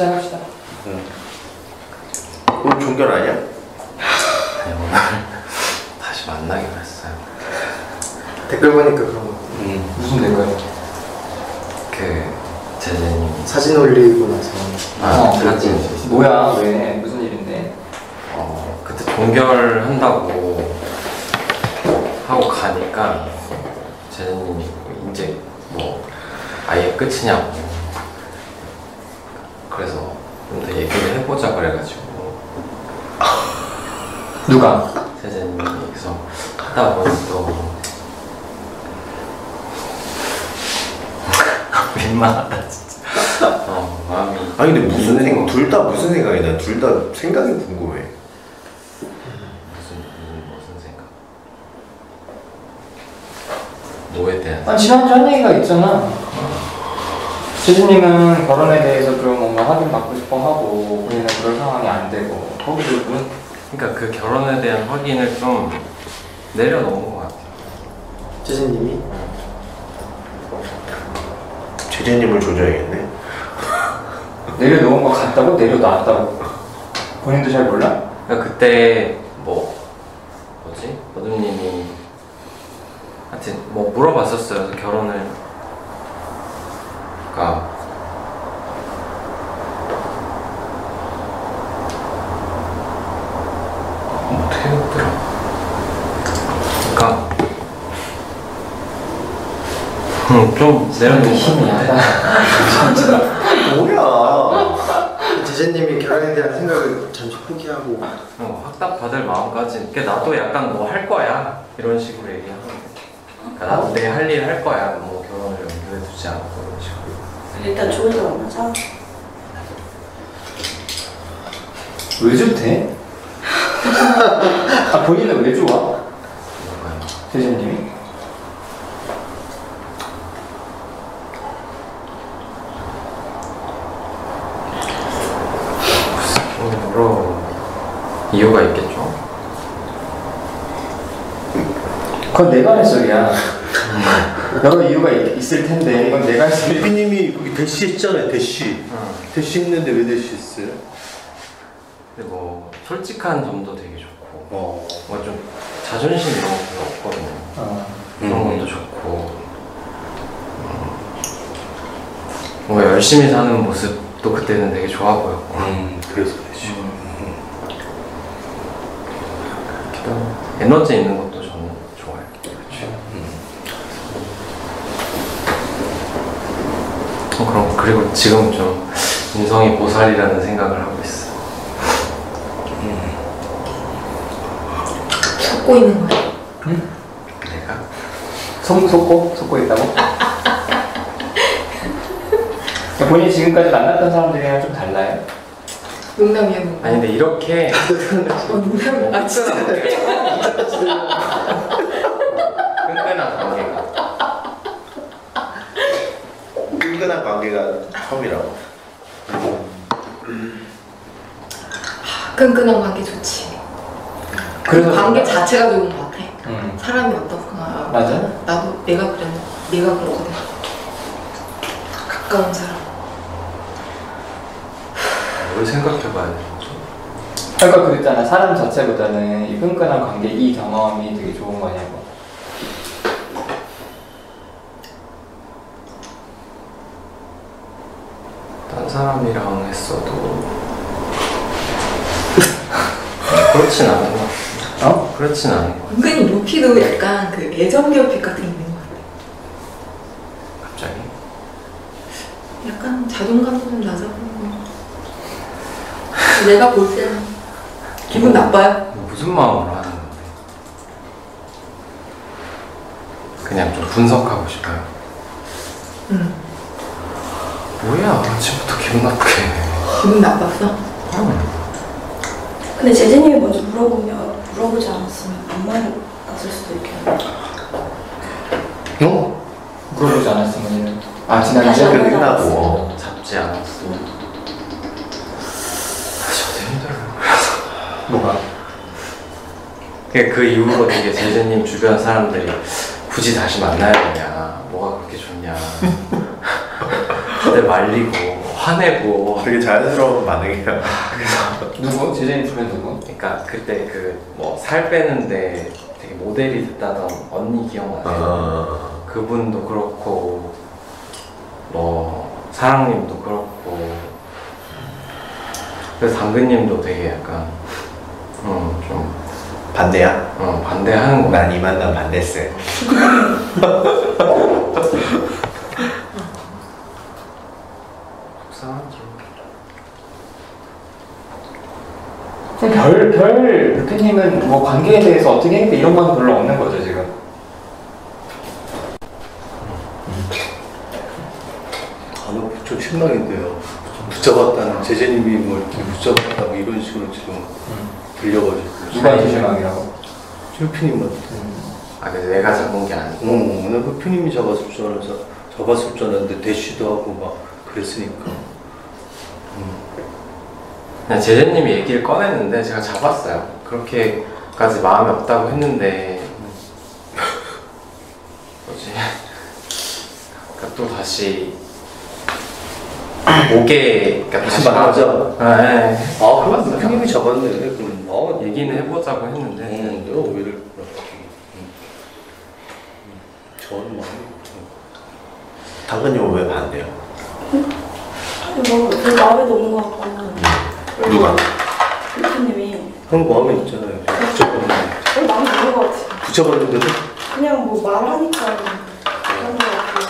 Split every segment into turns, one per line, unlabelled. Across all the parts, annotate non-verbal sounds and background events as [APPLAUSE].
시작합시다.
오늘 종결 아니야?
아니 오늘 다시 만나기로 했어요.
댓글 보니까 그런 거
응.
무슨 될까요?
그 제재님
사진 올리고 나서
아
어,
사진
뭐야 왜 무슨 일인데?
어 그때 동결한다고 하고 가니까 제재님이 이제 뭐 아예 끝이냐고 그래서 좀 더 얘기를 해보자 그래가지고
누가?
제재님이 그래서 하다 보니 또 [LAUGHS] 민망하다 진짜 어 마음이
아니 근데 무슨 생각?
거.
둘다 무슨 생각이냐? 둘다 생각이 궁금해.
무슨 무슨 무슨 생각? 뭐에 대한
아 지난주 한 얘기가 있잖아. 지수님은 결혼에 대해서 좀 뭔가 확인 받고 싶어 하고 본인은 그럴 상황이 안 되고 거기도 문
그러니까 그 결혼에 대한 확인을 좀 내려놓은 것 같아요.
재진님이
제재님을 조져야겠네.
내려놓은 거 같다고 내려놨다고 본인도 잘 몰라?
그러니까 그때 뭐 뭐지 어둠님이 하여튼 뭐 물어봤었어요. 그래서 결혼을 어떻게 했더라? 그러니까 음, 좀 내려놓은
힘이. 야다.
뭐야?
재진님이 결혼에 대한 생각을 잠시 포기하고
어, 확답 받을 마음까지. 그러니까 나도 약간 뭐 할 거야 이런 식으로 얘기하는. 그러니까 나도 내 할 일 할 거야. 뭐 결혼을 연결해 두지 않고 이런 식으로.
일단 좋은 데 만나자.
왜 좋대? 아 본인은 왜 좋아? 재수님이?
여러 이유가 있겠죠.
그건 내가 할 소리야. 여러 이유가 있, 있을 텐데 이건 내가 할.
대표님이 거기 대시 했잖아요. 대시.
응.
대시 했는데 왜 대시 했어요?
근데 뭐 솔직한 점도 되게 좋고,
어.
뭔가 좀 자존심 이런 거 별로 없거든요.
어.
그런
음.
것도 좋고, 음, 뭔가 열심히 사는 모습도 그때는 되게 좋아 보였고.
음. 그래서 대시.
기도 에너지 있는 것도 저는 좋아요. 어, 그럼 그리고 지금 좀 인성이 보살이라는 생각을 하고 있어.
속고 있는 거야.
내가
속, 속고? 속고 있다고? 그러니까 본인이 지금까지 만났던 사람들이랑 좀 달라요?
농담이야, 농담.
아니 근데 이렇게
어, 농담. 아, 진짜.
끈끈한 관계가
끈끈한 관계가 처음이라고.
끈끈한 관계 좋지.
그래서
그 관계
그런가?
자체가 좋은 것 같아.
음.
사람이 어떻구나.
맞아?
나도 내가 그랬 내가 그렇거든. 가까운 사람.
뭘 생각해봐야 되지?
아까 그랬잖아 사람 자체보다는 이 끈끈한 관계 이 경험이 되게 좋은 거냐고
딴 사람이랑 했어도 [LAUGHS] 그렇진 않은 것 같아.
어?
그렇진 않은 것 같아.
은근히 루피도 약간 그 애정 결핍 같은 게 있는 것 같아.
갑자기.
약간 자존감도 좀 낮아 보이고. [LAUGHS] 내가 볼 때는 기분 나빠요.
무슨 마음으로 하는 건데? 그냥 좀 분석하고 싶어요.
응.
뭐야, 아침부터 기분 나쁘게.
기분 나빴어?
응.
근데 재진님이 먼저 물어보면 물어보지 않았으면 말 없을 수도 있겠네.
어?
물어보지 않았으면 아 지난주에?
한번
끝나고.
해봤어.
잡지 않았으면. 아, 저도 힘들어요. [LAUGHS]
뭐가?
그, 그 이후로 되게 제재님 주변 사람들이 굳이 다시 만나야 되냐, 뭐가 그렇게 좋냐. [LAUGHS] 다들 말리고, 화내고
되게 자연스러운 반응이야.
누구? 제재님 주변 누구?
그러니까 그때 그 뭐 살 빼는데 되게 모델이 됐다던 언니 기억나세요?
아,
그분도 그렇고 뭐 사랑님도 그렇고 그래서 당근님도 되게 약간 음, 좀
반대야?
어, 반대하는 거
난 이 만남 반대세. [LAUGHS]
속상하죠.
그럼 별, 별 루피님은 뭐 관계에 대해서 어떻게 했는데 이런 건 별로 없는 거죠 지금
아, 좀 실망인데요. 붙잡았다는 제재님이 뭐 이렇게 붙잡았다고 이런 식으로 지금 들려가지고.
누가 이실망이라고
슈피님한테.
아 그래서 내가 잡은 게 아니고
어, 오늘 슈피님이 잡았을 줄 알아서 잡았을 줄 알았는데 대쉬도 하고 막 그랬으니까.
그냥 제재님이 얘기를 꺼냈는데 제가 잡았어요. 그렇게까지 마음이 없다고 했는데 뭐지? 그러니까 또 다시 오게 그러니까
다시 만나자.
네.
아, 그럼 슈피님이 잡았네. 그럼 아,
얘기는 해보자고 했는데
음, 내가 오해를. 음. 음, 저는 마음이. 당근님은 왜 반대요?
뭐, 제 마음에 드는 것 같고.
누가?
루피님이.
형 마음에 있잖아요. 붙잡았는데.
왜 마음에 드는 것 같아요.
붙잡았는데도?
그냥 뭐 말하니까 그런 것 같고.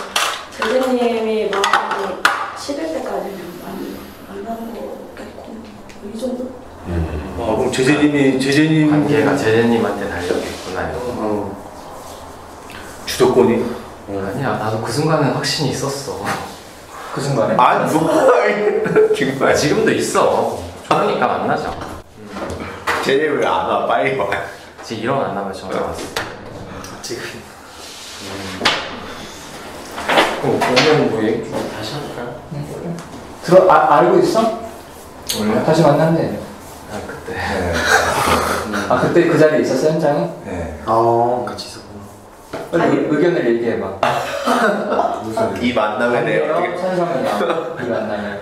제재님이 마음이 식을 때까지 만, 만나는 거겠고. 이 정도?
아, 그럼 제재님이, 제재님.
관계가 제재님한테 달려있구나.
어. 주도권이?
아니야 나도 그 순간은 확신이 있었어.
그 순간에
아, 누가 정말. [LAUGHS]
지금도 있어. 좋으니까 만나자.
제재님 왜안 와? 빨리 와.
지금 일어안 나면 전화 왔어.
지금
그럼 오늘 뭐 얘기 좀 다시 할까요?
들어 아, 알고 있어? 원래 다시 만났네
아 그때
아 그때 그 자리에 있었어 현장에?
아 같이 있었구나.
빨리 의- 의견을 얘기해봐 [LAUGHS]
이 만남에 대해? 어떻게.
이 만남에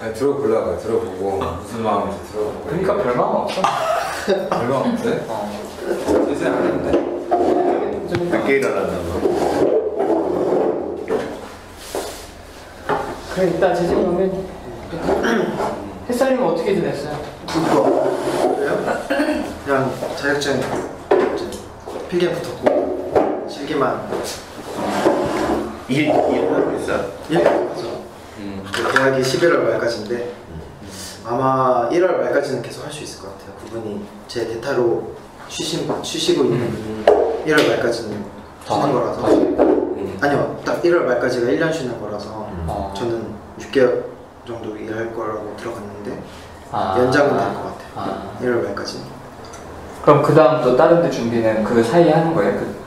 아니, 들어보려고요. 들어보고 무슨 마음인지 들어보고.
그러니까 별 마음 없어 [LAUGHS]
없는데?
어.
이제 아는데?
좀
늦게 일어났나
그래 이따 제재 오면 햇살이는 어떻게 지냈어요?
그래요? 그냥 자격증 필기는 붙었고 실기만
일, 일을 하고 있어?
1년 하죠. 그 계약이 11월 말까지인데 아마 1월 말까지는 계속 할 수 있을 것 같아요. 그분이 제 대타로 쉬신, 쉬시고 있는 분이 1월 말까지는 쉬는 거라서 아니요 딱 1월 말까지가 1년 쉬는 거라서
어.
저는 6개월 정도 일할 거라고 들어갔는데
아.
연장은 될 것 같아요.
아.
1월 말까지.
그럼 그 다음 또 다른 데 준비는 그 사이에 하는 거예요? 그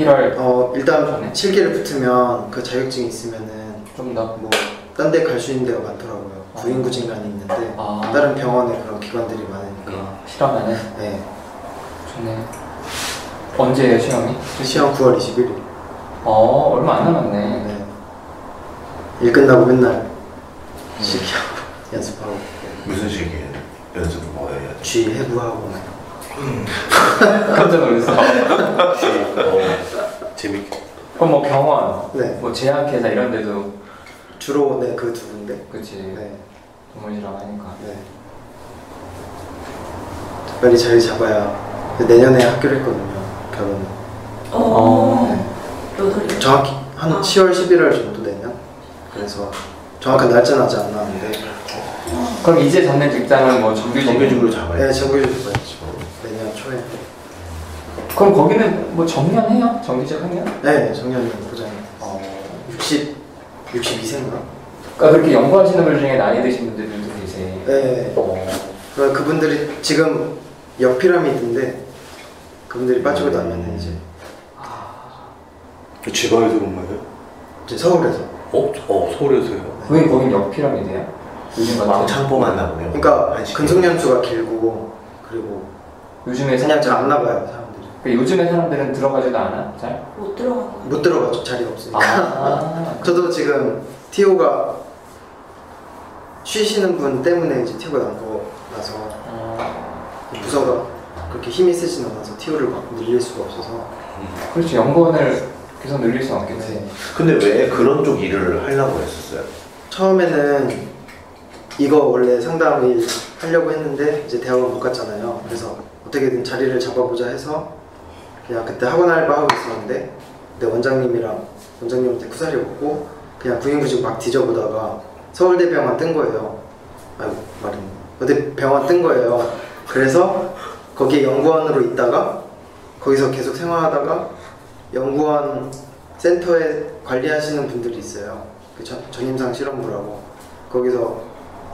1월
어 일단
전에?
7기를 붙으면 그 자격증이 있으면은
좀 더
뭐 딴 데 갈 수 있는 데가 많더라고요. 구인구직만이 있는데
아.
다른 병원에 그런 기관들이 많으니까.
실험하는
네.
좋네 언제예요 시험이?
시험 9월 21일.
어 얼마 안 남았네
네. 일 끝나고 맨날 실기하고 [LAUGHS] 연습하고
무슨 시기에 연습을 뭐 해야 돼?
쥐 해부하고 막. [LAUGHS]
깜짝 놀랐어
어, 재밌게.
그럼 뭐 병원
네.
뭐 제약회사 이런 데도
주로 네 그두 군데.
그치
네.
동물이랑 하니까
네. 빨리 자리 잡아야 내년에 학교를 했거든요. 결혼.
어. 몇 월이요?
정확히 한 10월 11월 정도 되면 그래서 정확한 날짜는 아직 안 나왔는데
그럼 이제 잡는 직장은 뭐 정규직
정규직으로 잡아야
네
돼.
정규직 봐야죠. 내년 초에.
그럼 거기는 뭐 정년해요? 정규직 하면?
네 정년은 보장이.
어
60 62세인가?
그러니까 그렇게 연구하시는 분 중에 나이 드신 분들도 계세요
네.
어.
그러니까 그분들이 지금 옆 피라미드인데 그분들이 빠지고 나면 이제
그 지방에서 온 거예요?
이제 서울에서.
어? 어, 서울에서요?
왜 거긴 옆 피라미드야? 요즘 같은
왕창 만나 보네요.
그러니까. 근속연수가 길고 그리고
요즘에
그냥 잘 안 나가요 사람들이.
그 요즘에 사람들은 들어가지도 않아? 잘?
못 거예요.
못 들어가죠 자리가 없으니까.
아 [LAUGHS]
저도 지금 TO가 쉬시는 분 때문에 이제 튀고 난 거라서 부서가 그렇게 힘이 세진 않아서 튀어를 막 늘릴 수가 없어서
그렇지 연구원을 계속 늘릴 수는 없겠지.
근데 왜 그런 쪽 일을 하려고 했었어요?
처음에는 이거 원래 상담을 하려고 했는데 이제 대학을 못 갔잖아요. 그래서 어떻게든 자리를 잡아보자 해서 그냥 그때 학원 알바 하고 있었는데 근데 원장님이랑 원장님한테 쿠사리 먹고 그냥 구인구직 막 뒤져보다가 서울대 병원 뜬 거예요. 아이고 말했네. 어디 병원 뜬 거예요. 그래서 거기에 연구원으로 있다가 거기서 계속 생활하다가 연구원 센터에 관리하시는 분들이 있어요. 그 전, 전임상 실험부라고 거기서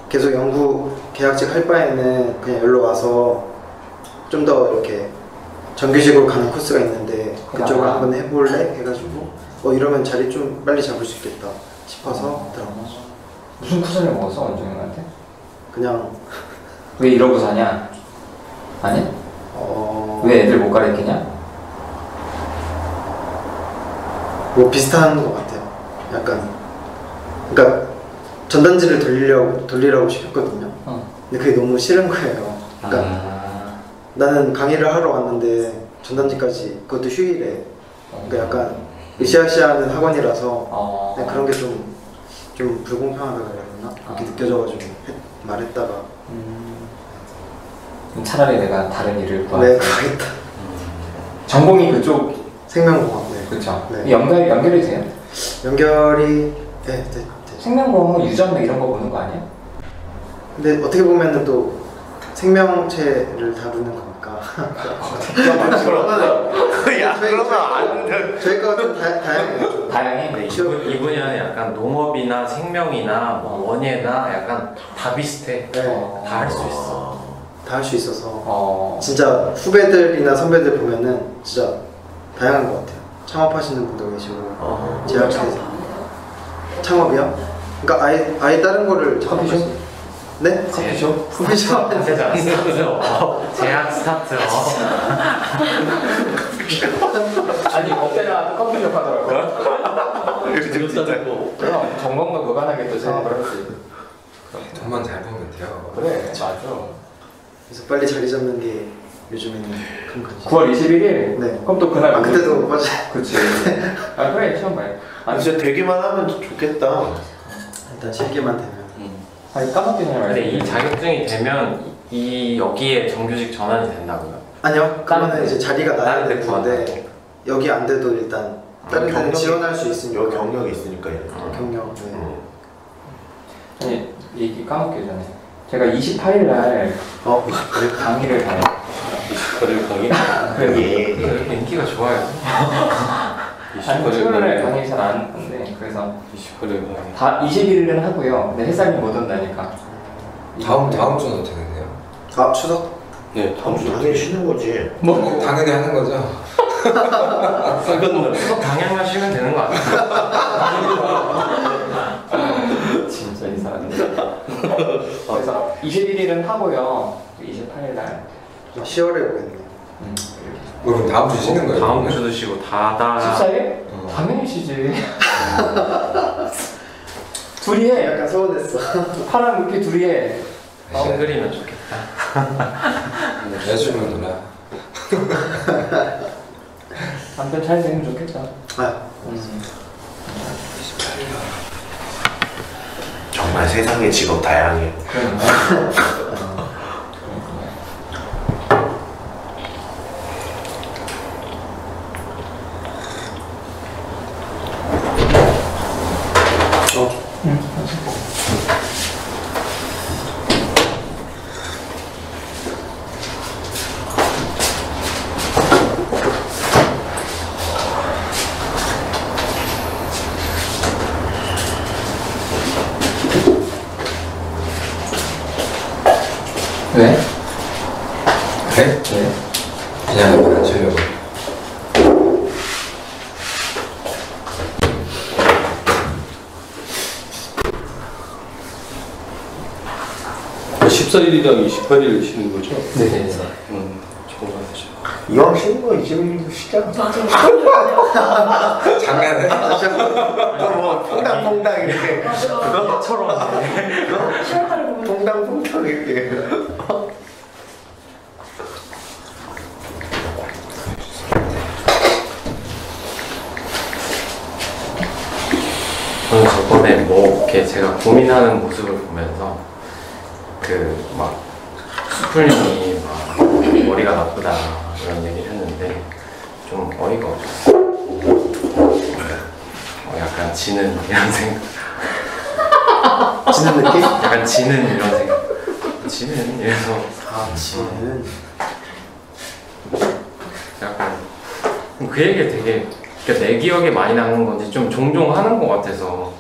계속 연구 계약직 할 바에는 그냥 여기로 와서 좀 더 이렇게 정규직으로 가는 코스가 있는데 그쪽을
아.
한번 해볼래 해가지고 어 이러면 자리 좀 빨리 잡을 수 있겠다 싶어서 들어간 거죠.
무슨 쿠션을 먹었어 원장님한테?
그냥
왜 이러고 사냐? 아니?
어,
왜 애들 못 가르치냐?
뭐 비슷한 것 같아요. 약간 그러니까 전단지를 돌리려고 돌리라고 시켰거든요.
어.
근데 그게 너무 싫은 거예요. 그러니까
아,
나는 강의를 하러 왔는데 전단지까지 그것도 휴일에 그러니까 약간 으쌰으쌰하는 학원이라서
어.
그런 게 좀 좀 불공평하다 그래야 되나 그렇게
아.
느껴져가지고 했- 말했다가
음, 차라리 내가 다른 일을
네
구하겠다.
가겠다
전공이 그쪽
생명공학 네.
그쵸?
네.
연결 연결이 돼요?
연결이 네, 네, 네.
생명공학 유전 이런 거 보는 거 아니야?
근데 어떻게 보면은 또 생명체를 다루는 거
야 그러면 안 돼.
저희가 좀 다, 다양해요
다양해.
근데 이분, 이 분야는 약간 농업이나 생명이나 뭐 원예나 약간 다 비슷해.
네.
다 할 수 있어.
다 할 수 있어서
어.
진짜 후배들이나 선배들 보면은 진짜 다양한 것 같아요 창업하시는 분도 계시고
어.
제약회사 창업이요? 그러니까 아예 아예 다른 거를? 창업하시- 네?
커피숍?
커피숍
세자 스타트. 어, 제약 스타트. 어. [LAUGHS]
아니 어때나 커피숍 하더라고.
진짜
그럼 전공과 무관하게 또 생각을 하지.
돈만 잘 벌면 돼요.
그래 맞아.
그래서 빨리 자리 잡는 게 요즘에는 큰 관심
9월 21일.
네.
그럼 또 그날
아
뭐-
그때도 맞아
그치. 아 그래 시험 봐요. 아니,
진짜 되기만 하면 좋겠다.
일단 실기만 되면
아니 까먹기 전에
근데 이. 자격증이 되면 이 여기에 정규직 전환이 된다고요.
아니요
다른
그거는
데-
이제 자리가 나야
다른 데
되는데
구한다고.
여기 안 돼도 일단 다른 데는
경력이-
지원할 수 있으니까
여기 경력이 있으니까 이렇게.
경력 네.
음.
아니 얘기 까먹기 전에 제가 28일 날
어?
강의를 가요.
그래 강의
그래서
예.
이렇게 인기가 좋아요.
아니 토요일에 강의 잘안 하는데 그래서
28일 강의
다 21일은 하고요. 근데 햇살이 못 온다니까.
다음 다음 주는 어떻게 되세요?
아 추석?
네 다음 주
당연히 쉬는 거지.
뭐
당연히 하는 거죠.
날
수업 당연만 쉬면 되는 거 아니야? [LAUGHS]
진짜 이상한데. 그래서 21일은 하고요. 28일 날.
10월에 오겠네요
음.
뭐 그럼 다음 주 쉬는 거예요?
다음
그러면?
주도 쉬고 다다
14일?
어.
당연히 쉬지. [LAUGHS] 둘이 해.
약간 서운했어
파랑 루피 둘이 해.
싱글이면 좋겠다.
여자친구는 누나.
남편 잘 되면 좋겠다.
아
음.
정말 세상의 직업 다양해. [LAUGHS]
그러니까. 왜?
그래?
왜?
그냥 안 쉬려고.
그 14일이랑 28일 쉬는 거죠?
네네네.
음,
정도 되죠.
이왕 쉬는 거 이제 쉬자.
맞아. [LAUGHS]
장난해.
뭐 퐁당 퐁당 이렇게.
맞아.
처럼
10월달에 보면
퐁당 퐁당 이렇게.
저는 저번에 뭐 이렇게 제가 고민하는 모습을 보면서 그 막 수풀님이 막 머리가 나쁘다 이런 얘기를 했는데 좀 어이가 없었어요. 어, 약간 지는 이런 생각,
지는 느낌?
약간 지는 이런 생각, 지는? 이래서.
아 지는.
약간 그 얘기 되게 그러니까 내 기억에 많이 남는 건지 좀 종종 하는 것 같아서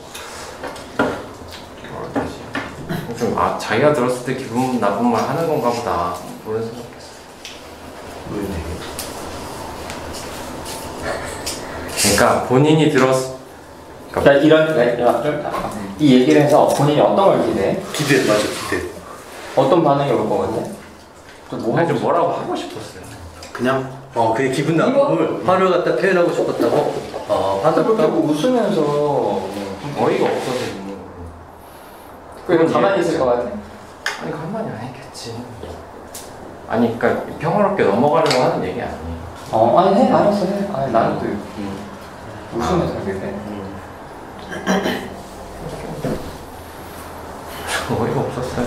뭐라 해야 되지? 좀 아, 자기가 들었을 때 기분 나쁜 말 하는 건가 보다 그런 생각했어. 그러니까 본인이 들었
그러니까 이런 그러니까 좀이 얘기를 해서 본인이 어떤 걸 기대해?
기대 맞아 기대.
어떤 반응이 올 것 같아? 좀뭐
아니 좀 뭐라고 하고 싶었어요.
그냥
어 그게 기분 나쁨을 화를 갖다 표현하고 싶었다고. 어
그렇게
화났다고.
뭐 웃으면서
좀 어이가 없어서.
그리고 가만히 있을 것 같아?
아니 가만히 안 있겠지. 아니 그러니까 평화롭게 넘어가려고 하는 얘기 아니에요.
어 아니 해 알았어 해 아니 나는 또
음.
웃으면서 하게 돼
어이가 없었어요.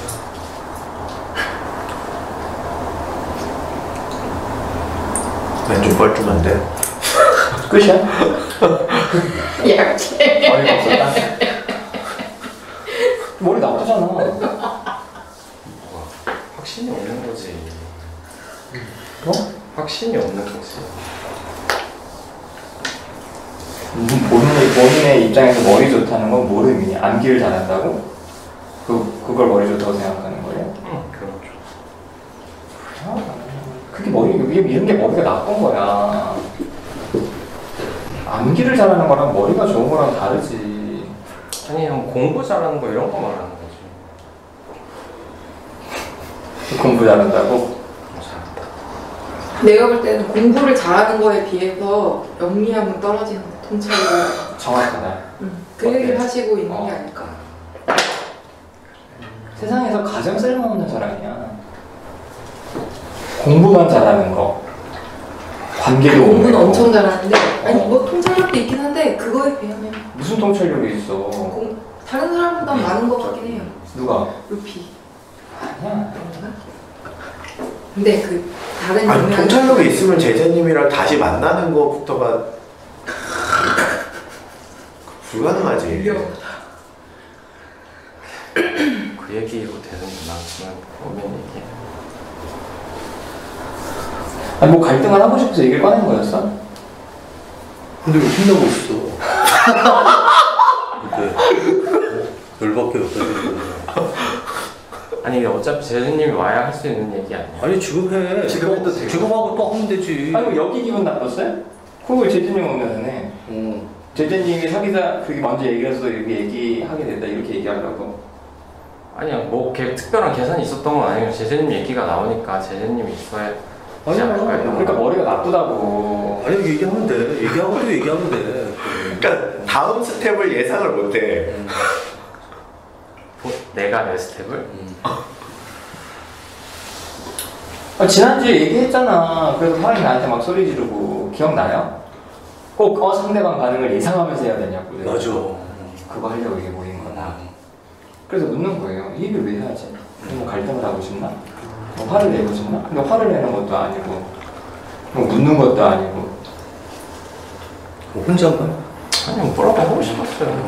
왼쪽 뻘쭘한데. [LAUGHS]
끝이야? [LAUGHS]
약해.
어이가 없었다 머리 나쁘잖아
확신이 없는 거지.
뭐?
확신이 없는 거지.
음, 본인의, 본인의 입장에서 머리 좋다는 건뭘 의미냐? 암기를 잘한다고? 그, 그걸 머리 좋다고 생각하는 거예요?
응, 그렇죠.
그게 머리, 이게 이런 게 머리가 나쁜 거야. 암기를 잘하는 거랑 머리가 좋은 거랑 다르지.
아니, 형 공부 잘하는 거 이런 거 말하는 거지.
공부 잘한다고?
뭐 잘한다.
내가 볼 때는 공부를 잘하는 거에 비해서 영리함은 떨어지는 거 통찰력.
정확하다.
그 얘기를? 하시고 있는
어.
게 아닐까.
세상에서 가장 쓸모없는 사람이야. 공부만 잘하는 거. 관계도
공부는
없는
엄청
거.
잘하는데 아니
어.
뭐 통찰력도 있긴 한데 그거에 비하면
무슨 통찰력이 있어?
공, 다른 사람보다 많은 것 같긴 해요.
누가?
루피.
아니야.
근데 그 다른
아니
영향-
통찰력이 있으면 제재님이랑 다시 만나는 것부터가 불가능하지.
그 얘기로 되는구나. 그냥 보면 얘기.
아니 뭐 갈등을 하고 싶어서 얘기를 꺼낸 거였어?
근데 왜 신나고 있어? 근데 열받게 없어지고.
아니, 어차피 재준님이 와야 할 수 있는 얘기 아니야.
아니 지금 해.
지금 해도 되고.
지금 하고 또 하면 되지.
아니 뭐 여기 기분 나빴어요? 그걸 재진님 오면 해.
응.
재진님이 사귀자 그게 먼저 얘기해서 이렇게 얘기하게 된다 이렇게 얘기하려고.
아니야, 뭐 개, 특별한 계산이 있었던 건 아니고 재준님 얘기가 나오니까 재준님이 있어야
아니야.
그러니까 머리가 나쁘다고.
아니 얘기하면 돼. 얘기하고 또 얘기하면 돼.
그러니까 다음 스텝을 예상을 못해.
보- 내가 내 스텝을?
아, 지난주에 얘기했잖아. 그래서 사람이 나한테 막 소리 지르고 기억나요? 꼭 어, 상대방 반응을 예상하면서 해야 되냐고. 내가.
맞아.
그거 하려고 이게 모인 거다. 그래서 묻는 거예요. 이 얘기를 왜 해야지? 뭐 갈등을 하고 싶나? 뭐 화를 내고 싶나? 근데 화를 내는 것도 아니고, 뭐 묻는 것도 아니고.
뭐 혼자만.
아니, 뭐라고 하고 싶었어요.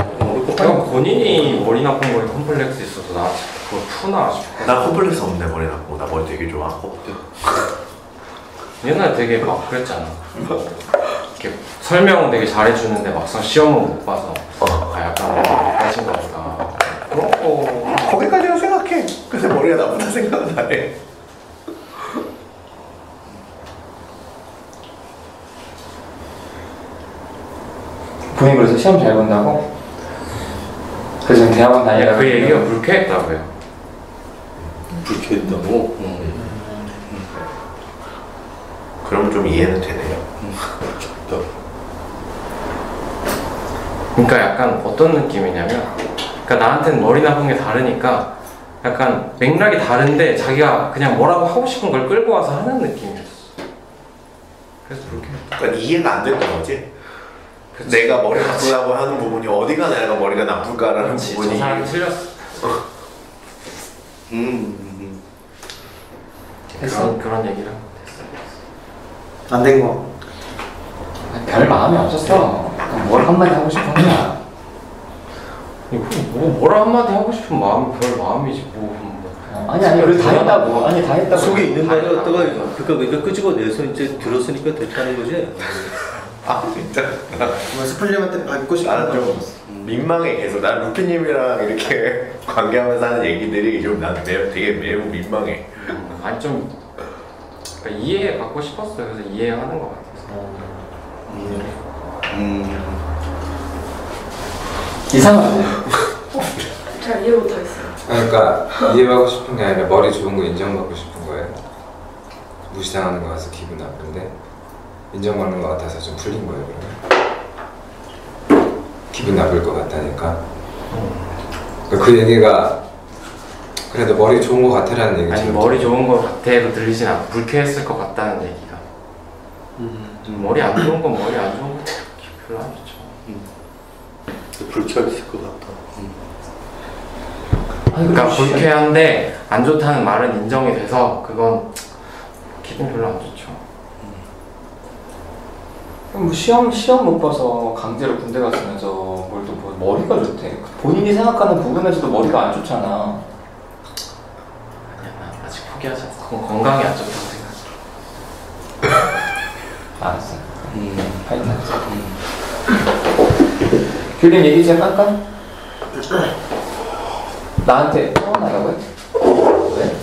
그냥 본인이 머리 나쁜 거에 컴플렉스 있어서 나 그걸 푸나 싶어.
나 컴플렉스 없는데 머리 나쁘고 나 머리 되게 좋아.
옛날에 되게 막 그랬잖아. 이렇게 설명은 되게 잘해주는데 막상 시험은 못 봐서 아 약간 빠진 거 보다. 그런 거
거기까지는 생각해. 근데 머리가 나쁘다 생각은 안 해.
본인 그래서 시험 잘 본다고? 그래서 지금 대학원 다니라고.
그 얘기가 불쾌했다고요.
그렇게 했다고. 응.
그럼 좀 이해는 되네요.
그러니까 약간 어떤 느낌이냐면 그러니까 나한테는 머리 나쁜 게 다르니까 약간 맥락이 다른데 자기가 그냥 뭐라고 하고 싶은 걸 끌고 와서 하는 느낌이었어 그래서 그렇게
그러니까 이해가 안 됐던 거지. 내가 머리 나쁘다고 하는 부분이 어디가 내가 머리가 나쁠까라는
저
부분이.
사람이 틀렸어
음, 음,
그런, 그런 얘기를 하고
안된 거.
별 마음이 없었어. 그냥 뭘 한마디 하고 싶은 거야.
뭐 뭐라 한마디 하고 싶은 마음이 별 마음이지 뭐, 뭐.
아니 아니 그래도 다 했다고. 아니 다 했다고.
속에 있는 갖다가
했다고.
그러니까 그러니까 끄집어내서 이제 들었으니까 됐다는 거지.
아 진짜.
뭐 스플님한테 받고 싶은
나는
거.
좀 민망해 계속. 난 루피님이랑 이렇게 [LAUGHS] 관계하면서 하는 얘기들이 좀난 되게 매우 민망해.
음, 아니 좀 그러니까 이해 받고 싶었어요 그래서 이해하는 것 같아서
음.
이상하네. [LAUGHS]
잘 이해 못하겠어요.
그러니까 이해하고 싶은 게 아니라 머리 좋은 거 인정받고 싶은 거예요. 무시당하는 거 같아서 기분 나쁜데 인정받는 거 같아서 좀 풀린 거예요. 그러면. 기분 나쁠 것 같다니까. 그러니까 그 얘기가 그래도 머리 좋은 거 같아라는 얘기
아니 머리 좋은 것 같아로 들리진 않고 불쾌했을 것 같다는 얘기가. 머리 안 좋은 건 머리 안 좋은 거 별로 안 좋죠
불쾌했을 것 같다.
그러니까 불쾌한데 안 좋다는 말은 인정이 돼서 그건 기분 별로 안 좋죠
뭐 시험 시험 못 봐서 강제로 군대 갔으면서 뭘 또 머리가 좋대. 본인이 생각하는 부분에서도 머리가 안 좋잖아.
아니야 나 아직 포기하지 않아 건- 건강이 안 좋다고 생각해 [COUGHS]
알았어. 파이팅 하자. 교림 얘기 좀 할까? [COUGHS] 나한테 서운하다고 해? 왜?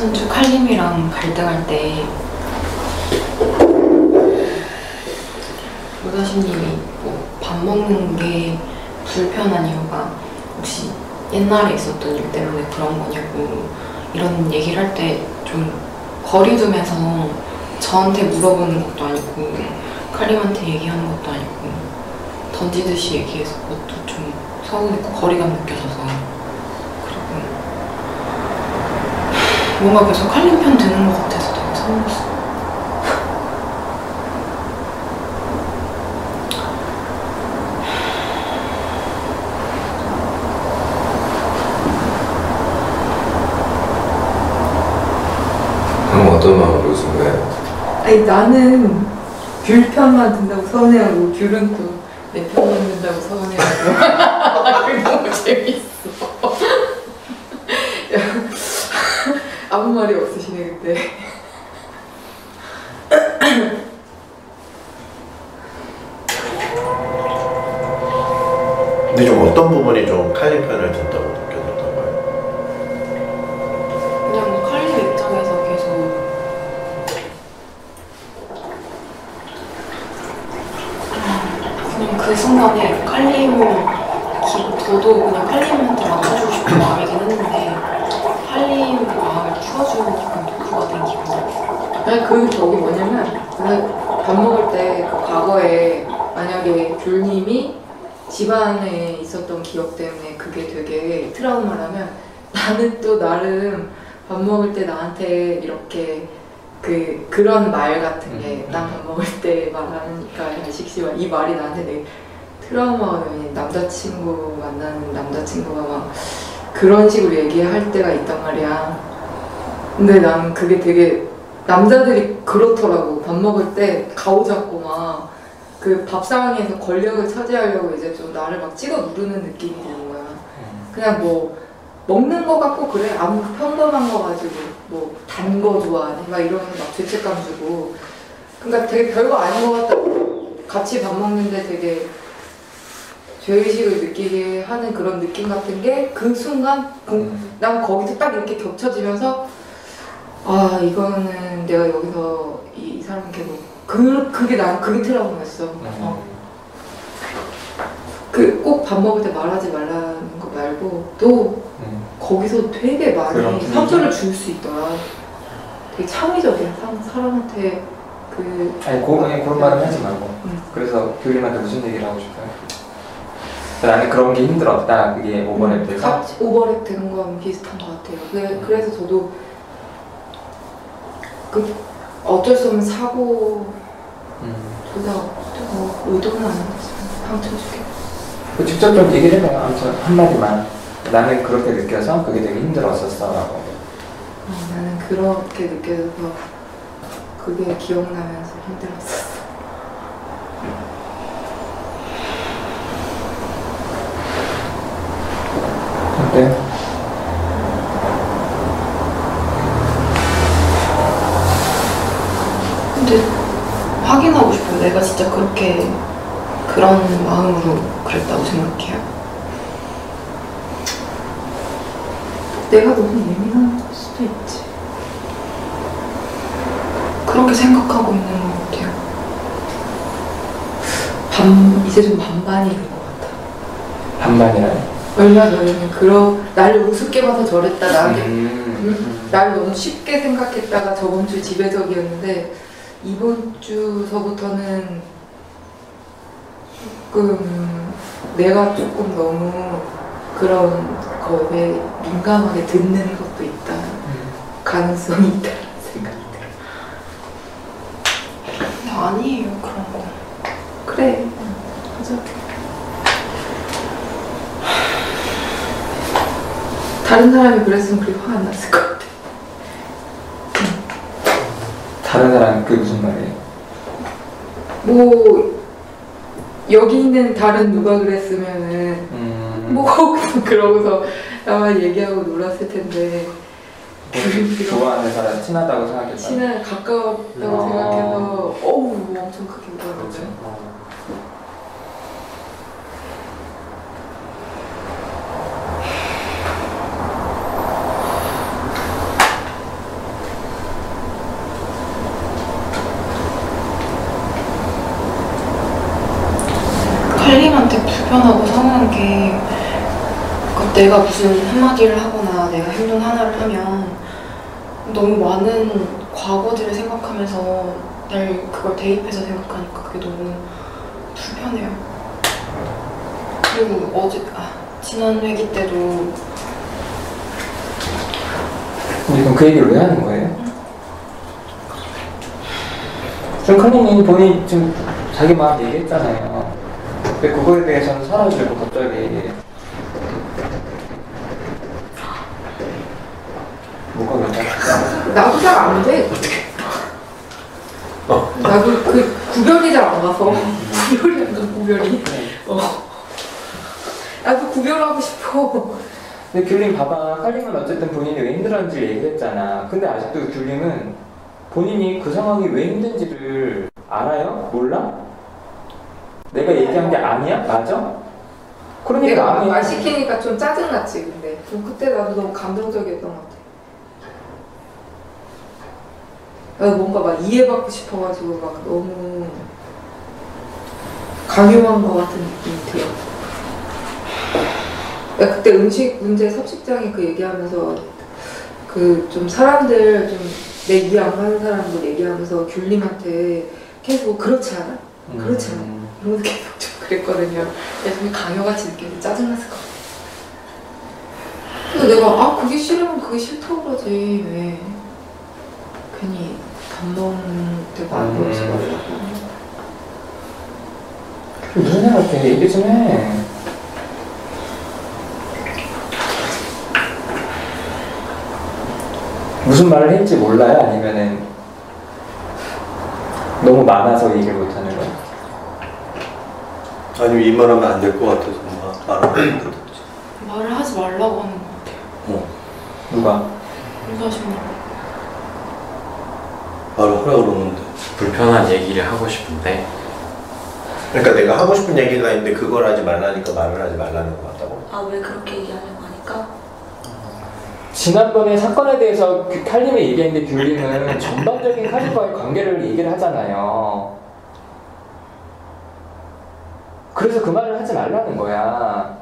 지난주 칼림이랑 갈등할 때 무다시님이 뭐 밥 먹는 게 불편한 이유가 혹시 옛날에 있었던 일 때문에 그런 거냐고 이런 얘기를 할 때 좀 거리 두면서 저한테 물어보는 것도 아니고 칼림한테 얘기하는 것도 아니고 던지듯이 얘기해서 그것도 좀 서운했고 거리감 느껴져서 그리고 뭔가 계속 칼림 편 드는 것 같아서 되게 서운했어.
그럼 어떤 마음으로?
아니 나는 귤 편만 든다고 서운해하고 귤은 또내 편만 든다고 서운해하고 [LAUGHS] 그게 너무 재밌어 야, 아무 말이 없으시네 그때.
근데 좀 어떤 부분이 좀 칼림 편을 든다고 느껴졌던 거예요?
그냥 칼림 입장에서 계속 그냥 그 순간에 칼림을 기, 저도 그냥 칼림한테 맞춰주고 싶은 마음이긴 했는데 칼림 마음을 풀어주는 기분 독후가 된 기분
아니 그 저기 뭐냐면 그밥 먹을 때 그 과거에 만약에 귤님이 집안에 있었던 기억 때문에 그게 되게 트라우마라면 나는 또 나름 밥 먹을 때 나한테 이렇게 그 그런 말 같은 게 난 밥 먹을 때 말하니까 야식시와 이 말이 나한테 되게 트라우마가 되면 남자친구 만나는 남자친구가 막 그런 식으로 얘기할 때가 있단 말이야. 근데 난 그게 되게 남자들이 그렇더라고. 밥 먹을 때 가오 잡고 막 그 밥상에서 권력을 차지하려고 이제 좀 나를 막 찍어 누르는 느낌이 드는 거야. 그냥 뭐 먹는 거 같고 그래 아무 평범한 거 가지고 뭐 단 거 좋아하네 막 이러면 막 죄책감 주고 그러니까 되게 별거 아닌 것 같다. 같이 밥 먹는데 되게 죄의식을 느끼게 하는 그런 느낌 같은 게 그 순간 공- 난 거기서 딱 이렇게 겹쳐지면서 아 이거는 내가 여기서 이, 이 사람 계속 그 그게 난 그게 트라우마였어. 어. 그꼭 밥 먹을 때 말하지 말라는 거거 말고 또
음.
거기서 되게 많이? 상처를 줄 수 있더라. 되게 창의적이야. 사람, 사람한테 그
아니 고, 아니, 그런 말은 하지 말고
음.
그래서 교림한테 무슨 얘기를 하고 싶어요? 나는 그런 게 힘들었다 그게 오버랩 돼서
같이 오버랩 된건 비슷한 것 같아요. 그래, 그래서 저도 그 어쩔 수 없는 사고
음.
둘다 뭐 의도는 아니었지만 상처 주게.
그 직접 좀 얘기를 해봐요 아무튼 한마디만 나는 그렇게 느껴서 그게 되게 힘들었었어 라고
어, 나는 그렇게 느껴져서 그게 기억나면서 힘들었었어.
어때?
근데 확인하고 싶어요. 내가 진짜 그렇게 그런 마음으로 그랬다고 생각해요.
내가 너무 예민한 걸 수도 있지.
그렇게 생각하고 있는 것 같아요.
반 이제 좀 반반이 된 것 같아.
반반이라니
얼마 전에는 그러 나를 우습게 봐서 저랬다 나한테
음.
나를 너무 쉽게 생각했다가 저번 주 지배적이었는데 이번 주서부터는 조금 내가 조금 너무 그런 거에 민감하게 듣는 것도 있다. 가능성이 있다는 생각이 들어
근데 아니에요 그런 거.
그래. 맞아. 다른 사람이 그랬으면 그렇게 화 안 났을 것같아
다른 사람 그게 무슨 말이에요?
뭐 여기 있는 다른 누가 그랬으면은
음.
뭐 [LAUGHS] 그러고서 나만 얘기하고 놀았을 텐데 그
좋아하는 사람 친하다고 생각했다
친한 가까웠다고
아.
생각해서 어우 엄청 크게 울었는데
어.
칼림한테 불편하고 서운한 게 그러니까 내가 무슨 한마디를 하거나 내가 행동 하나를 하면 너무 많은 과거들을 생각하면서 날 그걸 대입해서 생각하니까 그게 너무 불편해요. 그리고 어제 아, 지난 회기 때도
근데 그럼 그 얘기를 왜 하는 거예요? 지금 클린이 본인 지금 자기 마음 얘기했잖아요. 근데 그거에 대해서는 사라지고 갑자기 뭐가 그럴까?
나도 잘 안 돼. 나도 그 구별이 잘 안 가서 구별이 안 가, 구별이. 어. 나도 구별하고 싶어.
근데 귤림 봐봐. 칼림은 어쨌든 본인이 왜 힘들었는지 얘기했잖아. 근데 아직도 귤림은 본인이 그 상황이 왜 힘든지를 알아요? 몰라? 내가 얘기한 게 아니야? 맞아? 그러니까
내가
아니-
말 시키니까 좀 짜증났지 근데 좀 그때 나도 너무 감정적이었던 것 같아. 나 뭔가 막 이해받고 싶어가지고 막 너무 강요한 것 같은 느낌이 들어. 나 그때 음식 문제 섭식장이 그 얘기하면서 그 좀 사람들 좀 내 이해 안 가는 사람들 얘기하면서 귤림한테 계속 그렇지 않아? 그렇지 않아?
음.
이러면서 계속 좀 그랬거든요. 좀 강요같이 느껴서 짜증났을 것 같아. 그래서 내가 아 그게 싫으면 그게 싫다고 그러지 왜 괜히 밥 먹는 데가 안 보여서
음.
말라고
무슨 생각해? 얘기 좀 해. 무슨 말을 했지 몰라요? 아니면은 너무 많아서 얘기를 못하는?
아니면 이 말하면 안 될 것 같아서 말- 말하면 안 되지.
말을 하지 말라고 하는 것 같아요.
어,
누가?
사실
말을 하라 그러는데.
불편한 얘기를 하고 싶은데
그러니까 내가 하고 싶은 얘기가 있는데 그걸 하지 말라니까 말을 하지 말라는 것 같다고?
아 왜 그렇게 얘기하려고 하니까
지난번에 사건에 대해서 그 칼림이 얘기했는데 [LAUGHS] 귤림은 전반적인 칼림과의 관계를 얘기를 하잖아요. 그래서 그 말을 하지 말라는 거야.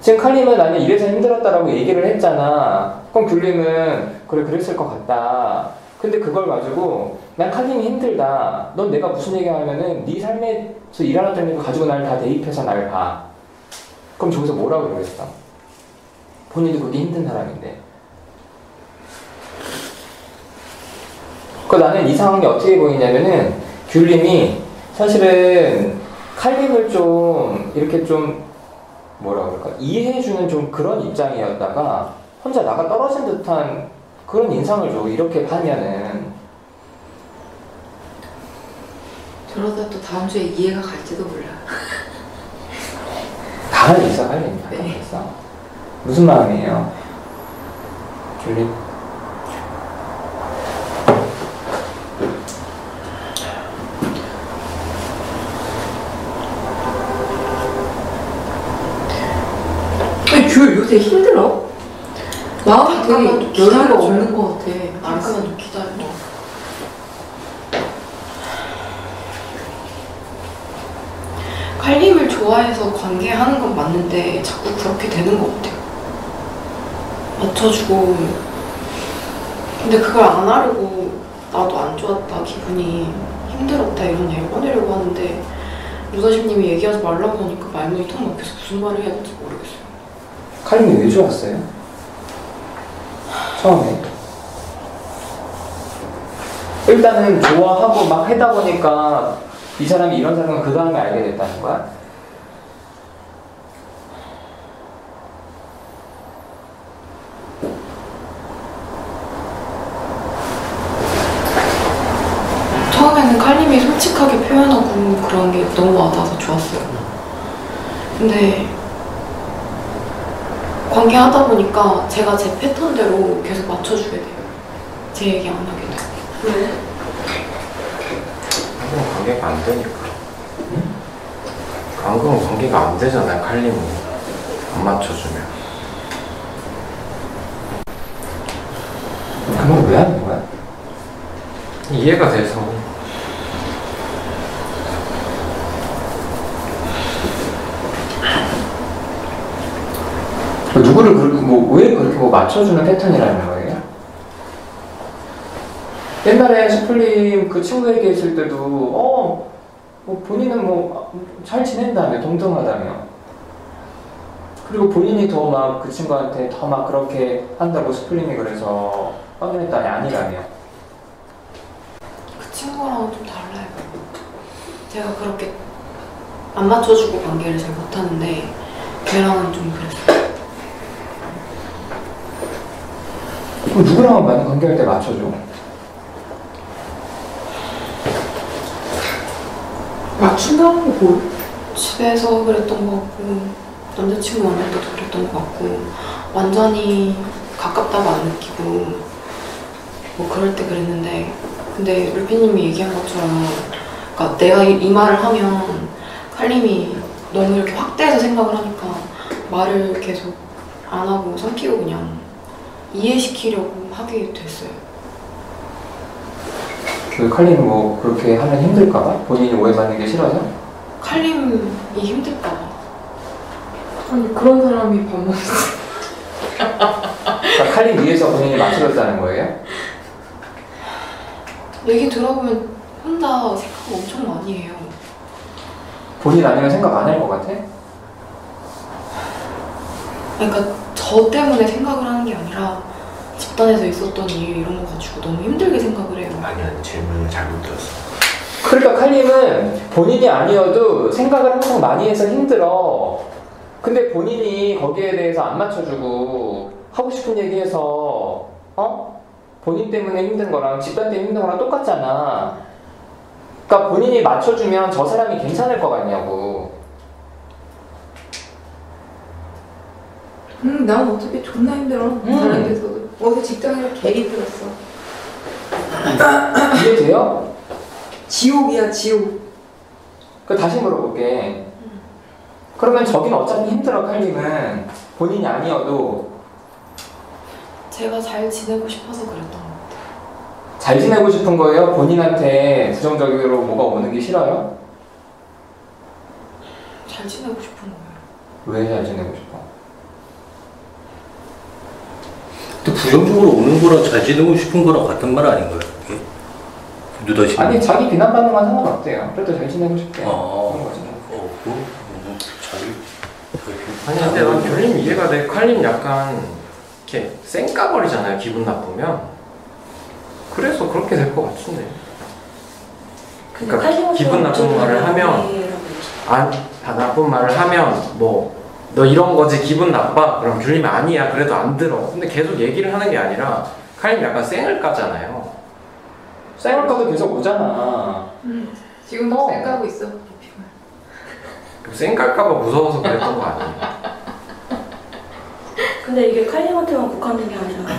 지금 칼림은 나는 이래서 힘들었다라고 얘기를 했잖아. 그럼 귤림은 그래 그랬을 것 같다. 근데 그걸 가지고 난 칼림이 힘들다. 넌 내가 무슨 얘기하면은 네 삶에서 일어났던 일을 가지고 날 다 대입해서 날 봐. 그럼 저기서 뭐라고 그러겠어? 본인도 그게 힘든 사람인데. 그 나는 이 상황이 어떻게 보이냐면은 귤림이 사실은 칼림을 좀 이렇게 좀 뭐라 그럴까 이해해주는 좀 그런 입장이었다가 혼자 나가 떨어진 듯한 그런 인상을 줘 이렇게 하면은
저러다 또 다음 주에 이해가 갈지도 몰라.
가만히 있어 가만히
네.
있어 무슨 마음이에요? 귤림
요새 힘들어? 마음이
좀
되게 여유가. 없는 것 같아.
잠깐만 좀 기다려. 칼림을 좋아해서 관계하는 건 맞는데 자꾸 그렇게 되는 것 같아요. 맞춰주고 근데 그걸 안 하려고 나도 안 좋았다 기분이 힘들었다 이런 얘기를 꺼내려고 하는데 유다심님이 얘기하지 말라고 하니까 말문이 턱 막혀서 무슨 말을 해야 될지 모르겠어요.
칼림이 왜 좋았어요? 처음에 일단은 좋아하고 막 하다 보니까 이 사람이 이런 사람은 그 다음에 알게 됐다는 거야?
처음에는 칼림이 솔직하게 표현하고 그런 게 너무 와닿아서 좋았어요. 근데 관계하다 보니까 제가 제 패턴대로 계속 맞춰주게 돼요. 제 얘기 안 하게 돼요.
왜?
한국은 관계가 안 되니까. 한국은 관계가 안 되잖아요, 칼림은. 안 맞춰주면.
그건 왜 하는 거야?
이해가 돼서.
누구를 그렇게 뭐 왜 그렇게 뭐 맞춰주는 패턴이라는 거예요? 옛날에 스플림 그 친구 얘기했을 때도 어, 뭐 본인은 뭐 잘 지낸다며 동등하다며 그리고 본인이 더 막 그 친구한테 더 막 그렇게 한다고 스플림이 그래서 확인했다니 아니라며
그 친구랑은 좀 달라요. 제가 그렇게 안 맞춰주고 관계를 잘 못하는데 걔랑은 좀 그랬어요.
그럼 누구랑 많이 관계할 때 맞춰줘?
맞춘다는 게 뭐?
집에서 그랬던 것 같고 남자친구 만날 때도 그랬던 것 같고 완전히 가깝다고 안 느끼고 뭐 그럴 때 그랬는데 근데 루피님이 얘기한 것처럼 그러니까 내가 이, 이 말을 하면 칼림이 너무 이렇게 확대해서 생각을 하니까 말을 계속 안 하고 삼키고 그냥 이해시키려고 하게 됐어요.
그 칼리는 뭐 그렇게 하면 힘들까봐? 본인이 오해받는 게 싫어서?
칼림이 힘들까 봐.
아니 그런 사람이 밥 먹는
그러니까 칼리 위해서 본인이 맞춰줬다는 거예요?
얘기 들어보면 혼자 생각 엄청 많이 해요.
본인 아니면 생각 안 할 것 같아?
그러니까 저 때문에 생각을 하는 게 아니라 집단에서 있었던 일 이런 거 가지고 너무 힘들게 생각을 해요.
아니 아니 질문을 잘못 들었어.
그러니까 칼림은 본인이 아니어도 생각을 항상 많이 해서 힘들어. 근데 본인이 거기에 대해서 안 맞춰주고 하고 싶은 얘기해서 어? 본인 때문에 힘든 거랑 집단 때문에 힘든 거랑 똑같잖아. 그러니까 본인이 맞춰주면 저 사람이 괜찮을 것 같냐고.
응, 난 어차피 존나 힘들어. 사람에서도 어제 직장에서 개 힘들었어. [COUGHS]
이해돼요?
지옥이야 지옥.
그 다시 물어볼게. 그러면 저기는 어차피 힘들어 칼림은 본인이 아니어도
제가 잘 지내고 싶어서 그랬던 것 같아요.
잘 지내고 싶은 거예요? 본인한테 부정적으로 뭐가 오는 게 싫어요?
잘 지내고 싶은 거예요.
왜 잘 지내고 싶어?
부정적으로 오는 거랑 잘 지내고 싶은 거랑 같은 말 아닌가요? 느닷이.
아니 자기 비난받는 건 상관없대요. 그래도 잘 지내고 싶대요.
아.
그런 거죠.
어, 그, 뭐, 자기.
아니 근데 난 별님 이해가 돼. 칼님 약간 이렇게 쌩까버리잖아요. 기분 나쁘면. 그래서 그렇게 될 것 같은데. 그러니까 기분 나쁜 말을 하면 안, 다 나쁜 말을 하면 뭐 너 이런 거지 기분 나빠 그럼 귤님이 아니야 그래도 안 들어 근데 계속 얘기를 하는 게 아니라 칼님 약간 쌩을 까잖아요
쌩을 까도 계속 오잖아.
지금도
어.
생각하고 있어.
쌩 깔까봐 무서워서 그랬던 거 아니에요
근데 이게 칼륨한테만 국한된 게 아니라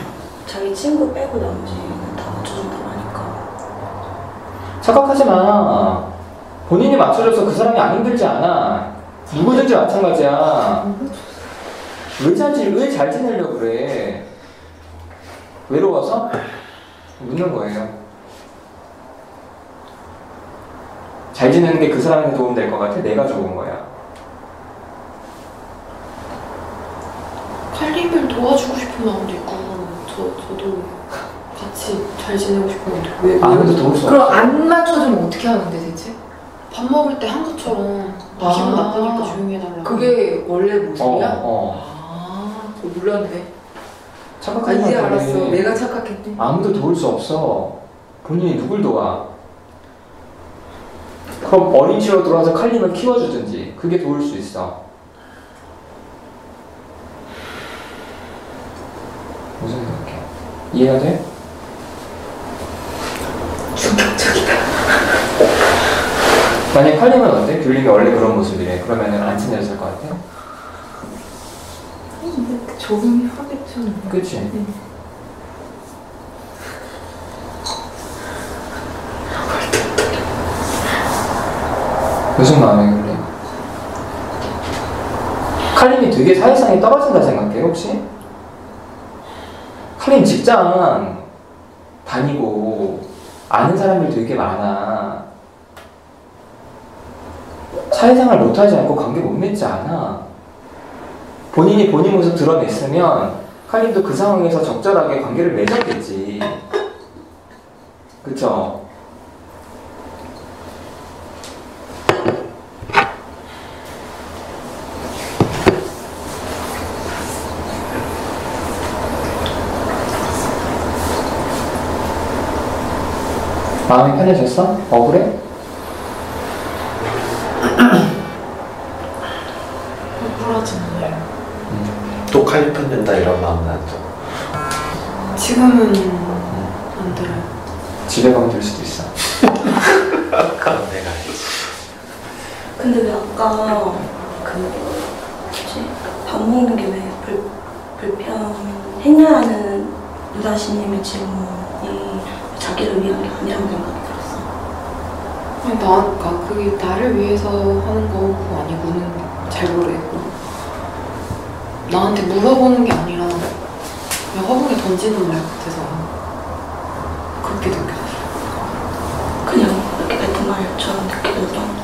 자기 친구 빼고 나머지는 다 맞춰준다고 하니까
착각하지 마. 본인이 맞춰줘서 그 사람이 안 힘들지 않아. 누구든지 마찬가지야. 왜잘 지내려고 그래? 외로워서? 묻는 거예요. 잘 지내는 게 그 사람한테 도움 될 것 같아? 내가 좋은 거야.
칼림을 도와주고 싶은 마음도 있고 저, 저도 같이 잘 지내고 싶은데 왜, 왜
아무도 도울 수
그럼
없어.
안 맞춰주면 어떻게 하는데 대체?
밥 먹을 때 한 것처럼
아.
기분 나쁘니까 조용히 해달라고
그게 원래
어,
모습이야?
어.
아, 그거 몰랐네. 아,
착각하지 마.
이제
그래.
알았어. 내가 착각했네.
아무도 도울 수 없어. 본인이 누굴 도와? 그럼 어린이집으로 들어와서 칼림을 키워주든지 그게 도울 수 있어. 무슨 생각해? 이해가 돼?
충격적이다.
만약 칼림은 어때? 귤림이 원래 그런 모습이래. 그러면은 안 친해졌을 것 같아?
적응하겠죠.
그치? 무슨 마음이에요, 귤림? 칼림이 되게 사회성이 떨어진다 생각해, 혹시? 칼림 직장 다니고 아는 사람들이 되게 많아. 사회생활 못하지 않고 관계 못 맺지 않아. 본인이 본인 모습 드러냈으면 칼림도 그 상황에서 적절하게 관계를 맺었겠지. 그쵸? 마음이 편해졌어? 억울해?
억울하진 않아요.
또 칼리 편 된다 이런 마음은 안 들어.
지금은 안 들어요.
집에 가면 될 수도 있어.
그럼 내가 알지.
근데 왜 아까 그 뭐지? 밥 먹는 게 왜 불편했냐는 유다씨님의 질문이 자기를 위한 게 아니라는 생각이 들었어.
아니 나, 그러니까 그게 나를 위해서 하는 거고 아니고는 잘 모르겠고 나한테 물어보는 게 아니라 그냥 허공에 던지는 말 같아서 그렇게 느껴졌어
그냥 이렇게 뱉은 말처럼 느껴졌던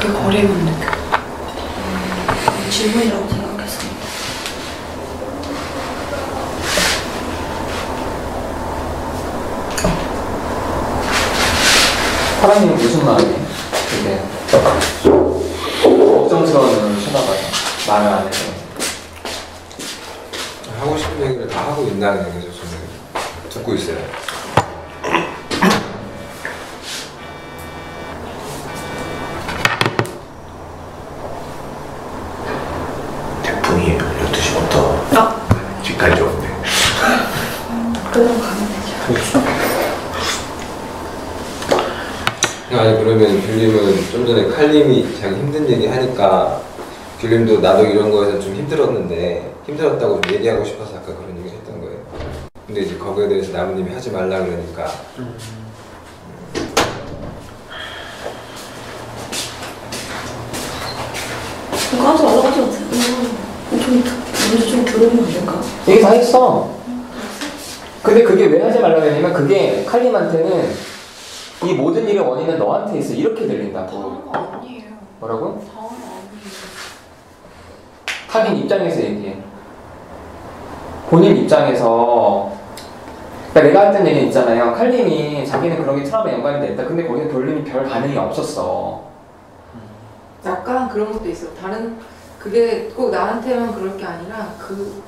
그 거리만 느껴
질문이라고 생각했습니다.
사랑님은 무슨 마음이에요? 되게 걱정스러운 눈을 쳐다봐요. 말을 안 해서.
하고 싶은 얘기를 다 하고 있다는 얘기죠. 저는 듣고 있어요.
태풍이 12시부터
아.
집까지 온대.
그럼 가면 되죠.
아니 그러면 귤림은 좀 전에 칼림이 자기 힘든 얘기 하니까 귤림도 나도 이런 거에서 좀 힘들었는데 힘들었다고 좀 얘기하고 싶어서 아까 그런 얘기 했던 거예요. 근데 이제 거기에 대해서 나무님이 하지 말라 그러니까
이거 하지 말라고 하지 마세요. 음, 좀, 드- 먼저 좀 들어보면 안 될까?
얘기 다 했어. 근데 그게 왜 하지 말라고 했냐면 그게 칼림한테는 이 모든 일의 원인은 너한테 있어. 이렇게 들린다고.
아니에요
뭐라고?
거 아니에요
타인 입장에서 얘기해. 본인 입장에서 그러니까 내가 했던 얘기 있잖아요. 칼림이 자기는 그런 게 트라우마 연관이 됐다. 근데 거기에 돌림이 별 반응이 없었어.
약간 그런 것도 있어. 다른 그게 꼭 나한테만 그럴 게 아니라 그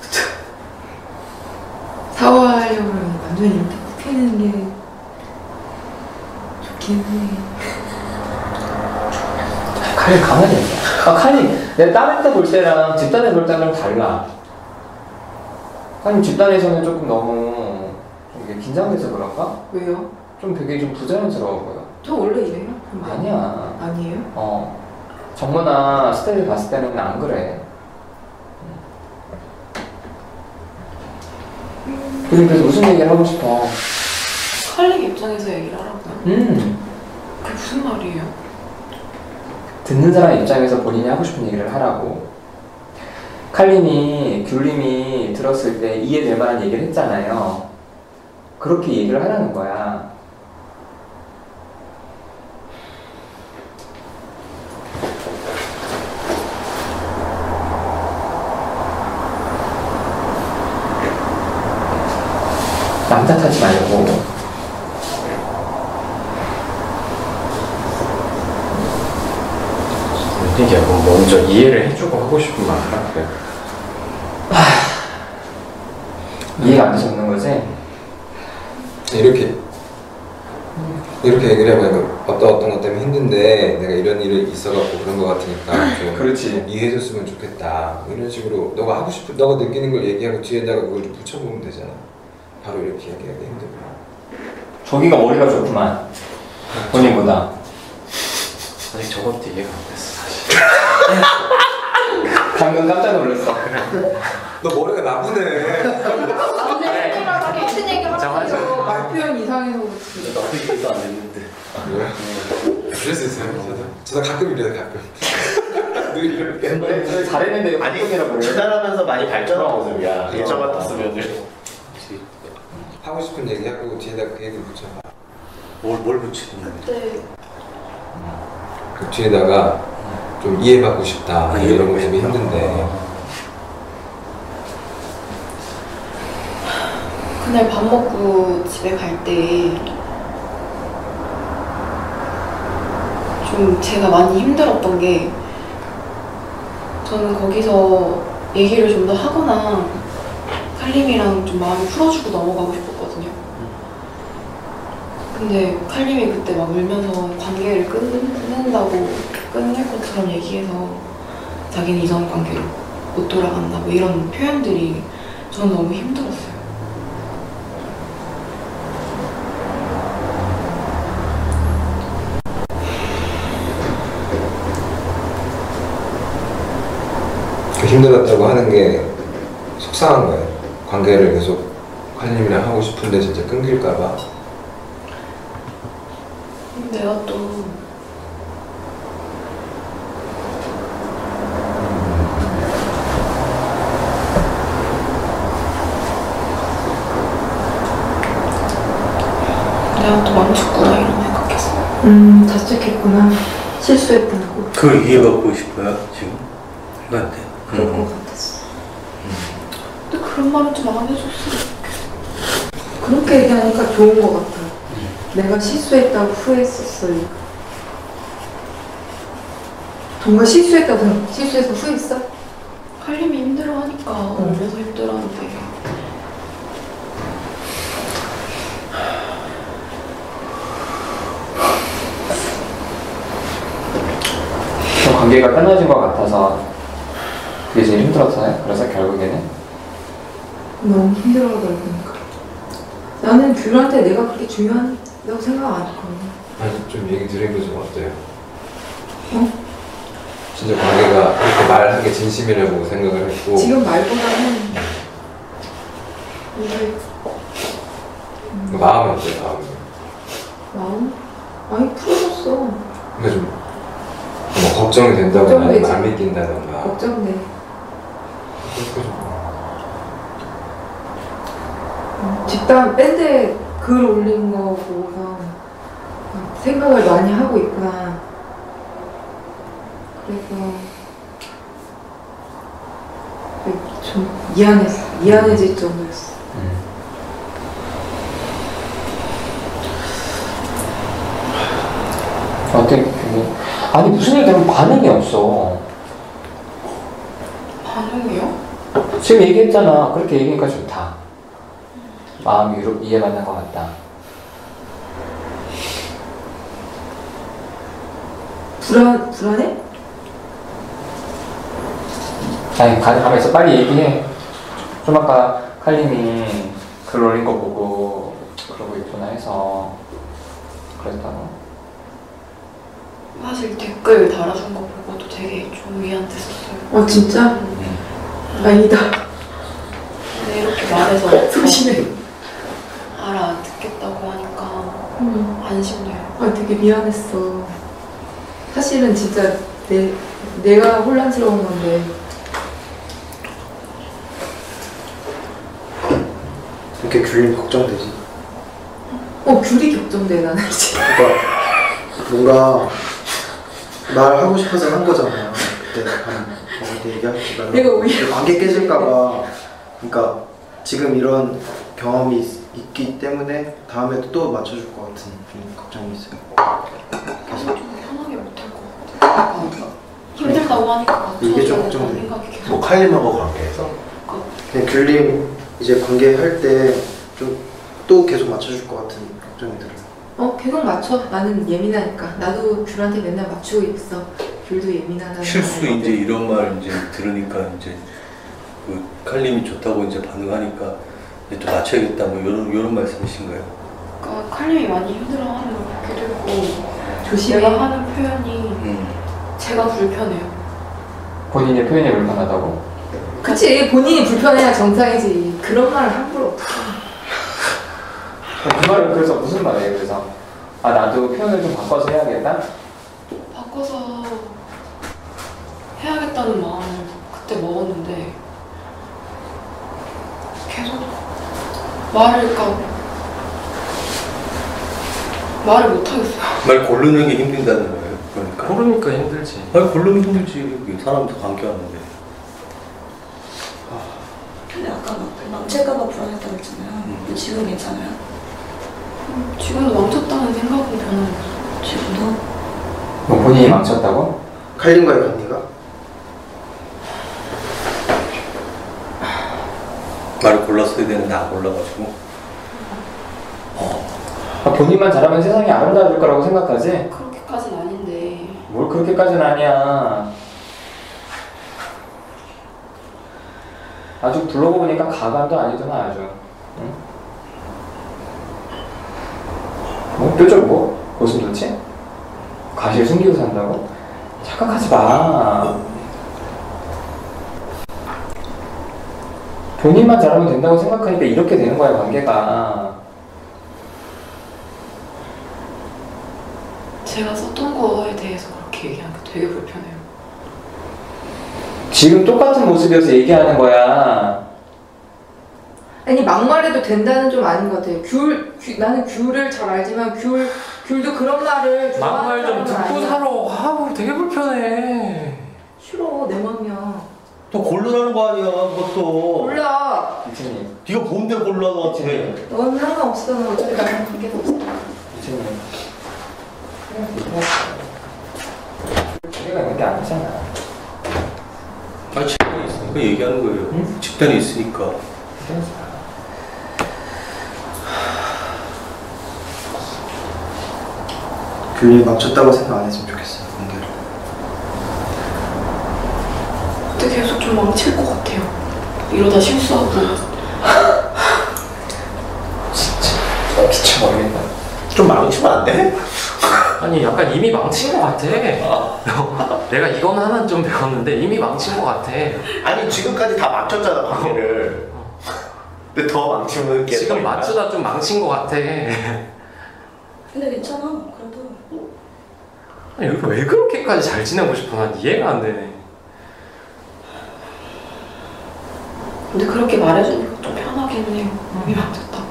[LAUGHS] 사과하려고 완전히 이렇게 피는 게 좋긴 해.
칼림 가만히 있어. 아, 칼림 내가 다른 데볼 때랑 집단에 볼 때랑 달라. 칼림 집단에서는 조금 너무 좀 이게 긴장돼서 그런가?
왜요?
좀 되게 좀 부자연스러워 보여.
저 원래 이래요? 근데.
아니야.
아니에요?
어. 정모나 스타일 봤을 때는 안 그래. 우리 그래서 무슨 얘기를 하고 싶어?
칼릭 입장에서 얘기를 하라고요?
음.
그게 무슨 말이에요?
듣는 사람 입장에서 본인이 하고 싶은 얘기를 하라고. 칼림이, 귤림이 들었을 때 이해될 만한 얘기를 했잖아요. 그렇게 얘기를 하라는 거야. 남 탓하지 말고.
이게 뭐 먼저 이해를 해주고 하고 싶은 말 하라고요.
이해가 안 되셨는 거지?
이렇게 이렇게 얘기를 해보니까 어떤 어떤 것 때문에 힘든데 내가 이런 일이 있어갖고 그런 것 같으니까 [LAUGHS] 좀
그렇지.
이해해줬으면 좋겠다 뭐 이런 식으로 너가 하고 싶은 너가 느끼는 걸 얘기하고 뒤에다가 그걸 좀 붙여보면 되잖아 바로 이렇게 얘기하기 힘들고
저기가 머리가 좋구만. 본인보다.
아직 저것도 이해가 안 사실. [LAUGHS]
방금 깜짝 놀랐어.
너 머리가 나쁘네.
같은 얘기
맞아.
말 표현 이상해서 그렇지.
나도 얘기도 안 했는데.
그럴 수 있어요 저도 저도 가끔 이래요 가끔. [LAUGHS] 늘 이렇게.
왜, 왜 잘했는데
아니
그래?
주단하면서 많이 발전한 모습이야. 일정 같았으면
하고 싶은 얘기 하고 뒤에다가 그 얘기 붙여봐.
뭘, 뭘 붙이는 거야?
그때
그 뒤에다가 좀 이해받고 싶다
아,
이런
이해받고
모습이
싶다.
힘든데
그날 밥 먹고 집에 갈 때 좀 제가 많이 힘들었던 게 저는 거기서 얘기를 좀 더 하거나 칼림이랑 좀 마음을 풀어주고 넘어가고 싶었거든요. 근데 칼림이 그때 막 울면서 관계를 끊는다고 끊을 것처럼 얘기해서 자기는 이성 관계로 못 돌아간다 뭐 이런 표현들이 저는 너무 힘들었어요.
그 힘들었다고 하는 게 속상한 거예요. 관계를 계속 칼님이랑 하고 싶은데 진짜 끊길까봐.
내가 또 내가 또 망쳤구나 이런 생각했어.
음, 자책했구나. 실수했다고.
그걸 이해받고 싶어요, 지금? 나한테.
그럴 것 같았어. 근데 그런 말은 좀 안 해줬어.
그렇게 얘기하니까 좋은 것 같아. 내가 실수했다고 후회했었어요. 정말 실수했다고 실수해서 후회했어?
칼림이 힘들어하니까 울면서 힘들어하는데
저 관계가 끊어진 것 같아서 그게 제일 힘들었어요. 그래서 결국에는
너무 힘들어하더라고요. 나는 귤한테 내가 그렇게 중요하다고 생각 안 했거든.
아니 좀 얘기 거좀 어때요?
어?
진짜 관계가 그렇게 말하는 게 진심이라고 생각을 했고
지금 말보다는 이게
그 마음이 어때요? 마음이?
마음 많이 풀어졌어.
그러니까 좀 뭐 걱정이 된다거나
걱정되지.
안 믿긴다거나
걱정돼. 집단 밴드에 글 올린 거 보고서 생각을 많이 하고 있구나. 그래서 좀 미안했어. 미안해질 정도였어.
어때? 그, 아니 무슨 일 되면 반응이 없어.
반응이요?
지금 얘기했잖아. 그렇게 얘기하니까 좋다. 마음이 위로, 이해받는 것 같다.
불안 불안해?
아니 가, 가만 있어. 빨리 얘기해. 좀 아까 칼림이 글 올린 거 보고 그러고 있구나 해서 그랬다고.
사실 댓글 달아준 거 보고도 되게 좀 위안 됐었어요.
어 진짜?
음.
아니다.
근데 이렇게 말해서 [LAUGHS]
소심해.
알아 듣겠다고 하니까
음.
안심돼요.
아 되게 미안했어. 사실은 진짜 내 내가 혼란스러운 건데.
이렇게 귤림 걱정되지.
어 귤이 걱정돼 나는 이제.
그러니까 뭔가 말하고 싶어서 한 거잖아요. 그때 한 어디 얘기하지 말라고.
내가 오히려-
관계 깨질까봐. 그러니까 지금 이런 경험이 있, 있기 때문에 다음에도 또 맞춰줄 것 같은 좀 걱정이 있어요. 계속.
좀 편하게 못할 것 같아요. 힘들다고 하니까
이게 좀 걱정돼.
뭐 칼림하고 관계해서
근데 귤림 이제 관계할 때 좀 또 계속 맞춰줄 것 같은 걱정이 들어요.
어 계속 맞춰. 나는 예민하니까. 나도 귤한테 맨날 맞추고 있어. 귤도 예민하다는.
실수. 이제 이런 말 이제 들으니까 이제 그 칼림이 좋다고 이제 반응하니까 이제 또 맞춰야겠다 뭐 이런 이런 말씀이신가요?
그러니까 칼림이 많이 힘들어하는 걸 보기도 했고
조심해.
내가 하는 표현이
음.
제가 불편해요.
본인의 표현이 불편하다고?
그치 본인이 불편해야 정상이지. 그런 말을 함부로 어떻게.
그 말은 그래서 무슨 말이에요? 그래서 아 나도 표현을 좀 바꿔서 해야겠다.
바꿔서 해야겠다는 마음을 그때 먹었는데 계속 말을 그러니까 말을 못 하겠어요. [LAUGHS]
말 고르는 게 힘들다는 거예요. 그러니까
모르니까 힘들지.
말 고르면 힘들지 사람도 관계하는데
근데 아까 막 망칠까봐 불안했다고 했잖아요. 근데 지금 괜찮아요?
지금도 망쳤다는 생각은 저는
지금도?
뭐 본인이 망쳤다고?
칼림과의 관계가
말을 골랐어야 되는데 안 골라가지고
아, 본인만 잘하면 세상이 아름다워질 거라고 생각하지?
그렇게까지는 아닌데
뭘 그렇게까지는 아니야. 아주 불러고 보니까 가관도 아니더나 아주. 응? 뭐 뾰족 뭐? 고슴도치? 가시를 숨기고 산다고? 착각하지 마. 본인만 잘하면 된다고 생각하니까 이렇게 되는 거야 관계가.
제가 썼던 거에 대해서 그렇게 얘기하니까 되게 불편해요.
지금 똑같은 모습이어서 얘기하는 거야.
아니 막말해도 된다는 좀 아닌 것 같아요. 귤, 귤 나는 귤을 잘 알지만 귤 귤도 그런 말을
막말 좀
좋아하는
듣고. 살아. 아, 되게 불편해.
싫어 내 맘이야.
또 고르라는 거 아니야 그것도
몰라.
이천님,
네가 뭔데 골라 너한테
넌 상관없어. 넌 어차피 나랑 관계도 없어.
얘기하자. 우리가 있는 게 아니잖아.
아 집단이 있으니까 얘기하는 거예요
응?
집단이 있으니까
귤림 망쳤다고 생각 안 했으면 좋겠어요. 관계를.
근데 계속 좀 망칠 것 같아요. 이러다 실수하고 [LAUGHS]
미쳐 버리겠다.
좀 망치면 안 돼? [LAUGHS]
아니 약간 이미 망친 것 같아. [LAUGHS] 내가 이건 하나 좀 배웠는데 이미 망친 것 같아.
아니 지금까지 다 맞췄잖아 관계를 근데 더 망치면
지금? 맞추다 좀 망친 것 같아.
근데 괜찮아.
아니 왜- 왜 그렇게까지 잘 지내고 싶어? 난 이해가 안 되네.
근데 그렇게 말해주니까 좀 편하긴 해요. 몸이 망쳤다.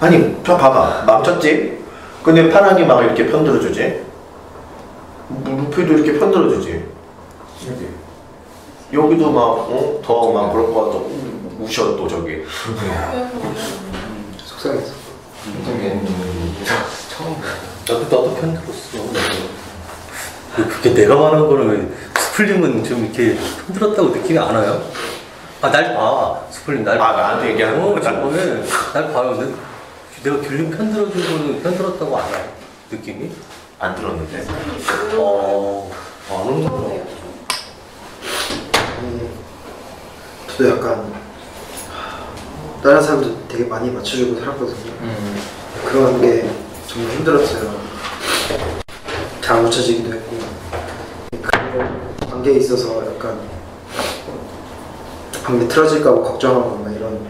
아니 저 봐봐 망쳤지? 근데 파랑이 막 이렇게 편들어주지? 무- 루피도 이렇게 편들어주지? 그지? 여기도 막더 막 그럴 것 같아. 우셔 또 저기.
속상했어.
처음
나도 나도 편들었어. 그게 내가 말한 거는 스플링은 좀 이렇게 편들었다고 느낌이 안 와요? 아 날 봐. 스플링
날아
봐.
나한테 얘기하는
어,
거다.
저거는 날 봐요. 근데 내가 귤링 편들어준 거는 편들었다고 안 와요. 느낌이?
안 들었는데.
어, 안 오는구나.
좀.
음, 저도 약간 다른 사람들 되게 많이 맞춰주고 살았거든요.
음.
그런 게 정말 힘들었어요. 잘 맞춰지기도 했고 관계에 있어서 약간 관계 틀어질까 봐 걱정하고 막 이런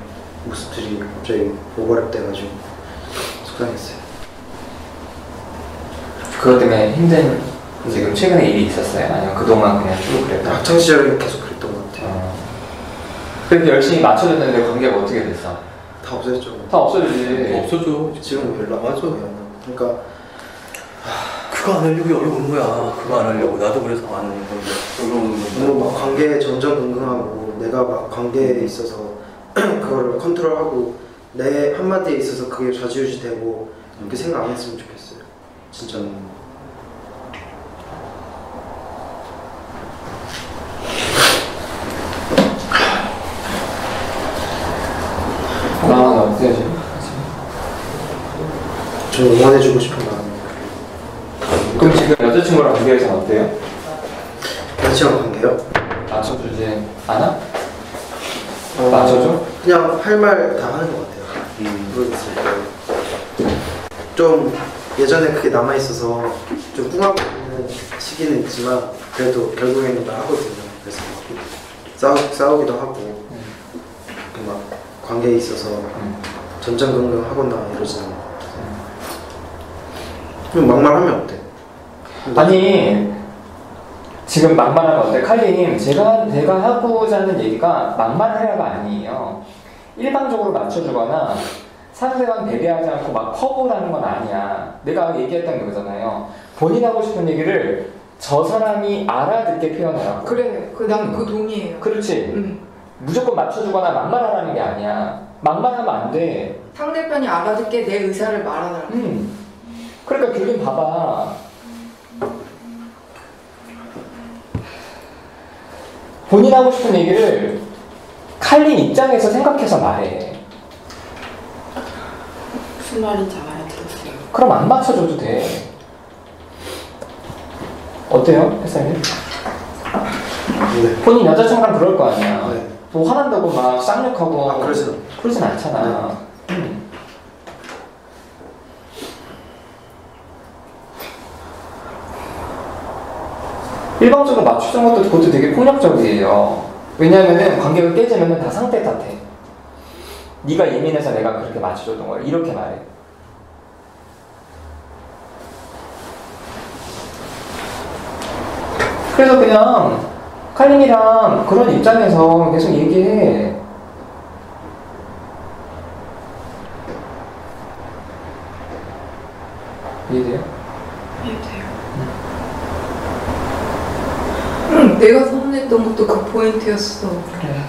모습들이 갑자기 오버랩 돼가지고 속상했어요.
그것 때문에 힘든 지금 최근에 일이 있었어요? 아니면 그동안 그냥 쭉 그랬다?
학창 시절에 계속 그랬던 것 같아요.
어. 그렇게 열심히 맞춰줬는데 관계가 어떻게 됐어?
다 없어졌죠.
다 없어지지.
없어져.
지금 연락. 안 해요. 그러니까
그거 안 하려고 여기 온 거야. 그거 안 하려고. 나도 그래서 안 하는 건데. 여기 오는 건데.
관계에 전전긍긍하고 내가 막 관계에 있어서 [CLEARS THROAT] 그거를 컨트롤하고 내 한마디에 있어서 그게 좌지우지 되고 그렇게 생각 안 했으면 좋겠어요. 진짜.
마음은 어때요 지금?
좀 응원해주고 싶은.
그럼 지금 여자친구랑 관계에서 어때요?
여자친구 관계요?
맞춰주지 않아? 맞춰줘?
그냥 할 말 다 하는 것 같아요.
음.
때. 좀 예전에 그게 남아 있어서 좀 꿍하고 있는 시기는 있지만 그래도 결국에는 다 하거든요. 그래서 막 싸우, 싸우기도 하고 그막 관계에 있어서
음.
전전긍긍 하거나 이러지는 않아요. 좀 막말하면 어때?
아니 지금 막말하면 어때? 칼리님 제가 제가 하고자 하는 얘기가 막말하려가 아니에요. 일방적으로 맞춰주거나 상대방 배려하지 않고 막 커버하는 건 아니야. 내가 얘기했던 게 그거잖아요. 본인 하고 싶은 얘기를 저 사람이 알아듣게 표현하라고.
그래, 그난 그 동의해요.
그렇지.
음.
무조건 맞춰주거나 막말하라는 게 아니야. 막말하면 안 돼.
상대편이 알아듣게 내 의사를 말하더라.
음. 그러니까 교린 봐봐. 본인 하고 싶은 얘기를 칼린 입장에서 생각해서 말해.
무슨 말인지 알아들었어요.
그럼 안 맞춰줘도 돼. 어때요, 햇살님?
네.
본인 여자친구랑 그럴 거 아니야.
네.
뭐 화난다고 막 쌍욕하고
아, 그러진.
그러진 않잖아. 음. 일방적으로 맞추는 것도 그것도 되게 폭력적이에요. 왜냐하면은 관계가 깨지면은 다 상대 탓해. 네가 예민해서 내가 그렇게 맞춰줬던 거야. 이렇게 말해. 그래서 그냥 칼린이랑 그런 입장에서 계속 얘기해. 이해돼요.
응, 내가 서운했던 것도 그 포인트였어.
그래.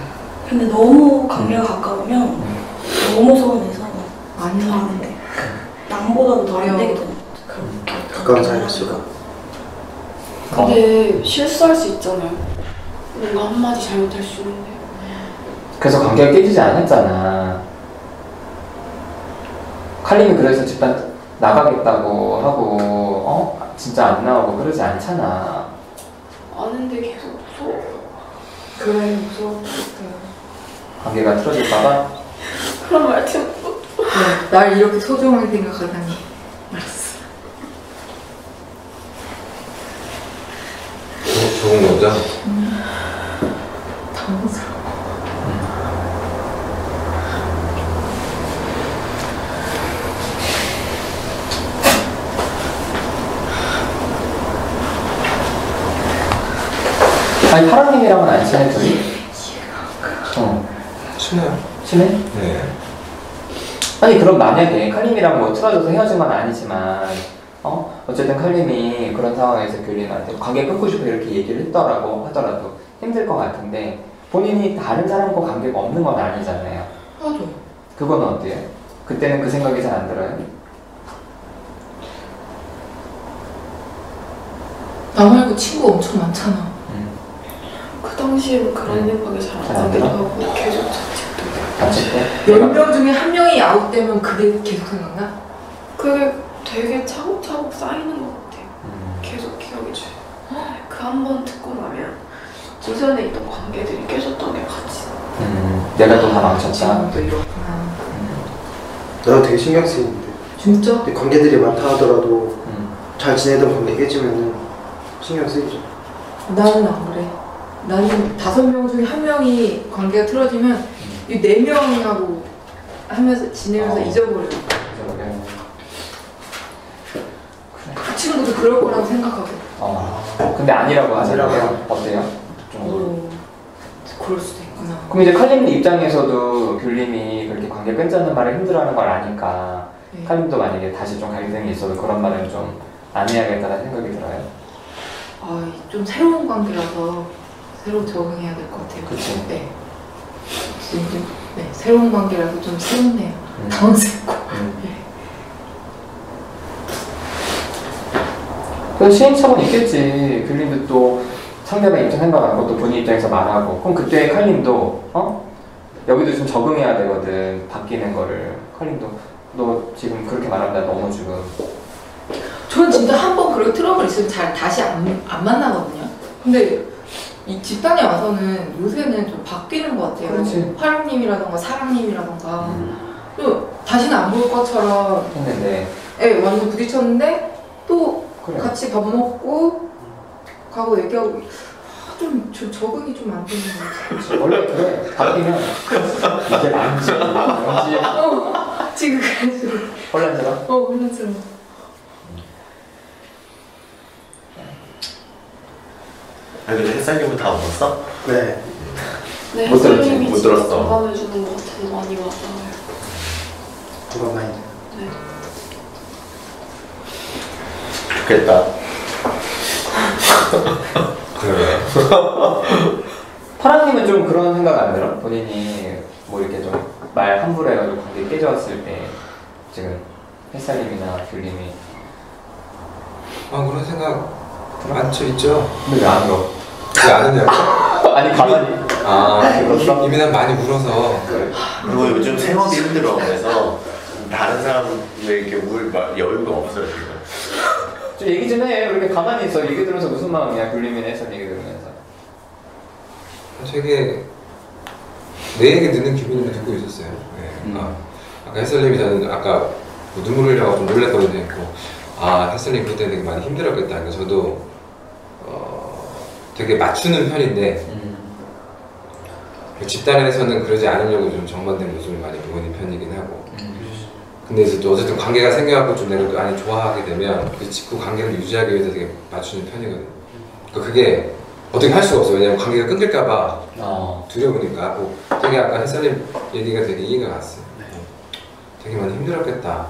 근데 너무 관계가 가까우면 너무 서운해서
아니,
안 돼. 남보다도 더안 되게 되는
가까운 사이일수가.
근데 실수할 수 있잖아요. 뭔가 한마디 잘못할 수 있는데.
그래서 관계가 깨지지 않았잖아. 칼림이 그래서 집단 나가겠다고 하고, 어? 진짜 안 나오고 그러지 않잖아.
아는데 계속 무서워.
그래, 무서웠을 때.
관계가 틀어질까봐. [LAUGHS]
그런 말 듣고.
그래, 날 이렇게 소중하게 생각하다니. 알았어.
좋은 거죠?
당
아니, 파랑님이랑은 안 친해, 둘이? 어.
친해요.
친해?
네.
아니 그럼 만약에 칼림이랑 뭐 틀어져서 헤어진 건 아니지만 어 어쨌든 칼림이 그런 상황에서 교린한테 관계 끊고 싶어 이렇게 얘기를 했더라고 하더라도 힘들 것 같은데 본인이 다른 사람과 관계가 없는 건 아니잖아요.
맞아.
그건 어때요? 그때는 그 생각이 잘 안 들어요?
나 말고 친구 엄청 많잖아.
음.
그 당시에는 그런
음.
생각이 잘
잘안
안 나기도
들어?
하고 계속 자책도
다칠 때?
열명 중에 한 명이 아웃되면 그게 계속 생각나?
그게 되게 차곡차곡 쌓이는 것 같아요.
음.
계속 기억이 져요. 그 한 번 듣고 나면 이전에 있던 관계들이 깨졌던 게 같이
음, 내가 또 다 망쳤다.
지금도 이렇구나.
나도 되게 신경 쓰이는데
진짜?
근데 관계들이 많다 하더라도
음.
잘 지내던 관계 깨지면은 신경 쓰이죠
나는 안 그래. 나는 다섯 명 중에 한 명이 관계가 틀어지면 이 네 명하고 하면서 지내면서
어.
잊어버려.
그래.
그 친구도 그럴 거라고 생각하고.
어. 근데 아니라고 하잖아요.
아니라고.
어때요? 좀.
어, 그럴 수도 있구나.
그럼 이제 칼림님 입장에서도 귤님이 그렇게 관계 끊자는 말을 힘들어하는 걸 아니까
네.
칼림도 만약에 다시 좀 갈등이 있어도 그런 말은 좀 안 해야겠다는 생각이 들어요.
아, 좀 새로운 관계라서 새로 적응해야 될 것 같아요.
그치.
네. 진짜, 네, 새로운 관계라서 좀 새롭네요.
음.
당황스럽고.
음.
네.
그 시행착오는 있겠지. 귤님도 또 상대방 입장 생각하고 또 본인 입장에서 말하고 그럼 그때 칼림도 어? 여기도 좀 적응해야 되거든. 바뀌는 거를. 칼림도 너 지금 그렇게 나 너무 지금
저는 진짜 한 번 그렇게 트러블 있으면 잘 다시 안, 안 만나거든요. 근데 이 집단에 와서는 요새는 좀 바뀌는 것 같아요.
그렇지.
화랑님이라던가 사랑님이라던가
음.
또 다시는 안 볼 것처럼
했는데
예, 완전 부딪혔는데 또
그래.
같이 밥 먹고 가고 얘기하고 아, 좀, 좀 적응이 좀 안 되는 것 같아요.
원래 그래. 바뀌면 이게 뭔지 뭔지
어, 지금 그래서
혼란스러워.
어 혼란스러워.
아 근데 햇살님은 다 먹었어?
네
네,
못 들었지,
못
진짜
들었어.
공감해주는 것 같아서 많이 와닿아요.
많이
네.
좋겠다
그래. [LAUGHS]
파랑님은 좀 그런 생각 안 들어? 본인이 뭐 이렇게 좀 말 함부로 해가지고 관계 깨졌을 때 지금 햇살님이나 귤님이
아 그런 생각 많죠 있죠.
근데 왜안 울어?
왜 아느냐고? [LAUGHS]
아니 가만히
아
울었어?
이미 난 많이 울어서
그래.
그리고 요즘 생업이 힘들어 그래서 다른 사람에게 울막 여유가 없어요 지금
좀 얘기 좀 해. 왜 이렇게 가만히 있어. 얘기 들으면서 무슨 마음이야? 귤님이나 햇살 얘기 들으면서.
되게 내 얘기 듣는 기분을 듣고 있었어요. 네.
음.
아, 아까 햇살님이 저는 아까 뭐 눈물 흘려고 좀 놀랐거든요. 그, 아 햇살님 그때 되게 많이 힘들었겠다. 그러니까 저도 어, 되게 맞추는 편인데
음.
그 집단에서는 그러지 않으려고 좀 정반된 모습을 많이 보이는 편이긴 하고 근데 이제 또 어쨌든 관계가 생겨갖고 좀 내가 많이 좋아하게 되면 그, 집- 그 관계를 유지하기 위해서 되게 맞추는 편이거든요. 그러니까 그게 어떻게 할 수가 없어요. 왜냐면 관계가 끊길까봐
어.
두려우니까. 뭐 되게 아까 햇살님 얘기가 되게 이해가 갔어요. 되게 많이 힘들었겠다.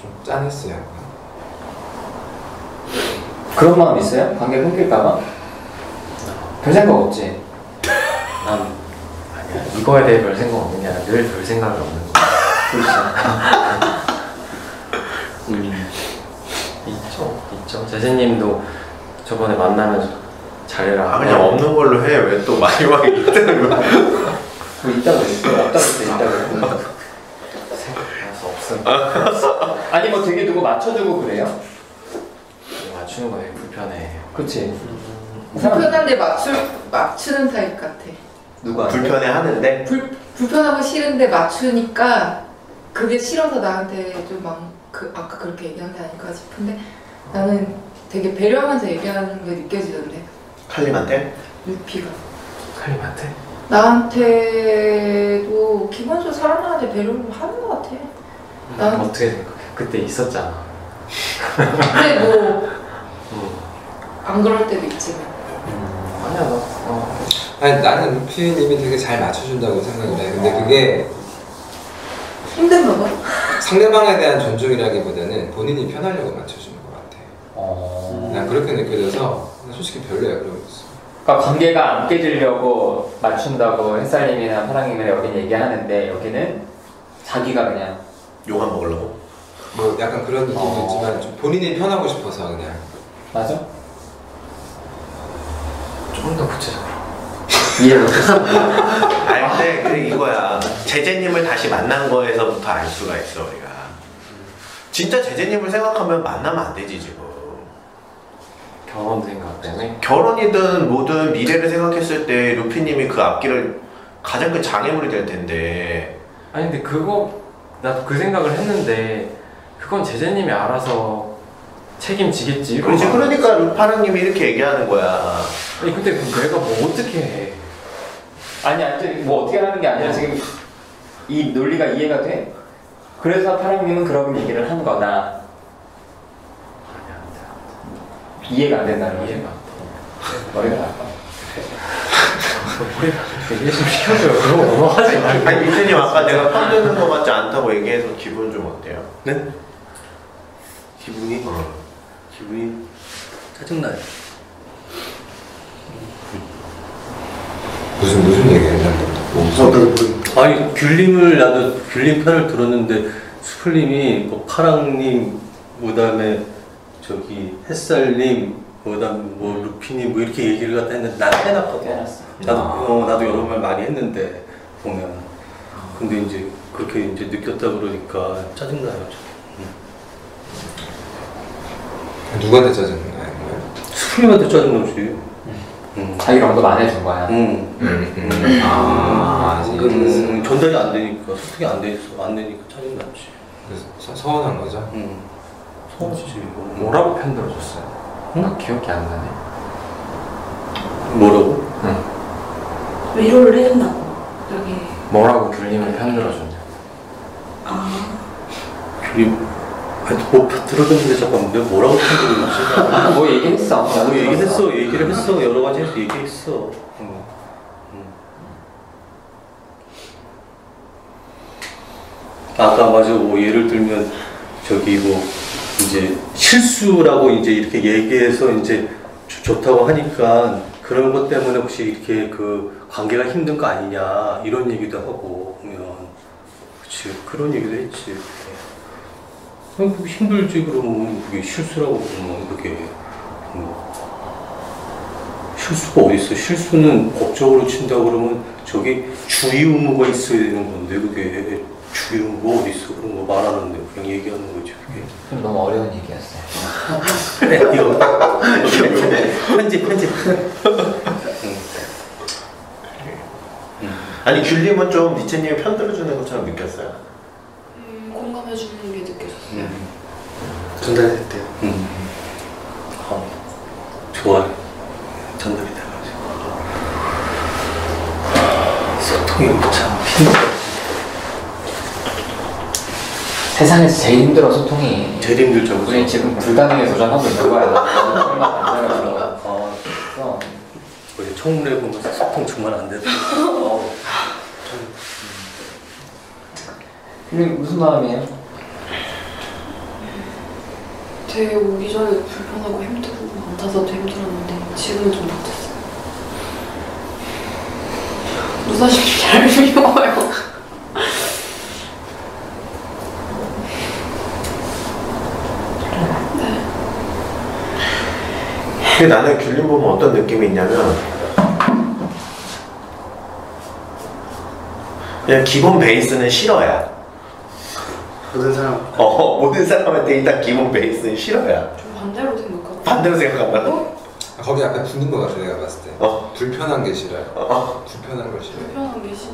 좀 짠했어요.
그런 마음 있어요? 관계 끊길까봐? 별 생각 없지.
난 아니야 이거에 대해 별 생각 없는 게 아니라 늘 별 생각이 없는 거야.
그렇지. [LAUGHS]
음. 있죠, 있죠. 제재님도 저번에 만나면서 잘해라.
아 그냥 없는 걸로 해 왜 또 마지막에 있다는 거야
뭐 있다고 그랬어. 없다고 그랬어. 있다고 그랬어.
생각해서 없음.
아니 뭐 되게 누구 맞춰주고 그래요?
맞추는 거에 불편해.
그치. 그 사람
불편한데 맞출, 맞추는 타입 같아.
누구한테?
불편해 하는데
불, 불편하고 싫은데 맞추니까 그게 싫어서 나한테 좀막 그, 아까 그렇게 얘기한 게 아닐까 싶은데 나는 되게 배려하면서 얘기하는 게 느껴지던데
칼림한테?
유피가
칼림한테?
나한테도 기본적으로 사람들한테 배려를 하는 것 같아 난
어떻게 생각해? 그때 있었잖아.
근데 뭐 안
음.
그럴 때도 있지만
아니야, 너. 어.
아니 나는 루피님이 되게 잘 맞춰준다고 생각을 해. 근데 그게
힘든가 봐
상대방에 대한 존중이라기보다는 본인이 편하려고 맞춰주는 것 같아.
어.
난 그렇게 느껴져서 난 솔직히 별로야 그러고 있어.
그러니까 관계가 안 깨지려고 맞춘다고 햇살님이나 파랑님이나 여긴 얘기하는데 여기는 자기가 그냥
욕안 먹으려고?
뭐 약간 그런 느낌도
어.
있지만 좀 본인이 편하고 싶어서 그냥
맞아?
좀더 구체적으로.
이해 못했어.
아니 근데 그 이거야. 제재님을 다시 만난 거에서부터 알 수가 있어 우리가. 진짜 제재님을 생각하면 만나면 안 되지 지금.
경험 생각 때문에?
결혼이든 뭐든 미래를 생각했을 때 루피님이 그 앞길을 가장 큰 장애물이 될 텐데.
아니 근데 그거 나도 그 생각을 했는데 그건 제재님이 알아서 책임지겠지
그렇지.
거
그러니까 루파랑님이 이렇게 얘기하는 거야
아니 근데 그 내가 뭐 어떻게 해
아니 아니 뭐 어떻게 하는 게 아니라 지금 이 논리가 이해가 돼? 그래서 파랑님은 그런 얘기를 한 거다. 이해가 안 된다는 거지.
이해가
머리가 나빠.
이해 좀 시켜줘요 그런 거 넘어가지 말고
아니 민재님 아까 내가 편드는 거 같지 않다고 얘기해서 기분 좀 어때요?
네? 기분이
어.
기분이 짜증나요.
무슨 무슨 얘기했는데
모르겠
아니 귤림을 나도 귤림 편을 들었는데 수풀님이 뭐 파랑님 그다음에 저기 햇살님 그다음 뭐 루피님 뭐 이렇게 얘기를 갖다 했는데 난.
해놨어.
나도 어, 나도 여러 말 많이 했는데 보면 근데 이제 그렇게 이제 느꼈다 그러니까 짜증나요. 좀.
누구한테 짜증나는 거예요?
수풀님한테 짜증나지. 음.
자기가 언급 안 해준 거야.
음.
음. 아
음, 전달이 안 되니까 소통이 안 돼 있어 안 되니까 짜증 났지.
그래서 서- 서운한 거죠?
음. 서운하지. 뭐.
뭐라고 편들어줬어요? 나 기억이 안 나네
뭐라고?
위로를 해준다고. 여기.
뭐라고 귤림을 편들어줬냐
아.
귤림 아니 뭐 들어줬는데 잠깐 내가 뭐라고 편들었지? [LAUGHS]
뭐 얘기했어.
뭐 얘기했어 얘기를 했어 여러 가지 해서 얘기했어. 음. 음. 아까 맞아 뭐 예를 들면 저기 뭐 이제 실수라고 이제 이렇게 얘기해서 이제 좋- 좋다고 하니까 그런 것 때문에 혹시 이렇게 그 관계가 힘든 거 아니냐 이런 얘기도 하고 보면 그치 그런 얘기도 했지. 그게 힘들지 그러면 그게 실수라고 그러면 그게 뭐 실수가 어디 있어? 실수는 법적으로 친다 그러면 저기 주의 의무가 있어야 되는 건데 그게 주의 의무가 어디 있어? 그런 거 말하는데 그냥 얘기하는 거지 그게.
좀 너무 어려운 얘기였어요.
네, 이거 편집 편집.
아니 귤님은 좀 니체님이 편들어주는 것처럼 느꼈어요
음, 공감해주는 게 느껴졌어요.
전달됐대요.
음. 아, 좋아요. 전달이 돼가지고. 소통이 참 힘들어.
세상에서 제일 힘들어 소통이.
제일 힘들죠. 그죠?
우리 지금 불가능에 도전하고 있는 거야. 거. [LAUGHS]
우리 청문회 보면서 소통 정말 안 되더라고. [LAUGHS] 어.
근데 무슨 마음이에요?
되게 오기 전에 불편하고 힘들고 앉아서도 힘들었는데 지금은 좀 낫았어요. 무사실 잘 미워요.
근데 나는 귤님 보면 어떤 느낌이 있냐면 그냥 기본 베이스는 싫어야
모든 사람
어 모든 사람한테 일단 기본 베이스는 싫어야
좀 반대로 생각하고.
반대로 생각한다고?
아, 거기 약간 붙는 거 같아 내가 봤을 때
어.
불편한 게 싫어요
어.
불편한 걸 싫어요
불편한 게 싫어.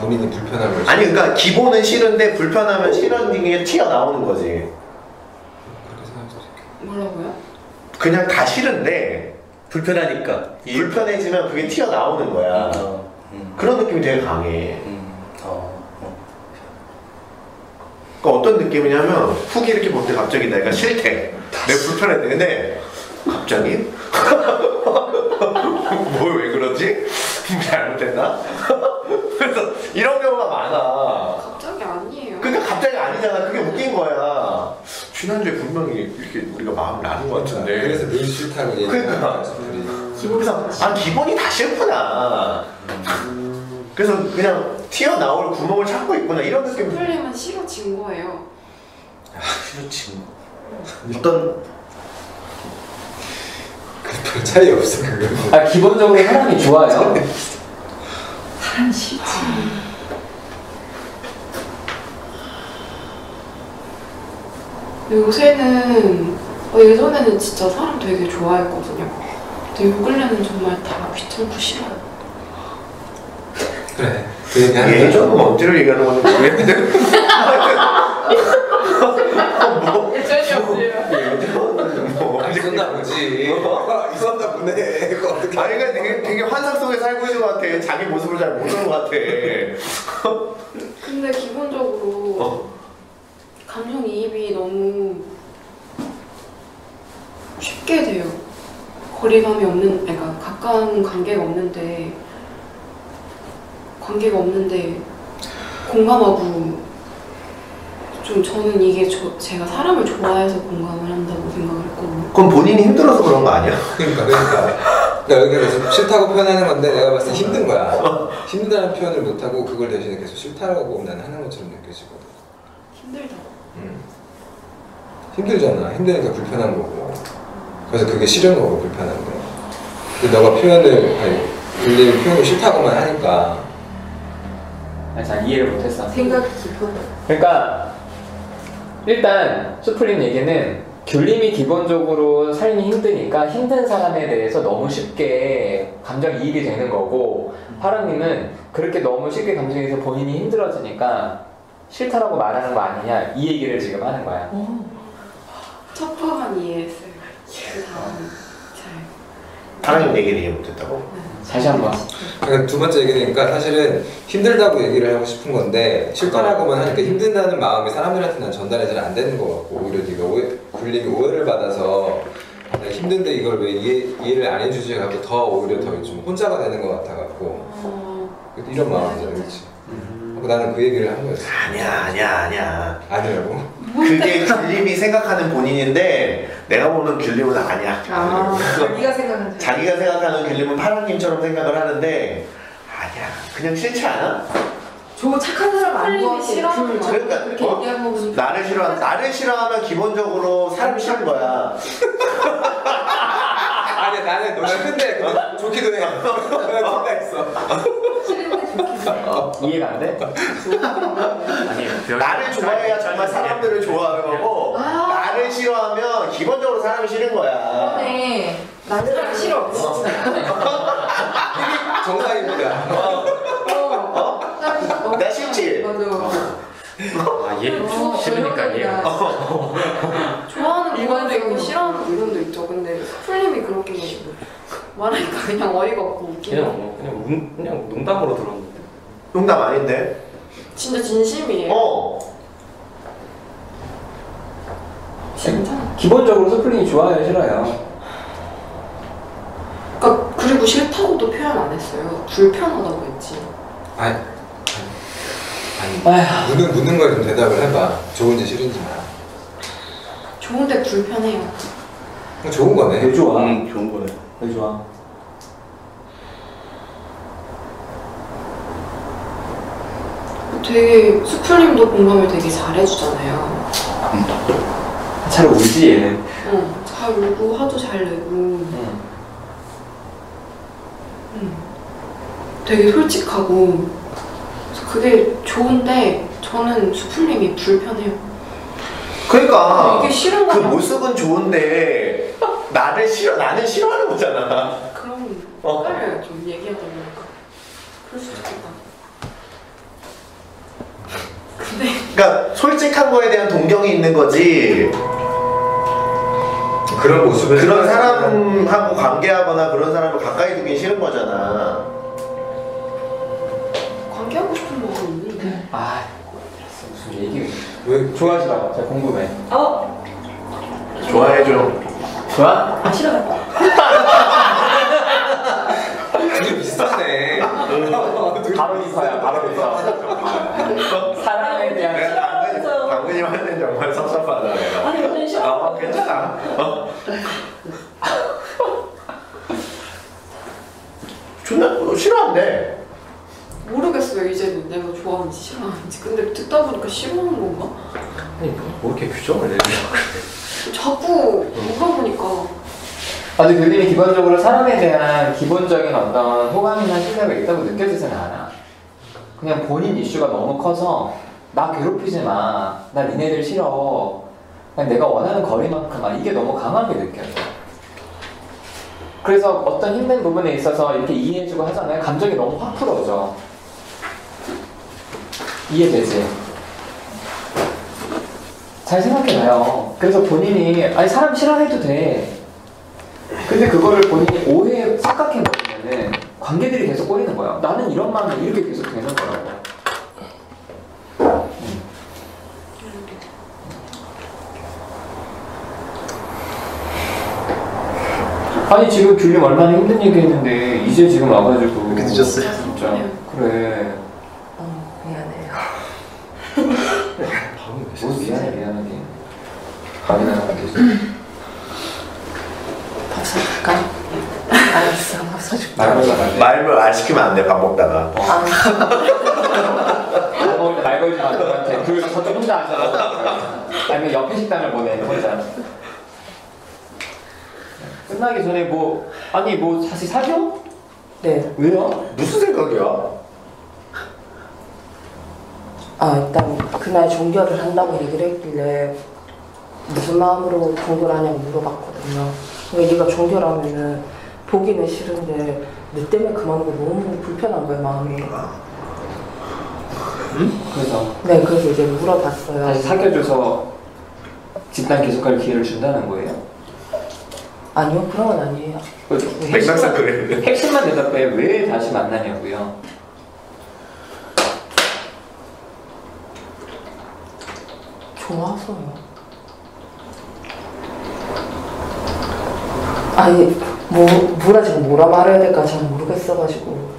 본인이 불편한 걸 싫어요
아니 그러니까 기본은 싫은데 불편하면 싫은 게 튀어나오는 거지
그렇게 있겠
뭐라고요?
그냥 다 싫은데
불편하니까. 이-
불편해지면 그게 튀어나오는 거야
어, 음,
그런 느낌이 되게 강해
음, 어, 어.
그러니까 어떤 느낌이냐면 훅 이렇게 볼 때 갑자기 내가 싫대. 내가 불편했는데 갑자기? [LAUGHS] 뭘 왜 그러지? 잘못했나? [LAUGHS] 그래서 이런 경우가 많아.
갑자기 아니에요.
그러니까 갑자기 아니잖아. 그게 웃긴 거야. 지난주에 분명히 이렇게 우리가 마음 나는 것 같은데.
그래서 늘 싫다고
그러니까.
얘기하는
그래서 아 기본이 다 싫구나. 그래서 그냥 튀어나올 구멍을 찾고 있구나 이런 느낌.
풀리면 싫어진 거예요.
그렇지.
어떤
별 차이 없어 그거.
아 기본적으로 사람이 좋아요.
사람 싫지. 요새는 어, 예전에는 진짜 사람 되게 좋아했거든요. 근데 요 근래는 정말 다 귀찮고 싫어요.
그래.
조금 억지로 얘기하는 건지 모르겠는데. 뭐,
예전이 없어요.
뭐,
있었나 보지. 있었나 보네. 그거 어떻게?
아니 그러니까 되게, 되게 환상 속에 살고 있는 것 같아. 자기 모습을 잘 모르는 것 같아.
근데 기본적으로
어.
감정이입이 너무 쉽게 돼요. 거리감이 없는, 그러니까 가까운 관계가 없는데 관계가 없는데 공감하고 좀 저는 이게 저, 제가 사람을 좋아해서 공감을 한다고 생각을 했거든요.
그럼 본인이 힘들어서 그런 거 아니야? [LAUGHS]
그러니까 그러니까. 그러니까 여기가 계속 싫다고 표현하는 건데 내가 봤을 때 힘든 거야. 힘들다는 표현을 못 하고 그걸 대신에 계속 싫다라고 나는 하는 것처럼 느껴지거든.
힘들다.
음. 힘들잖아. 힘드니까 불편한 거고. 그래서 그게 싫은 거고 불편한 거. 근데 너가 표현을 아니 들리는 표현을 싫다고만 하니까
잘 이해를 못했어.
생각이 깊어.
그러니까 일단 수프림 얘기는 귤림이 기본적으로 삶이 힘드니까 힘든 사람에 대해서 너무 쉽게 감정이입이 되는 거고 파랑님은 그렇게 너무 쉽게 감정해서 본인이 힘들어지니까 싫다라고 말하는 거 아니냐 이 얘기를 지금 하는 거야.
첫 화만 이해했어요. 그 다음 잘.
사랑님 얘기를 이해 못했다고?
다시 한번.
그러니까 두 번째 얘기니까 사실은 힘들다고 얘기를 하고 싶은 건데 싫다라고만 하니까 힘든다는 마음이 사람들한테 난 전달이 잘 안 되는 것 같고 오히려 네가 오해, 굴림이 오해를 받아서 힘든데 이걸 왜 이해, 이해를 안 해주지 하고 더 오히려 더 좀 혼자가 되는 것 같아 갖고
어,
이런 마음이잖아 그렇지 하고 나는 그 얘기를 한 거였어
아니야 아니야 아니야.
아니라고?
그게 귤림이 생각하는 본인인데 내가 보는 귤림은 아니야.
아, 네가 생각하는
자기가 생각하는 귤림은 파랑님처럼 생각을 하는데 아니야. 그냥 싫지 않아?
저 착한 사람 아닌 것 같아.
싫어하는 거.
그러니까
그렇게
어?
얘기한 거 보니까
나를 싫어 나를 싫어하면 기본적으로 사람 싫은 거야. [LAUGHS]
아니 나는 너 싫은데 그거 좋기도 해 내가 생각했어
싫은 해.
이해가 안 돼?
아니
나를 좋아해야 정말 사람들을 좋아하는 거고
아.
나를 싫어하면 기본적으로 사람이 싫은 거야.
그러네. 난 사람 싫어.
정상입니다
어? 어?
나 싫지?
맞아.
아, 얘
어,
싫으니까
어려운다.
얘가
좋아하는
일반적인
있고 싫어하는 부분도 있죠. 근데 풀님이 그렇게 [LAUGHS] 말하니까 그냥 어이가 없고 웃기네.
그냥 뭐 그냥 운, 그냥 농담으로 들었는데
농담 아닌데?
진짜 진심이에요.
어.
진짜.
기본적으로 수프림이 좋아요 싫어요?
그러니까 그리고 싫다고도 표현 안 했어요. 불편하다고 했지.
아니 아니. 묻는, 묻는 걸좀 대답을 해봐 좋은지 싫은지 말
좋은데 불편해요.
좋은 거네
왜 좋아?
음, 좋은 거네.
왜 좋아?
되게 수풀님도 공감을 되게 잘해주잖아요.
잘 울지 얘는.
어, 잘 울고 화도 잘 내고
응.
음. 되게 솔직하고 그래서 그게 좋은데 저는 수풀님이 불편해요.
그러니까
이게 싫은
그
거야.
모습은 좋은데 나를 싫어 나는 싫어하는 거잖아.
그럼
어.
좀 얘기하다 보니까. 그럴 수도 있겠다. 근데
그러니까 솔직한 거에 대한 동경이 있는 거지.
그런 모습을
그런 사람하고 관계하거나 그런 사람을 가까이 두긴 싫은 거잖아.
관계하고 싶은 마음이 있는데
아 무슨 얘기?
왜
좋아하시라고? 제가 궁금해.
어?
좋아해줘.
좋아?
아 싫어요.
둘이 비슷하네 [LAUGHS]
바로 이서야 바로 이서. 사랑에 대한
내가 당근이 당근님한테는 정말 섭섭하다 내가.
아니 완전
어,
네, 싫어.
괜찮아. 어. 존나 어, 싫어한대.
모르겠어요 이제는 내가 좋아하는지 싫어하는지 근데 듣다 보니까 싫어하는 건가?
아니 뭐, 뭐 이렇게 규정을 그래
자꾸 물어보니까
아주 교린이 기본적으로 사람에 대한 기본적인 어떤 호감이나 신뢰가 있다고 느껴지지는 않아. 그냥 본인 이슈가 너무 커서 나 괴롭히지 마. 나 니네들 싫어. 내가 원하는 거리만큼만 이게 너무 강하게 느껴져. 그래서 어떤 힘든 부분에 있어서 이렇게 이해해주고 하잖아요. 감정이 너무 확 풀어져. 이해되지? 잘 생각해봐요. 그래서 본인이 아니 사람 싫어해도 돼. 근데 그거를 본인이 오해 착각해 버리면은 관계들이 계속 꼬이는 거야. 나는 이런 마음이 이렇게 계속 되는 거라고. 음. 아니 지금 귤림 얼마나 힘든 얘기 했는데 이제 지금 와가지고
이렇게 늦었어요?
진짜 그래
너무 미안해요.
뭐 미안해 미안하게
게밥 사줄까? 알았어, 밥 사줄게.
말을 안 시키면 안 돼, 밥 먹다가.
아,
말말 걸지 마그 저쪽 혼자 앉아서 아니면 옆에 식당을 보내 혼자 끝나기 전에 뭐 아니 뭐 다시 사겨?
네.
왜요?
무슨 생각이야?
아, 일단 그날 종결을 한다고 얘기를 했길래 무슨 마음으로 종결 하냐고 물어봤거든요. 근데 네가 종결하면은 보기는 싫은데 너 때문에 그만두고 너무 불편한 거예요, 마음이.
그래서
네, 그래서 이제 물어봤어요.
다시 사귀어줘서 집단 계속할 기회를 준다는 거예요?
아니요, 그런 건 아니에요.
그
맥락상 그래.
핵심만 대답해 왜 다시 만나냐고요?
좋아서요. 아니, 뭐, 뭐라 지금 뭐라 말해야 될까 잘 모르겠어가지고.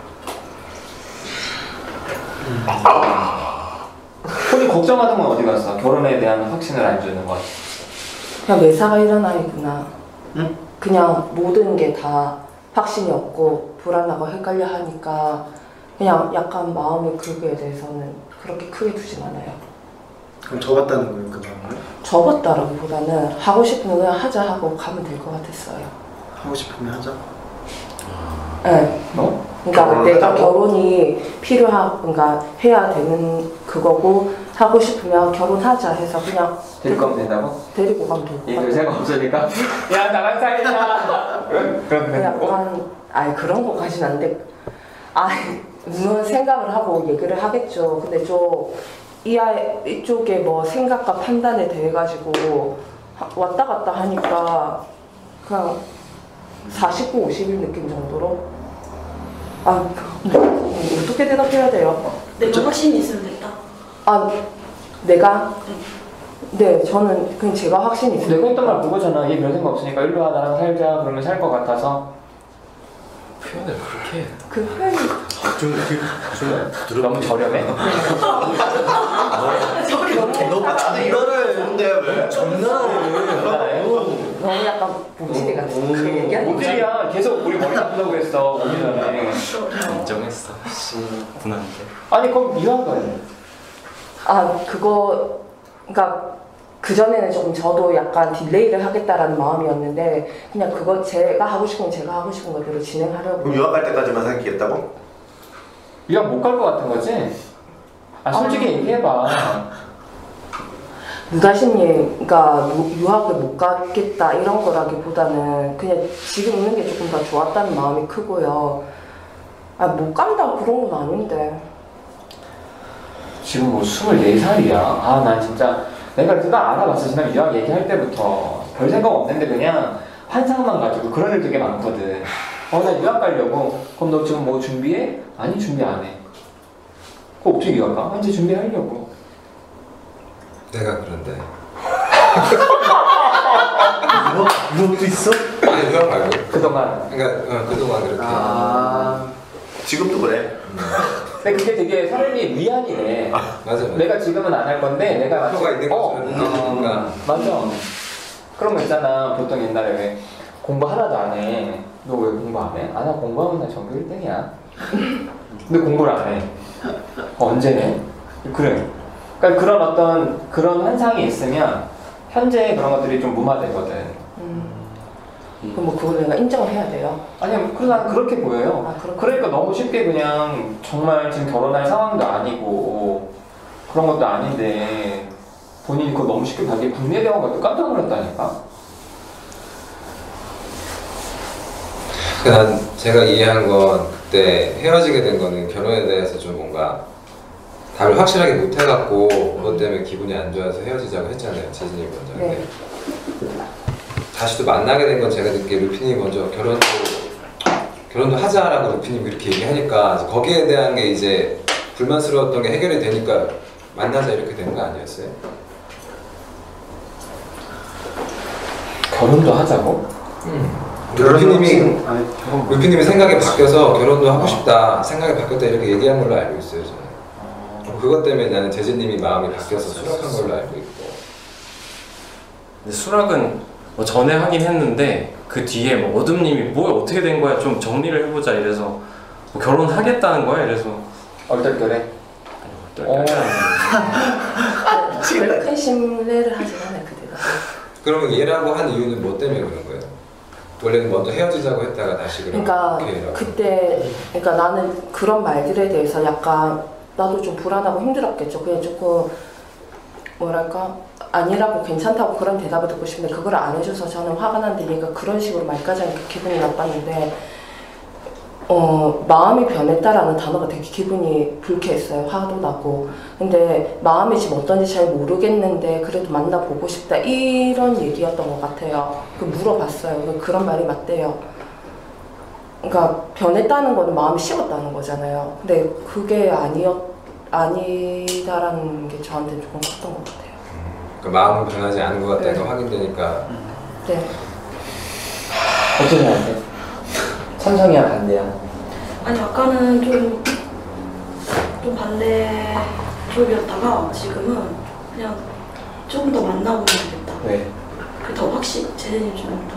본인 걱정하던 건 어디 갔어? 결혼에 대한 확신을 안 주는 건.
그냥 매사가 일어나니구나. 그냥 모든 게 다 확신이 없고 불안하고 헷갈려 하니까 그냥 약간 마음의 그거에 대해서는 그렇게 크게 두진 않아요.
그럼 접었다는 거예요 그 마음을?
접었다라기보다는 하고 싶으면 그냥 하자 하고 가면 될 것 같았어요.
하고 싶으면 하자.
네.
뭐?
그러니까 내가
하자고?
결혼이 필요하, 그러니까 해야 되는 그거고 하고 싶으면 결혼하자 해서 그냥
데리고 가면 된다고?
데리고 가면
얘들
같아요.
생각 없으니까 [LAUGHS] 야 나랑 사귀자 그런 그런
약간 아니 그런 거까지는 안 돼. 아 물론 생각을 하고 얘기를 하겠죠. 근데 저이 아이 이쪽에 뭐 생각과 판단에 대해 가지고 하- 왔다 갔다 하니까 그냥 49, 51 느낌 정도로? 아 뭐, 어떻게 대답해야 돼요?
내가 확신이 있으면 됐다.
아 내가? 네. 저는 그냥 제가 확신이 있어요.
내가 했던 말 그거잖아. 얘 별 생각 없으니까. 일로 와 나랑 살자. 그러면 살 것 같아서.
표현을 그렇게 해.
그 표현이
좀 이렇게 좀 부드럽게
너무 저렴해?
너 나는 이거를 좋은데 왜?
너무 약간 모질이 같은 그 얘기하니까.
모질이야. 계속 우리 머리 나쁘다고 했어 오기 전에
인정했어. 분한테.
아니 그럼 이해한 거야?
아 그거 그러니까 그 전에는 조금 저도 약간 딜레이를 하겠다라는 마음이었는데 그냥 그거 제가 하고 싶은 건 제가 하고 싶은 거대로 진행하려고.
그럼 유학 갈 때까지만 사귀겠다고?
유학 못 갈 것 같은 거지? 아 솔직히 얘기해봐
무다신님 그러니까 유- 유학을 못 가겠다 이런 거라기보다는 그냥 지금 있는 게 조금 더 좋았다는 마음이 크고요 아 못 간다 그런 건 아닌데
지금 뭐 24살이야. 아, 난 진짜 내가 딱 알아봤어. 지난 유학 얘기할 때부터 별 생각 없는데 그냥 환상만 가지고 그런 일 되게 많거든. 어, 나 유학 가려고. 그럼 너 지금 뭐 준비해? 아니, 준비 안 해. 그럼 어떻게 유학 가? 아, 이제 준비하려고.
내가 그런데
유학, 유학도 있어?
아니 그런 말고
그동안.
그러니까 어, 그동안 그렇게
아
지금도 그래.
근데 그게 되게 사람이 위안이네.
맞아 맞아
내가 지금은 안 할 건데 내가 마치-
표가 있는
어,
것처럼 느껴지니까
맞아. 그런 거 있잖아. 보통 옛날에 왜 공부 하나도 안 해. 너 왜 공부 안 해? 아나 공부하면 나 전교 1등이야 근데 공부를 안 해. 어, 언제 해? 그래. 그러니까 그런 어떤 그런 현상이 있으면 현재 그런 것들이 좀 무마되거든.
음. 그럼 뭐 그걸 내가 인정을 해야 돼요?
아니요, 그러나 그렇게 보여요.
아.
그러니까 너무 쉽게 그냥 정말 지금 결혼할 상황도 아니고 그런 것도 아닌데 본인이 그거 너무 쉽게 받기 국내대원 것도 깜짝 놀랐다니까.
그난 제가 이해한 건 그때 헤어지게 된 거는 결혼에 대해서 좀 뭔가 답을 확실하게 못 해갖고 그것 때문에 기분이 안 좋아서 헤어지자고 했잖아요 재진이 먼저
네.
다시 또 만나게 된 건 제가 듣기에 루피님이 먼저 결혼도 결혼도 하자라고 루피님이 그렇게 얘기하니까 거기에 대한 게 이제 불만스러웠던 게 해결이 되니까 만나자 이렇게 된 거 아니었어요?
결혼도 하자고?
루피님이
아니, 결혼
루피님이 생각이 바뀌어서 결혼도 하고 싶다 생각이 바뀌었다 이렇게 얘기한 걸로 알고 있어요 저는 그것 때문에 나는 재진님이 마음이 바뀌어서 수락한 걸로 알고 있고
근데 수락은 뭐 전에 하긴 했는데 그 뒤에 뭐 어둠님이 뭐 어떻게 된 거야 좀 정리를 해보자 이래서 뭐 결혼하겠다는 거야 이래서
얼떨결에? 어. [LAUGHS]
별큰 신뢰를 하진 않아요 그때가
그러면 얘라고 한 이유는 뭐 때문에 그런 거예요? 원래는 먼저 헤어지자고 했다가 다시
그러니까. 그때 그러니까 나는 그런 말들에 대해서 약간 나도 좀 불안하고 힘들었겠죠. 그냥 조금 뭐랄까 아니라고 괜찮다고 그런 대답을 듣고 싶은데 그걸 안 해줘서 저는 화가 났는데 얘가 그런 식으로 말까지 하니까 기분이 나빴는데 어 마음이 변했다라는 단어가 되게 기분이 불쾌했어요. 화도 나고 근데 마음이 지금 어떤지 잘 모르겠는데 그래도 만나보고 싶다 이런 얘기였던 것 같아요. 그 물어봤어요. 그 그런 말이 맞대요. 그러니까 변했다는 거는 마음이 식었다는 거잖아요. 근데 그게 아니었 아니다라는 게 저한테 조금 컸던 것 같아요.
그러니까 마음은 변하지 않은 것 같다는
네.
게 확인되니까
네.
어떻게 해야 돼? 찬성이야 반대야?
아니 아까는 좀, 좀 반대 쪽이었다가 지금은 그냥 조금 더 만나보면 되겠다.
왜?
그게 더 확실, 제대님 좀더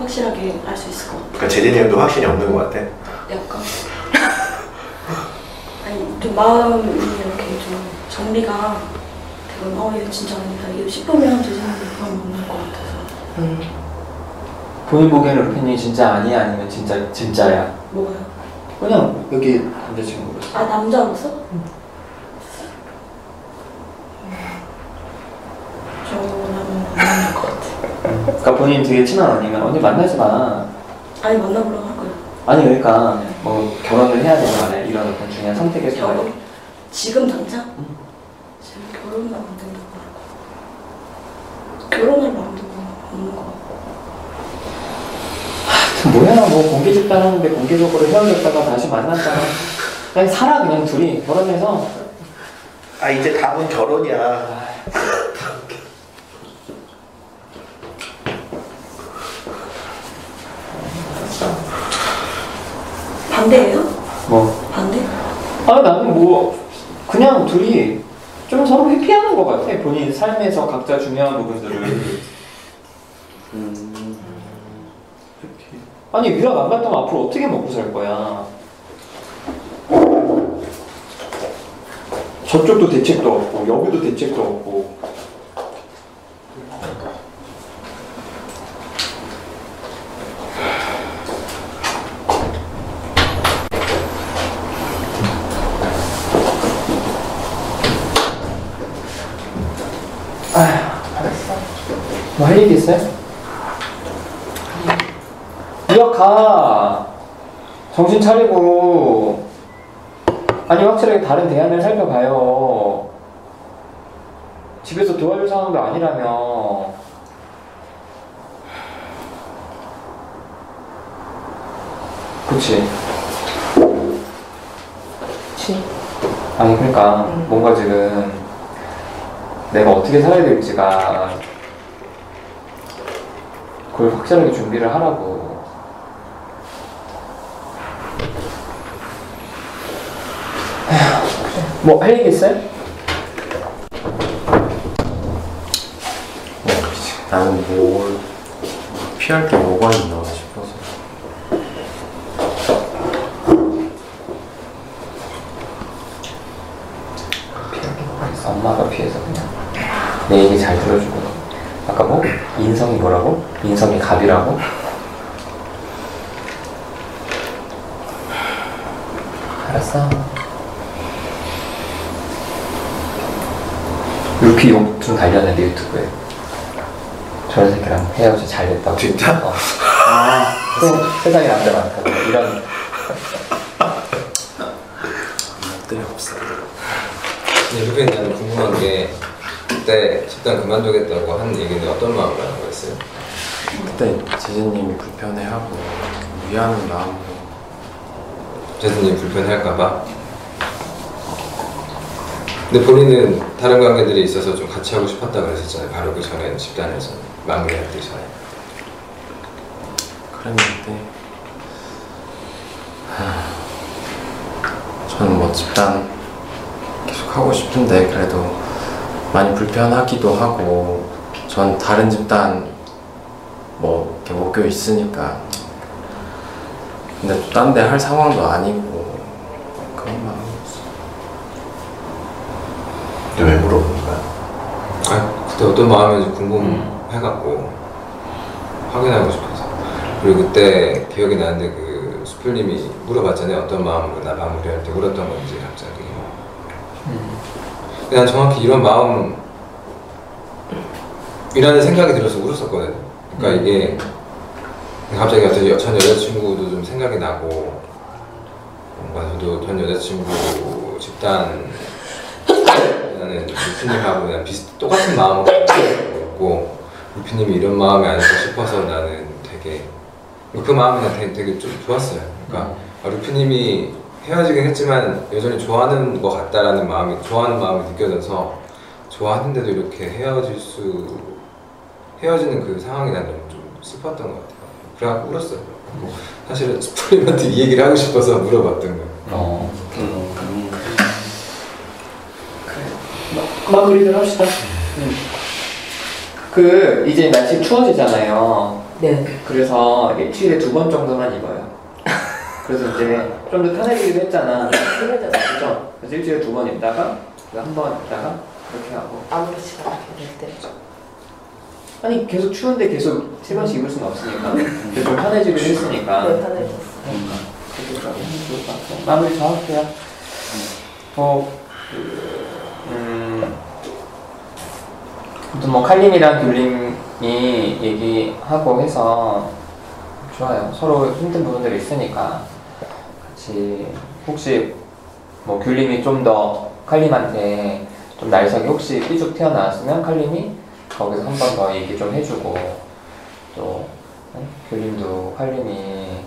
확실하게 알 수 있을 것 같아.
그러니까 재진님도 확신이 없는 것 같아.
약간. 좀 마음이 이렇게 좀 정리가 되면 어 이거 진짜 아니다. 이거 싶으면 제대님 그런 없는 것 같아서.
음.
본인 보기에는 루피님 진짜 아니야 아니면 진짜 진짜야?
뭐가요?
그냥 여기 남자친구로서
아 남자로서? 저는 것 같아.
그러니까 본인 되게 친한 언니면 언니 만나지 마
아니 거예요.
아니 그러니까 뭐 결혼을 해야 되는 이런 어떤 중요한 선택에서
결혼? 지금 당장? 지금 결혼을 안 된다고 할 거야. 결혼할 마음도 없는 거 같고.
뭐야 뭐 공개 집단하는데 공개적으로 헤어졌다가 다시 만났다가 그냥 살아 그냥 둘이 결혼해서
아 이제 답은 결혼이야.
반대예요?
뭐?
반대?
아 나는 뭐 그냥 둘이 좀 서로 회피하는 것 같아. 본인 삶에서 각자 중요한 부분들을.
음,
아니 유학 안 갔다면 앞으로 어떻게 먹고 살 거야? 저쪽도 대책도 없고 여기도 대책도 없고 얘기 있어요? 유학 가 정신 차리고 아니 확실하게 다른 대안을 살펴봐요 집에서 도와줄 상황도 아니라며 그치
그치.
아니 그러니까
음.
뭔가 지금 내가 어떻게 살아야 될지가 그걸 확실하게 준비를 하라고 뭐 할 얘기 있어요?
나는 뭘 피할 게 뭐가 있나 싶어서
그래서 엄마가 뒤에서 그냥 내 얘기 잘 들어주고 아까 뭐 인성이 뭐라고? 인성이 갑이라고? 알았어. 루피 용좀 달렸는데 유튜브에 저런 새끼랑 헤어져 잘 됐다고.
진짜?
어. 세- 세상에 남자 많다고 이런
것들이 없어.
근데 나는 궁금한 게 그때 식당 그만두겠다고 한 얘기는 어떤 마음으로 하는 거였어요?
그때 제재님이 불편해하고 위하는 마음으로
재수님 불편할까봐. 근데 본인은 다른 관계들이 있어서 좀 같이 하고 싶었다 그랬었잖아요. 바로 그 전에 집단에서 마무리하기 전에.
그랬는데 하, 저는 뭐 집단 계속 하고 싶은데 그래도 많이 불편하기도 하고 전 다른 집단 목표 있으니까 근데 또딴데 할 상황도 아니고 그런 마음이었어
근데 왜 물어보는 거야?
아 그때 어떤 마음인지 궁금해갖고 확인하고 싶어서. 그리고 그때 기억이 나는데 그 수풀님이 물어봤잖아요. 어떤 마음으로 나 마무리할 때 울었던 건지 갑자기. 근데 난 정확히 이런 마음 이라는 생각이 들어서 울었었거든. 그러니까 이게 갑자기 어떤 여- 전 여자친구도 좀 생각이 나고 뭔가 저도 전 여자친구 집단 나는 루피님하고 그냥 비슷 똑같은 마음으로 있고 루피님이 이런 마음이 아닐까 싶어서 나는 되게 그 마음이 난 되게, 되게 좀 좋았어요. 그러니까 아, 루피님이 헤어지긴 했지만 여전히 좋아하는 것 같다라는 마음이 좋아하는 마음이 느껴져서 좋아하는데도 이렇게 헤어질 수 헤어지는 그 상황이 난 너무 좀 슬펐던 것 같아요. 그래갖고 울었어요. 그리고 사실은 스프림한테 이 얘기를 하고 싶어서 물어봤던 거예요.
어.
음.
마무리를 합시다. 그 이제 날씨 추워지잖아요.
네.
그래서 일주일에 두 번 정도만 입어요. 그래서 이제 좀 더 편해지기도 했잖아. 그죠? 그래서 일주일에 두 번 입다가 한 번 입다가 그렇게 하고.
아무렇지도 않게 될 때.
아니 계속 추운데 계속 세 번씩 입을 수는 없으니까. 근데 좀 편해지기도 했으니까.
네, 편해졌어.
그러니까 같아요. 마무리 저 할게요. 뭐, 그, 음, 아무튼 뭐 칼림이랑 귤림이 얘기하고 해서 좋아요. 서로 힘든 부분들이 있으니까 같이 혹시 뭐 귤림이 좀 더 칼림한테 좀 날석이 혹시 삐죽 튀어나왔으면 칼림이 거기서 한 번 더 얘기 좀 해주고 또 응? 귤림도 칼림이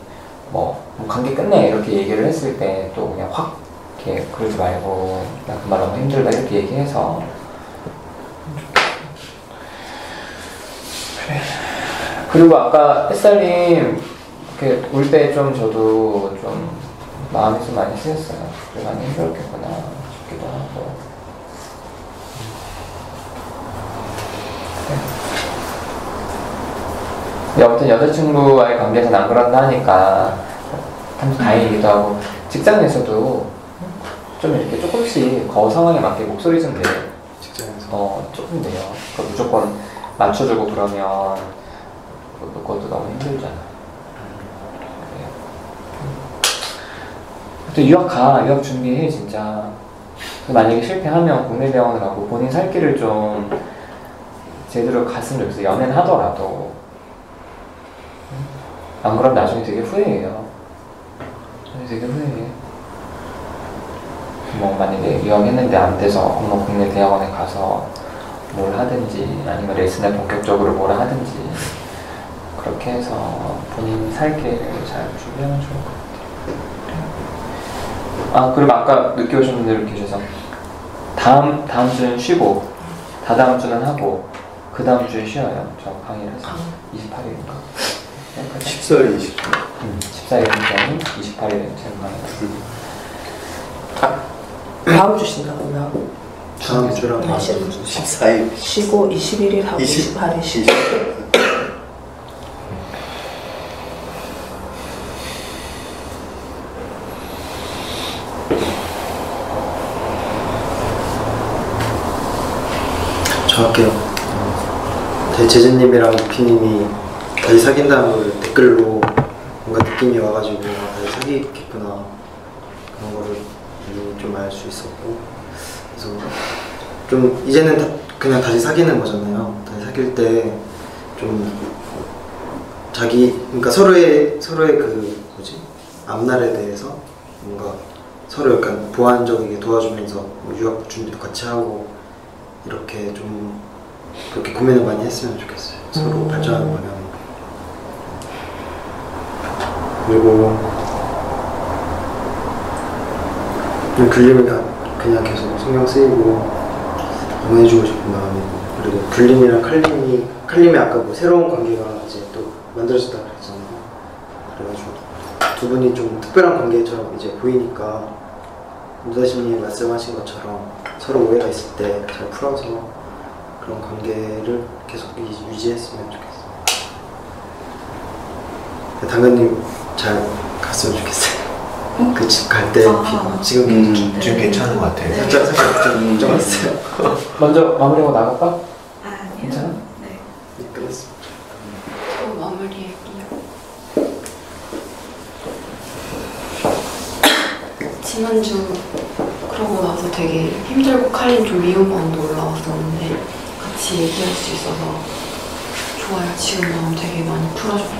뭐, 뭐 관계 끝내 이렇게 얘기를 했을 때 또 그냥 확 이렇게 그러지 말고 나 그 말 너무 힘들다 이렇게 얘기해서. 그리고 아까 햇살님 이렇게 울 때 좀 저도 좀 마음이 좀 많이 쓰였어요. 많이 힘들었겠구나 싶기도 하고. 근데 아무튼 여자친구와의 관계에서는 안 그런다 하니까 참 다행이기도 하고 직장에서도 좀 이렇게 조금씩 거 상황에 맞게 목소리 좀 내요.
직장에서
어, 조금 내요. 그 무조건 맞춰주고 그러면 그- 그것도 너무 힘들잖아. 또 유학 가, 유학 준비해 진짜. 그 만약에 실패하면 국내 병원을 가고 본인 살 길을 좀 제대로 갔으면 좋겠어. 연애는 하더라도. 안 그럼 나중에 되게 후회해요. 되게 후회해. 뭐 만약에 유학했는데 안 돼서 뭐 국내 대학원에 가서 뭘 하든지 아니면 레슨을 본격적으로 뭘 하든지 그렇게 해서 본인 살 길을 잘 준비하면 좋을 것 같아요. 아 그리고 아까 늦게 오신 분들 계셔서 다음 다음 주는 쉬고 다다음 주는 하고 그 다음 주에 쉬어요. 저 강의를 해서 28일인가.
14일, 20일.
14일 전이 28일은 제 강의.
다음 주 쉰다 그러면
다음 주랑 다음 주
14일.
쉬고 21일 하고
20
28일 쉬고.
저 할게요. 어, 제 제재님이랑 유피님이 다시 사귄다는 걸 댓글로 뭔가 느낌이 와가지고 아, 다시 사귀겠구나. 그런 거를 좀 알 수 있었고. 그래서 좀 이제는 다 그냥 다시 사귀는 거잖아요. 다시 사귈 때 좀 자기 그러니까 서로의 서로의 그 뭐지? 앞날에 대해서 뭔가 서로 약간 보완적이게 도와주면서 뭐 유학 준비도 같이 하고 이렇게 좀 그렇게 고민을 많이 했으면 좋겠어요. 서로
음.
발전하는 방향으로. 그리고 가- 그냥 계속 신경 쓰이고 응원해주고 싶은 마음이고 그리고 굴림이랑 칼림이 칼림이 아까 뭐 새로운 관계가 이제 또 만들어졌다 그랬잖아요. 그래가지고 두 분이 좀 특별한 관계처럼 이제 보이니까 무다심님 말씀하신 것처럼 서로 오해가 있을 때 잘 풀어서 그런 관계를 계속 유- 유지했으면 좋겠어요. 당근님 잘 갔으면 좋겠어요. 그집 갈때
아.
지금
음, 지금 괜찮은 것 같아.
살짝 살짝 좀 걱정했어요. [LAUGHS]
먼저 마무리하고 나갈까?
아, 아니요.
괜찮아?
네.
끝났습니다.
저 마무리할게요. 지난주 그러고 나서 되게 힘들고 칼린 좀 미운 마음도 올라왔었는데 같이 얘기할 수 있어서 좋아요. 지금 마음 되게 많이 풀어줬고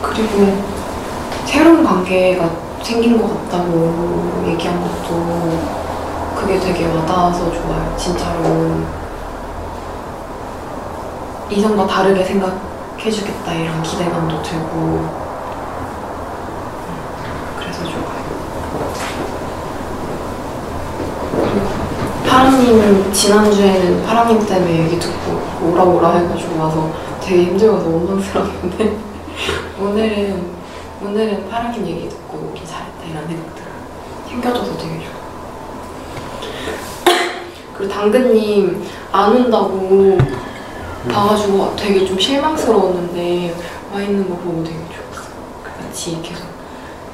그리고 새로운 관계가 생긴 것 같다고 얘기한 것도 그게 되게 와닿아서 좋아요. 진짜로 이전과 다르게 생각해주겠다 이런 기대감도 들고 음, 그래서 좋아요. 파랑님 지난주에는 파랑님 때문에 얘기 듣고 오라 오라 해가지고 와서 되게 힘들어서 원망스러웠는데 [LAUGHS] 오늘은 오늘은 파랑님 얘기 듣고 오기 잘했다 이런 생각 들어요. 챙겨줘서 되게 좋아. [COUGHS] 그리고 당근님 안 온다고 봐가지고 되게 좀 실망스러웠는데 와 있는 거 보고 되게 좋았어요. 같이 계속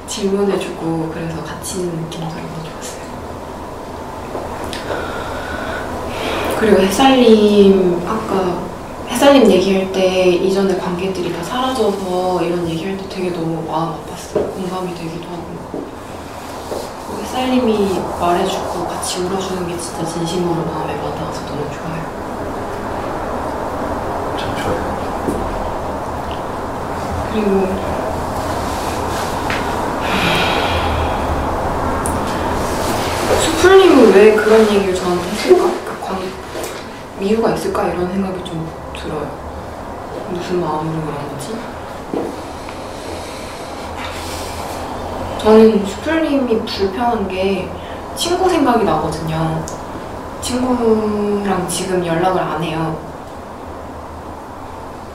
질문해주고 그래서 같이 있는 느낌도 너무 좋았어요. 그리고 햇살님 아까 햇살님 얘기할 때 이전의 관계들이 다 사라져서 이런 얘기할 때 되게 너무 마음 아팠어요. 공감이 되기도 하고. 그리고 햇살님이 말해주고 같이 울어주는 게 진짜 진심으로 마음에 와닿아서 너무 좋아요.
참 좋아요.
그리고 수풀님은 왜 그런 얘기를 저한테 했을까? 이유가 있을까? 이런 생각이 좀 들어요. 무슨 마음으로 그런 거지? 저는 수풀님이 불편한 게 친구 생각이 나거든요. 친구랑 지금 연락을 안 해요.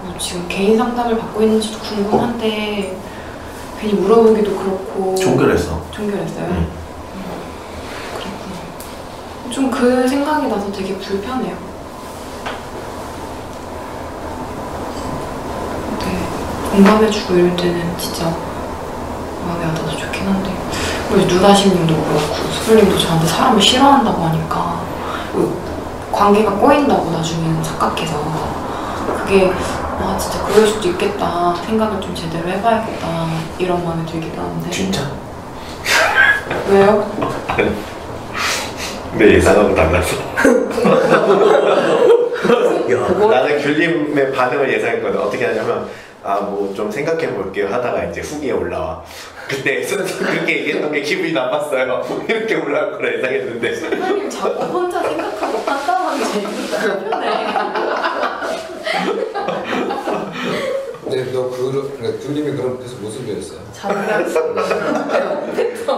뭐 지금 개인 상담을 받고 있는지도 궁금한데 괜히 물어보기도 그렇고
종결했어.
종결했어요?
응.
그렇구나 좀그 생각이 나서 되게 불편해요 네 공감해주고 이럴 때는 진짜 마음에 와닿아서 좋긴 한데 우리 누다심님도 그렇고 수풀님도 저한테 사람을 싫어한다고 하니까 그 관계가 꼬인다고 나중에는 착각해서 그게 아 진짜 그럴 수도 있겠다 생각을 좀 제대로 해봐야겠다 이런 마음이 들기도 하는데
진짜?
왜요? [LAUGHS]
내 예상하고 달랐어. [LAUGHS] 나는 귤림의 반응을 예상했거든. 어떻게 하냐면 아 뭐 좀 생각해 볼게요 하다가 이제 후기에 올라와. 그때 그렇게 얘기했던 게 기분이 나빴어요. 이렇게 올라올 거라 예상했는데.
선생님 자꾸 혼자 생각하고 판단하는 게 불편해.
근데 너 그, 그러니까 둘님이 그럼 계속 무슨 소리였어요?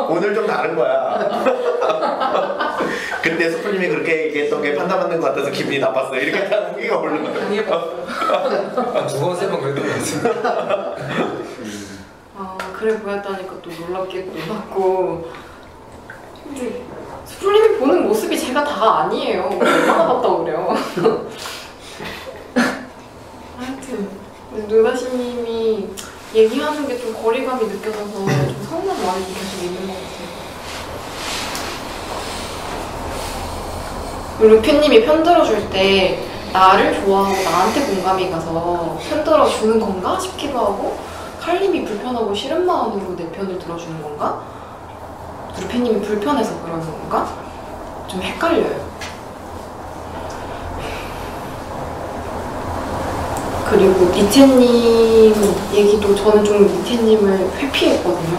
오늘 좀 다른 거야. [LAUGHS] 그때 수프님이 그렇게 얘기했던 게 판단받는 것 같아서 기분이 나빴어요. 이렇게 하는 후기가 올라와요.
두번 세번 그랬던 것 같아요.
아 그래 보였다니까 또 놀랍게 놀랐고 근데 수풀님이 보는 모습이 제가 다가 아니에요 얼마나 봤다고 그래요 하여튼 누다시님이 얘기하는 게 좀 거리감이 느껴져서 좀 서운한 마음이 계속 있는 것 같아요 루피님이 편들어줄 때 나를 좋아하고 나한테 공감이 가서 편들어주는 건가 싶기도 하고 칼림이 불편하고 싫은 마음으로 내 편을 들어주는 건가? 루피님이 불편해서 그러는 건가? 좀 헷갈려요. 그리고 니체님 얘기도 저는 좀 니체님을 회피했거든요.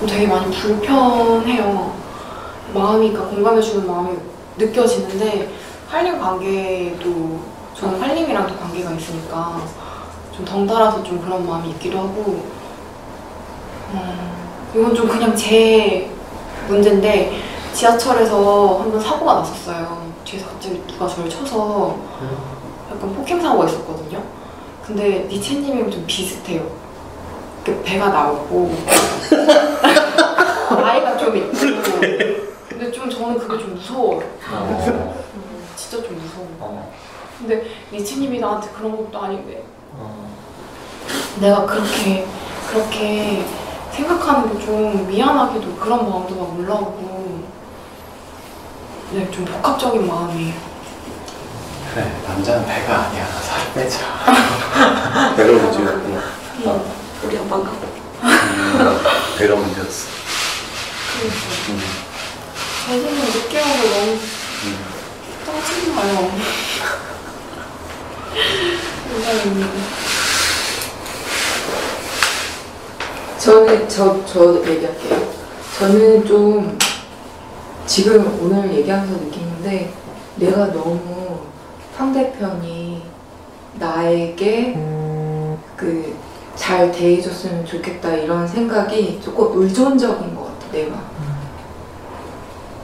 좀 되게 많이 불편해요. 마음이, 그러니까 공감해주는 마음이 느껴지는데 할림 관계도 저는 할림이랑도 관계가 있으니까 좀 덩달아서 좀 그런 마음이 있기도 하고 음, 이건 좀 그냥 제 문제인데 지하철에서 한번 사고가 났었어요. 뒤에서 갑자기 누가 저를 쳐서 약간 폭행 사고가 있었거든요. 근데 니체님이랑 좀 비슷해요. 이렇게 배가 나오고 [LAUGHS] 나이가 좀 있고 근데 좀 저는 그게 좀 무서워요.
어.
음, 진짜 좀 무서워.
어.
근데 니체님이 나한테 그런 것도 아닌데
어.
내가 그렇게 그렇게 생각하는 게 좀 미안하기도 그런 마음도 막 올라오고 네, 좀 복합적인 마음이에요.
그래 남자는 배가 아니야 살 빼자 [LAUGHS]
배가 문제였구나.
음, 우리 아빠가
배가 문제였어.
제 생각 늦게 오고 너무 짜증나요. 굉장히
저는 저, 저 얘기할게요. 저는 좀 지금 오늘 얘기하면서 느끼는데 내가 너무 상대편이 나에게 그 잘 대해줬으면 좋겠다 이런 생각이 조금 의존적인 것 같아 내가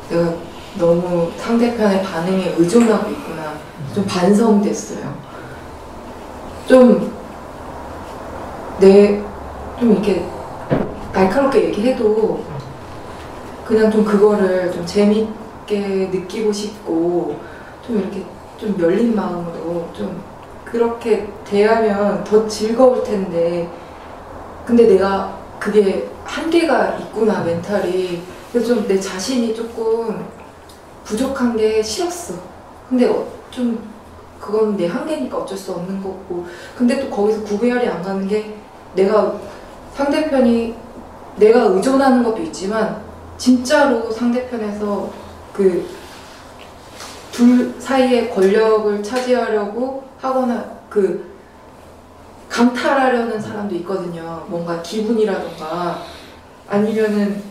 내가 너무 상대편의 반응에 의존하고 있구나. 좀 반성됐어요. 좀 내 좀 이렇게 날카롭게 얘기해도 그냥 좀 그거를 좀 재밌게 느끼고 싶고 좀 이렇게 좀 열린 마음으로 좀 그렇게 대하면 더 즐거울 텐데. 근데 내가 그게 한계가 있구나 멘탈이. 그래서 좀 내 자신이 조금 부족한 게 싫었어. 근데 어, 좀 그건 내 한계니까 어쩔 수 없는 거고. 근데 또 거기서 구별이 안 가는 게 내가 상대편이 내가 의존하는 것도 있지만 진짜로 상대편에서 그 둘 사이에 권력을 차지하려고 하거나 그 강탈하려는 사람도 있거든요. 뭔가 기분이라던가 아니면은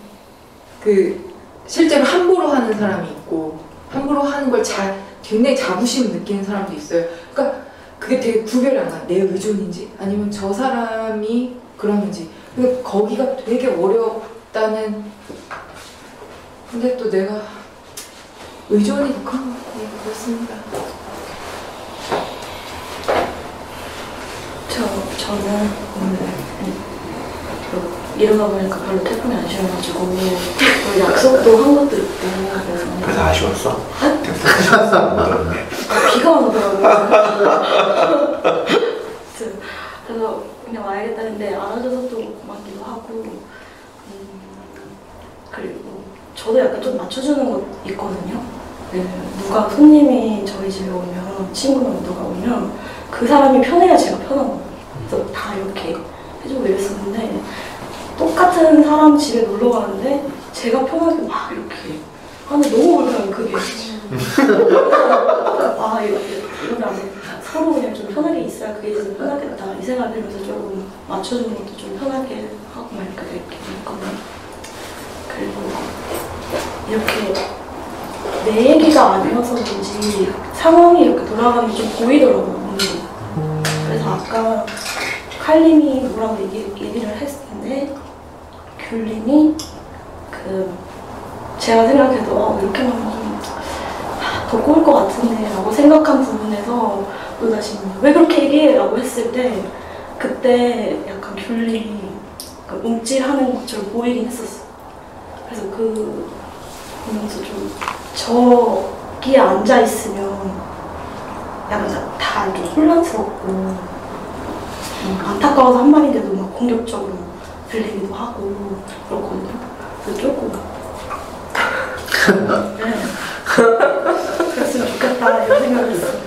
그 실제로 함부로 하는 사람이 있고 함부로 하는 걸 잘 굉장히 자부심 느끼는 사람도 있어요. 그러니까 그게 되게 구별이 안 가. 내 의존인지 아니면 저 사람이 그러는지. 근데 거기가 되게 어렵다는. 근데 또 내가 의존이 것 같아요. 그렇습니다.
저 저는 오늘 그 일어나 보니까 별로 태풍이 안 쉬어가지고 뭐 약속도 한 것도 있고 그래서
그래서 아쉬웠어? 못 들었네.
비가 오더라고요. [LAUGHS] 그래서 그냥 와야겠다는데 안아줘서 또 고맙기도 하고 음, 그리고 저도 약간 좀 맞춰주는 것 있거든요. 네, 누가 손님이 저희 집에 오면 친구나 누가 오면 그 사람이 편해야 제가 편한 거예요. 다 이렇게 해주고 이랬었는데 똑같은 사람 집에 놀러 가는데 제가 편하게 막 이렇게 하는데 너무 불편해요 그게. 아 이거 이러면 안 돼. 서로 그냥 좀 편하게 있어야 그게 좀 편하겠다 이 생각을 들면서 조금 맞춰주는 것도 좀 편하게 하고 막 이렇게 이렇게 했거든요. 그리고 이렇게 내 얘기가 아니어서 그런지 상황이 이렇게 돌아가는 게 좀 보이더라고요. 그래서 아까 칼림이 뭐라고 얘기, 얘기를 했는데 귤림이 그 제가 생각해도 어, 이렇게 하면 좀더 꼬일 것 같은데 라고 생각한 부분에서 또 다시 왜 그렇게 얘기해? 라고 했을 때 그때 약간 귤림이 그 움찔하는 것처럼 보이긴 했었어 그래서 그 보면서 좀 저기에 앉아 있으면 약간 다좀 다 혼란스럽고 안타까워서 한 말인데도 막 공격적으로 들리기도 하고 그렇거든요. 그래서 조금 [LAUGHS] 네. 그랬으면 좋겠다 이런 생각을 했어요.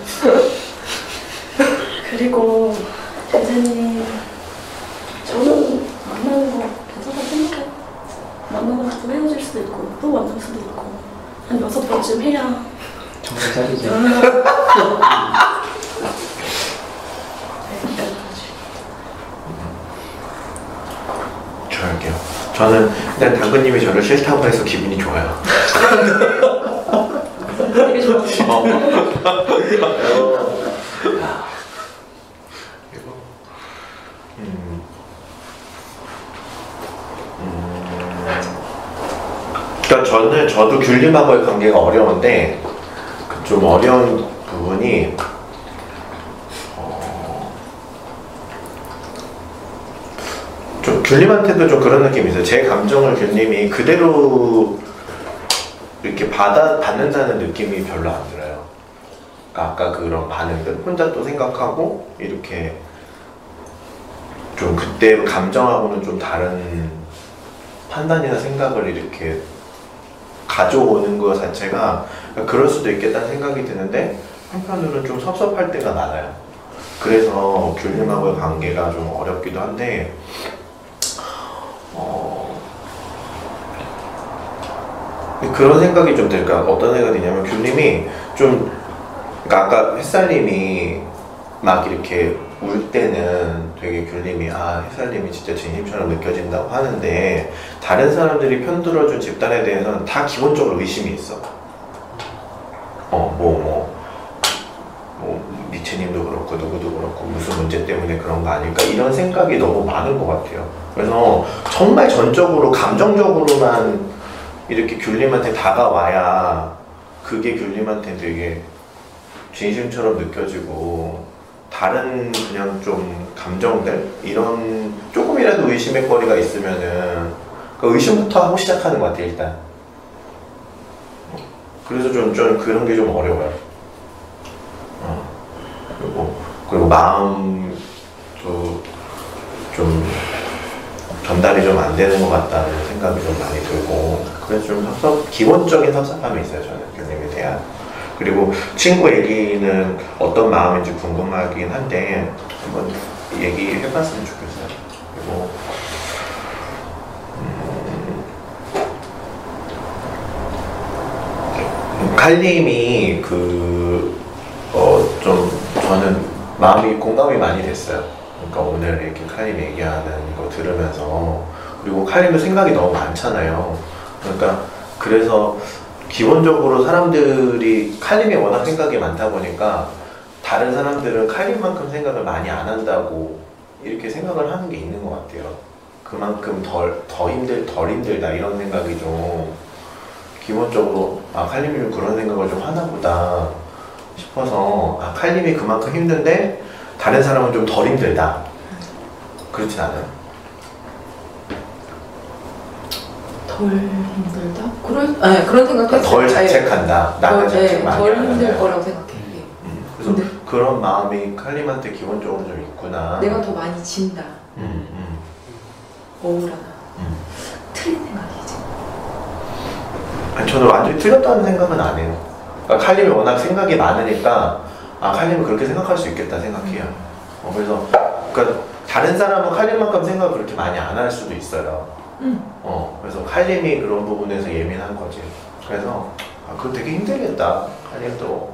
그리고 선생님 만나다가 또 헤어질 수도 있고 또 만날 수도 있고 한 여섯 번쯤 해야
정신 차리지.
네,
저 할게요. 저는 일단 당근님이 저를 싫다고 해서 기분이 좋아요.
되게 좋아요. [LAUGHS]
그러니까 저는 저도 귤림하고의 관계가 어려운데 그좀 어려운 부분이 어, 좀 귤님한테도 좀 그런 느낌이 있어요. 제 감정을 귤님이 그대로 이렇게 받아 받는다는 느낌이 별로 안 들어요. 그러니까 아까 그런 반응들 혼자 또 생각하고 이렇게 좀 그때 감정하고는 좀 다른 판단이나 생각을 이렇게 가져오는 것 자체가 그럴 수도 있겠다는 생각이 드는데 한편으로는 좀 섭섭할 때가 많아요. 그래서 귤님하고의 관계가 좀 어렵기도 한데 어, 그런 생각이 좀 들까 어떤 생각이 드냐면 귤님이 좀 그러니까 아까 햇살님이 막 이렇게 울 때는 되게 귤님이 아 햇살님이 진짜 진심처럼 느껴진다고 하는데 다른 사람들이 편들어준 집단에 대해서는 다 기본적으로 의심이 있어. 어뭐뭐 뭐 미체님도 그렇고 누구도 그렇고 무슨 문제 때문에 그런 거 아닐까 이런 생각이 너무 많은 것 같아요. 그래서 정말 전적으로 감정적으로만 이렇게 귤님한테 다가와야 그게 귤님한테 되게 진심처럼 느껴지고 다른 그냥 좀 감정들? 이런 조금이라도 의심의 거리가 있으면은 그 의심부터 하고 시작하는 것 같아 일단. 그래서 좀, 좀 그런 게 좀 어려워요. 어. 그리고 그리고 마음도 좀 전달이 좀 안 되는 것 같다는 생각이 좀 많이 들고. 그래서 좀 섭섭 기본적인 섭섭함이 있어요 저는. 교님에 대한 그리고 친구 얘기는 어떤 마음인지 궁금하긴 한데 한번 얘기해봤으면 좋겠어요. 그리고 음, 칼님이 그 어 좀 저는 마음이 공감이 많이 됐어요. 그러니까 오늘 이렇게 칼님 얘기하는 거 들으면서 그리고 칼님도 생각이 너무 많잖아요. 그러니까 그래서 기본적으로 사람들이 칼림이 워낙 생각이 많다 보니까 다른 사람들은 칼림만큼 생각을 많이 안 한다고 이렇게 생각을 하는 게 있는 것 같아요. 그만큼 덜, 더 힘들, 덜 힘들다 이런 생각이 좀 기본적으로 아 칼림이 좀 그런 생각을 좀 하나 보다 싶어서 아 칼림이 그만큼 힘든데 다른 사람은 좀 덜 힘들다 그렇진 않아요?
덜 힘들다? 그런 네, 그런 생각
그러니까 덜 자책한다 나는
덜, 네,
자책 많이 덜안
힘들
한다.
거라고 생각해.
음, 그래서
근데
그런 마음이 칼림한테 기본적으로 좀 있구나.
내가 더 많이 진다.
음, 음,
억울하다.
음.
틀린 생각이지.
아니, 저는 완전히 틀렸다는 생각은 안 해요. 그러니까 칼림이 워낙 생각이 많으니까 아 칼림은 그렇게 생각할 수 있겠다 생각해요. 어, 그래서 그러니까 다른 사람은 칼림만큼 생각 을 그렇게 많이 안 할 수도 있어요.
음.
어, 그래서 칼림이 그런 부분에서 예민한 거지. 그래서 아, 그거 되게 힘들겠다. 칼림도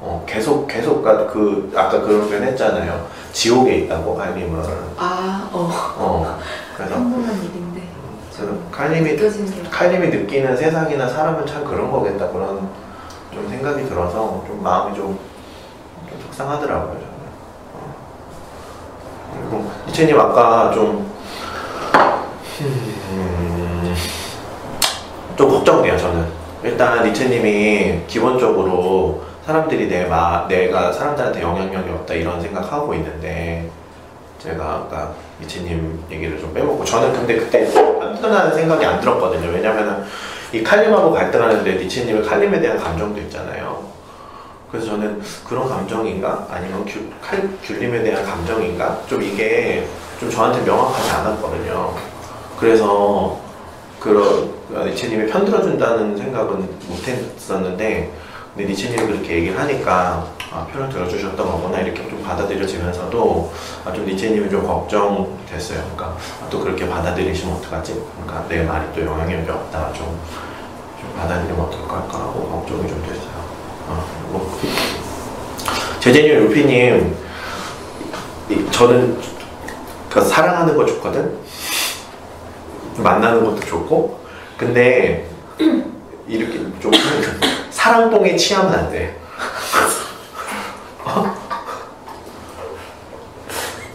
어, 계속 계속 가- 그 아까 그런 표현 했잖아요. 지옥에 있다고 칼림은.
아, 어.
어, 그래서
평범한 일인데
그래서 칼림이 칼림이 느끼는 세상이나 사람은 참 그런 거겠다 그런 좀 생각이 들어서 좀 마음이 좀, 좀 속상하더라고요 저는. 어. 그리고 이채님 아까 좀 음, 좀 걱정돼요 저는. 일단 리체님이 기본적으로 사람들이 내 마, 내가 사람들한테 영향력이 없다 이런 생각하고 있는데 제가 아까 리체님 얘기를 좀 빼먹고 저는 근데 그때 딴딴한 생각이 안 들었거든요. 왜냐면은 이 칼림하고 갈등하는데 리체님은 칼림에 대한 감정도 있잖아요. 그래서 저는 그런 감정인가 아니면 귤, 칼, 귤림에 대한 감정인가 좀 이게 좀 저한테 명확하지 않았거든요. 그래서 그런 니체님이 편들어준다는 생각은 못했었는데 근데 니체님이 그렇게 얘기를 하니까 아, 편을 들어주셨던 거구나 이렇게 좀 받아들여지면서도 아, 좀 니체님이 좀 걱정됐어요. 그러니까 아, 또 그렇게 받아들이시면 어떡하지? 그러니까 내 말이 또 영향력이 없다. 좀, 좀 받아들이면 어떨까라고 걱정이 좀 됐어요. 어, 뭐. 제재님, 루피님, 이- 저는 그 사랑하는 거 좋거든. 만나는 것도 좋고, 근데 이렇게 좀 사랑뽕에 취하면 안 돼. [LAUGHS] 어?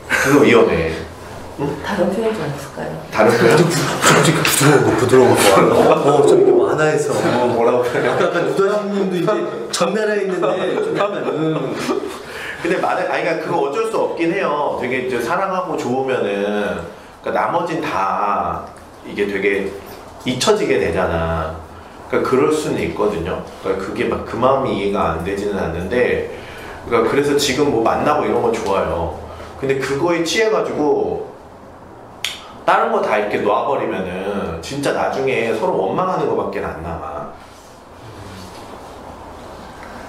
그거 위험해.
다른 표현 좀 없을까요?
다른?
솔직히 부드러운 거 부드러운 거. 어, 좀 이렇게 완화해서.
어, 뭐라고 표현해?
약간 유다신님도 이제 전면에 있는데 좀 약간은
근데 만약 아니 그러니까 그거 어쩔 수 없긴 해요. 되게 이제 사랑하고 좋으면은 그러니까 나머진 다 이게 되게 잊혀지게 되잖아. 그러니까 그럴 수는 있거든요. 그러니까 그게 막 그 마음이 이해가 안 되지는 않는데 그러니까 그래서 지금 뭐 만나고 이런 건 좋아요. 근데 그거에 취해가지고 다른 거 다 이렇게 놔버리면은 진짜 나중에 서로 원망하는 거밖에 안 남아.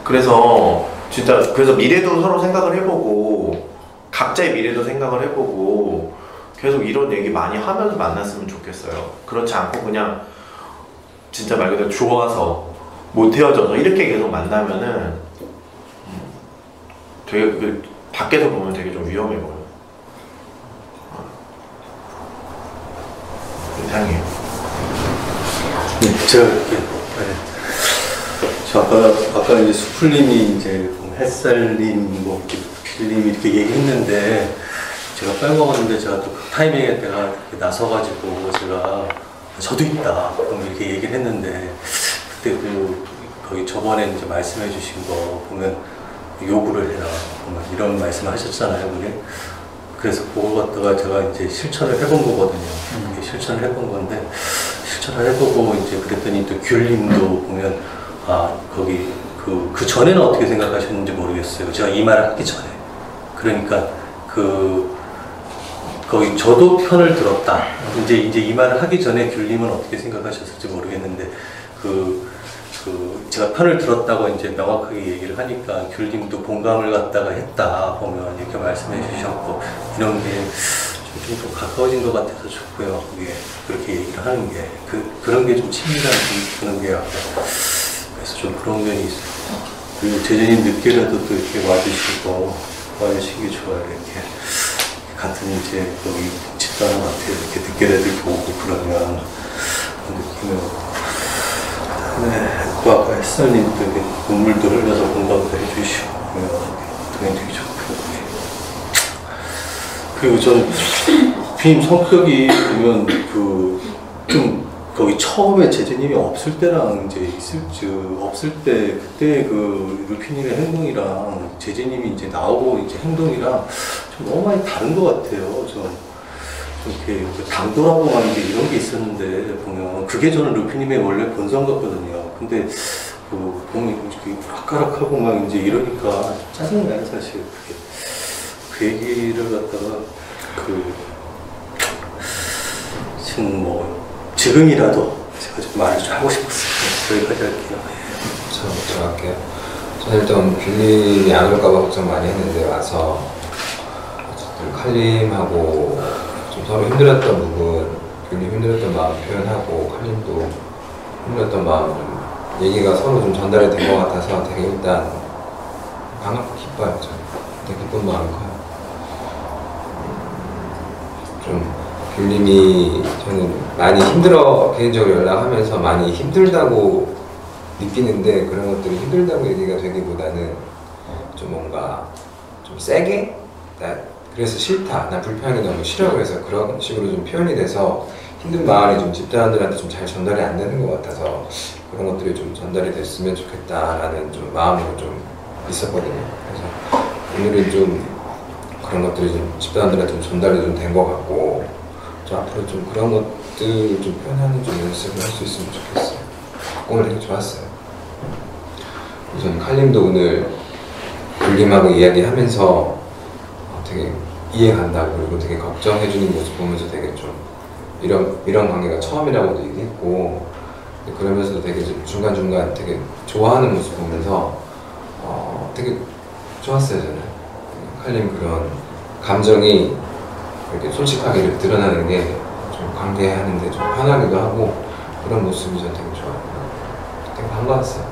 그래서 진짜 그래서 미래도 서로 생각을 해보고 각자의 미래도 생각을 해보고 계속 이런 얘기 많이 하면서 만났으면 좋겠어요. 그렇지 않고 그냥 진짜 말 그대로 좋아서 못 헤어져서 이렇게 계속 만나면은 음, 되게 그 밖에서 보면 되게 좀 위험해 보여. 어. 이상해요.
네, 제가 이렇게 네. 저 아까 아까 이제 수풀님이 이제 뭐 햇살님 뭐 필님이 이렇게 얘기했는데 제가 빼먹었는데 제가 또그 타이밍에 내가 나서가지고 제가 저도 있다 그럼 이렇게 얘기를 했는데 그때 그 거기 저번에 이제 말씀해 주신 거 보면 요구를 해라 보면 이런 말씀을 하셨잖아요, 그게. 그래서 그거 갖다가 제가 이제 실천을 해본 거거든요. 이게 실천을 해본 건데 실천을 해보고 이제 그랬더니 또 귤님도 보면 아 거기 그, 그 전에는 어떻게 생각하셨는지 모르겠어요. 제가 이 말을 하기 전에 그러니까 그 거기 저도 편을 들었다. 이제 이제 이 말을 하기 전에 귤님은 어떻게 생각하셨을지 모르겠는데 그, 그 제가 편을 들었다고 이제 명확하게 얘기를 하니까 귤님도 공감을 갖다가 했다 보면 이렇게 말씀해 주셨고 이런 게좀 좀 가까워진 것 같아서 좋고요. 그게 그렇게 얘기를 하는 게 그 그런 게 좀 친밀한 좀 그런 게 그래서 좀 그런 면이 있어요. 그리고 제재님 늦게라도 또 이렇게 와주시고 와주신 게 좋아요. 같은 이제 여기 집단 같아요. 이렇게 늦게라도 보고 그러면 그 느낌을 네, 또 아까 햇살님도 눈물도 흘려서 공감도 해주시고 그러면 굉장히 좋고요. 그리고 전 피임 성격이 보면 그 좀 거기 처음에 제재님이 없을 때랑 이제 있을 때 없을 때 그때 그 루피님의 행동이랑 제재님이 이제 나오고 이제 행동이랑 좀 너무 많이 다른 것 같아요. 좀 이렇게 그 당돌하고 하는 게 이런 게 있었는데 보면 그게 저는 루피님의 원래 본성 같거든요. 근데 그 보면 이렇게 락가락하고 막 이제 이러니까 짜증나요 사실 그게 그 얘기를 갖다가 그 지금 뭐 지금이라도 제가 좀 말을 좀 하고 싶었어요. 여기까지 할게요.
저 들어갈게요. 저는 일단 귤님이 안 올까봐 걱정 많이 했는데 와서 어쨌든 칼림하고 좀 서로 힘들었던 부분, 귤님 힘들었던 마음 표현하고 칼림도 힘들었던 마음 좀 얘기가 서로 좀 전달이 된 것 같아서 되게 일단 반갑고 기뻐요. 저는 되게 기쁜 마음이 커요. 음, 좀 귤님이 저는 많이 힘들어 개인적으로 연락하면서 많이 힘들다고 느끼는데 그런 것들이 힘들다고 얘기가 되기보다는 좀 뭔가 좀 세게? 나 그래서 싫다. 나 불편하게 너무 싫어. 그래서 그런 식으로 좀 표현이 돼서 힘든 마음이 좀 집단들한테 좀 잘 전달이 안 되는 것 같아서 그런 것들이 좀 전달이 됐으면 좋겠다라는 좀 마음으로 좀 있었거든요. 그래서 오늘은 좀 그런 것들이 좀 집단들한테 좀 전달이 좀 된 것 같고 좀 앞으로 좀 그런 것들 좀 표현하는 좀 연습을 할 수 있으면 좋겠어요 오늘 되게 좋았어요. 우선 칼림도 오늘 불림하고 이야기하면서 어, 되게 이해간다고 그리고 되게 걱정해주는 모습 보면서 되게 좀 이런 이런 관계가 처음이라고도 얘기했고 그러면서도 되게 좀 중간 중간 되게 좋아하는 모습 보면서 어, 되게 좋았어요 저는 칼림 그런 감정이 이렇게 솔직하게 이렇게 드러나는 게 좀 관계하는데 좀 편하기도 하고 그런 모습이 전 되게 좋아요. 되게 반가웠어요.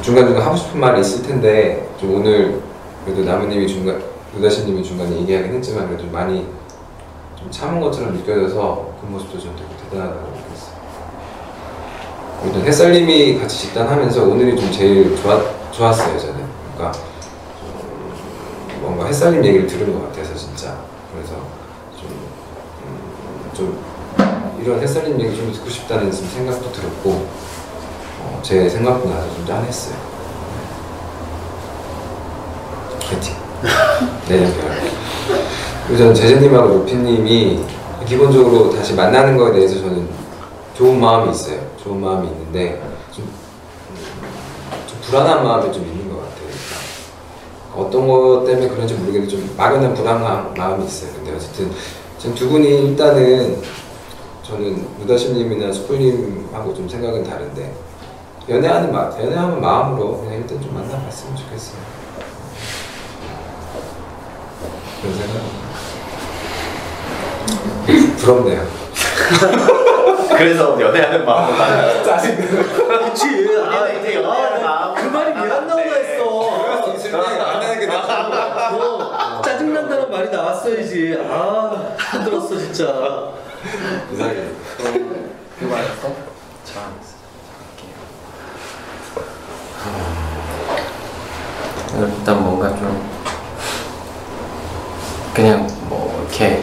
중간중간 하고 싶은 말이 있을 텐데 좀 오늘 그래도 나무님이 중간 유다신님이 중간에 얘기하긴 했지만 그래도 많이 좀 참은 것처럼 느껴져서 그 모습도 좀 되게 대단하다고 느꼈어요. 일단 햇살님이 같이 집단하면서 오늘이 좀 제일 좋았, 좋았어요 저는. 그러니까 좀 뭔가 햇살님 얘기를 들은 것 같아서 진짜. 좀, 이런 햇살님 얘기 좀 듣고 싶다는 좀 생각도 들었고 어, 제 생각보다 좀 짠했어요. 파이팅. 벼 [LAUGHS] 그리고 저는 제재님하고 루피님이 기본적으로 다시 만나는 거에 대해서 저는 좋은 마음이 있어요. 좋은 마음이 있는데 좀, 음, 좀 불안한 마음이 좀 있는 것 같아요. 그러니까 어떤 것 때문에 그런지 모르겠는데 좀 막연한 불안한 마음이 있어요. 근데 어쨌든 지금 두 분이 일단은 저는 무다심님이나 수풀님하고 좀 생각은 다른데 연애하는 마, 연애하는 마음으로 그냥 일단 좀 만나봤으면 좋겠어요. 그런 생각. 부럽네요. [LAUGHS]
그래서 연애하는 마음으로 만나.
짜증나. 그치. 아,
이제 연애하는 마음.
그 말이 왜 안 나오나 했어.
만나는 게 낫다.
어, 짜증난다는 말이 나왔어야지. 아, 힘들었어, 진짜.
이상해.
그 말했어? 저안 했어. 할게요. 일단 뭔가 좀 그냥 뭐 이렇게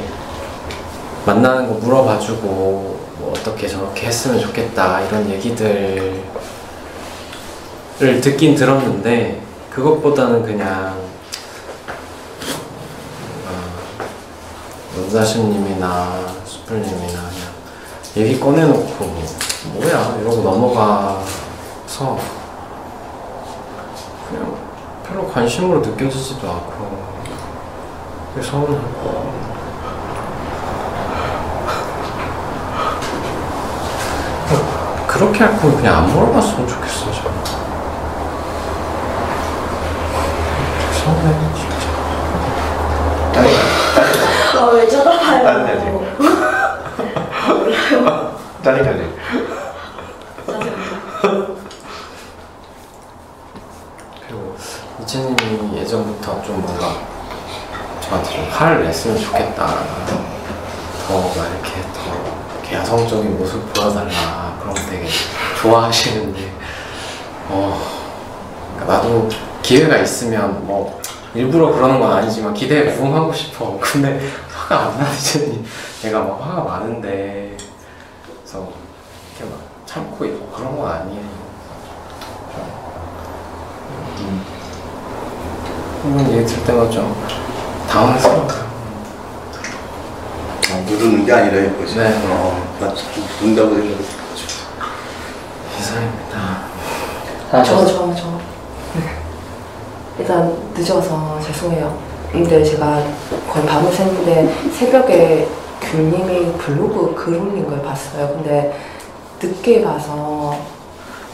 만나는 거 물어봐주고 뭐 어떻게 저렇게 했으면 좋겠다 이런 얘기들을 듣긴 들었는데 그것보다는 그냥 문사신님이나 수풀님이나 그냥 얘기 꺼내놓고 뭐, 뭐야 이러고 넘어가서 그냥 별로 관심으로 느껴지지도 않고 되게 서운하고. 그렇게 할 거면 그냥 안 물어봤으면 좋겠어 저는. 서운해 진짜
아왜 쳐다봐요?
짜증나지?
몰라요.
짜증나지?
짜증나.
그리고 이채님이 예전부터 좀 뭔가 저한테 좀 화를 냈으면 좋겠다. 더막 이렇게 더 이렇게 야성적인 모습 보여달라. 그런 거 되게 좋아하시는데, 어, 그러니까 나도 기회가 있으면 뭐 일부러 그러는 건 아니지만 기대에 부응하고 싶어. 근데 화가 안 나, 이채님. 내가 막 화가 많은데, 그래서 이렇게 막 참고 있고 그런 건 아니에요. 이런 얘기 들 때마다 좀 당황스러워요.
아, 누르는 게 아니라 이거지.
네.
어, 나 눈다고 생각했어.
이상입니다.
저, 저, 저. 일단 늦어서 죄송해요. 근데 제가 거의 밤을 샜는데 새벽에 귤님이 블로그 글 올린 걸 봤어요. 근데 늦게 봐서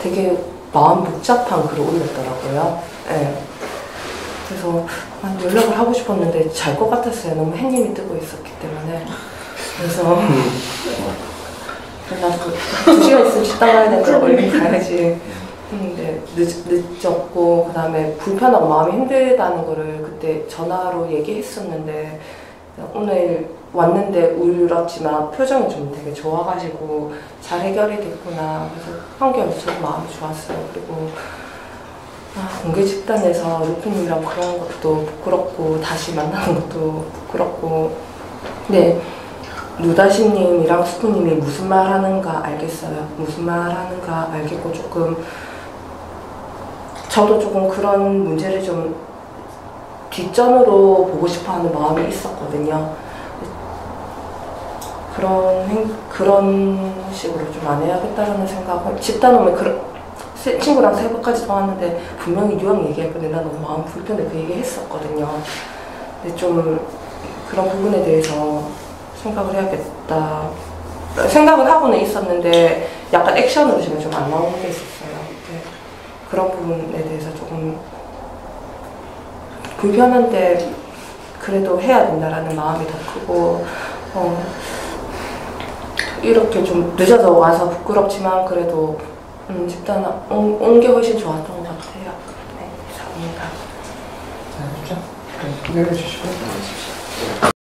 되게 마음 복잡한 글을 올렸더라고요. 네. 그래서 아, 연락을 하고 싶었는데 잘 것 같았어요. 너무 햇님이 뜨고 있었기 때문에. 그래서 나도 두 시간 있으면 식당 가야 되는데 얼른 가야지. 했는데 늦, 늦었고 그다음에 불편하고 마음이 힘들다는 거를 그때 전화로 얘기했었는데 오늘 왔는데 울었지만 표정이 좀 되게 좋아가지고 잘 해결이 됐구나. 그래서 한결 저도 마음이 좋았어요. 그리고 아, 공개 집단에서 루피님이랑 그런 것도 부끄럽고 다시 만나는 것도 부끄럽고. 근데 누다시님이랑 수프님이 무슨 말 하는가 알겠어요. 무슨 말 하는가 알겠고 조금 저도 조금 그런 문제를 좀 뒷전으로 보고 싶어 하는 마음이 있었거든요. 그런, 행, 그런 식으로 좀 안 해야겠다라는 생각을, 집단 오면 그런, 세- 친구랑 새벽까지 통화하는데 분명히 얘기할 건데 나 너무 마음 불편해 그 얘기 했었거든요. 근데 좀 그런 부분에 대해서 생각을 해야겠다. 생각을 하고는 있었는데 약간 액션으로 지금 좀 안 나오는 게 있었어요. 네. 그런 부분에 대해서 조금 불편한데 그래도 해야 된다라는 마음이 더 크고 어, 이렇게 좀 늦어서 와서 부끄럽지만 그래도 음, 집단 온, 온게 훨씬 좋았던 것 같아요. 네, 감사합니다.
네, 주시고.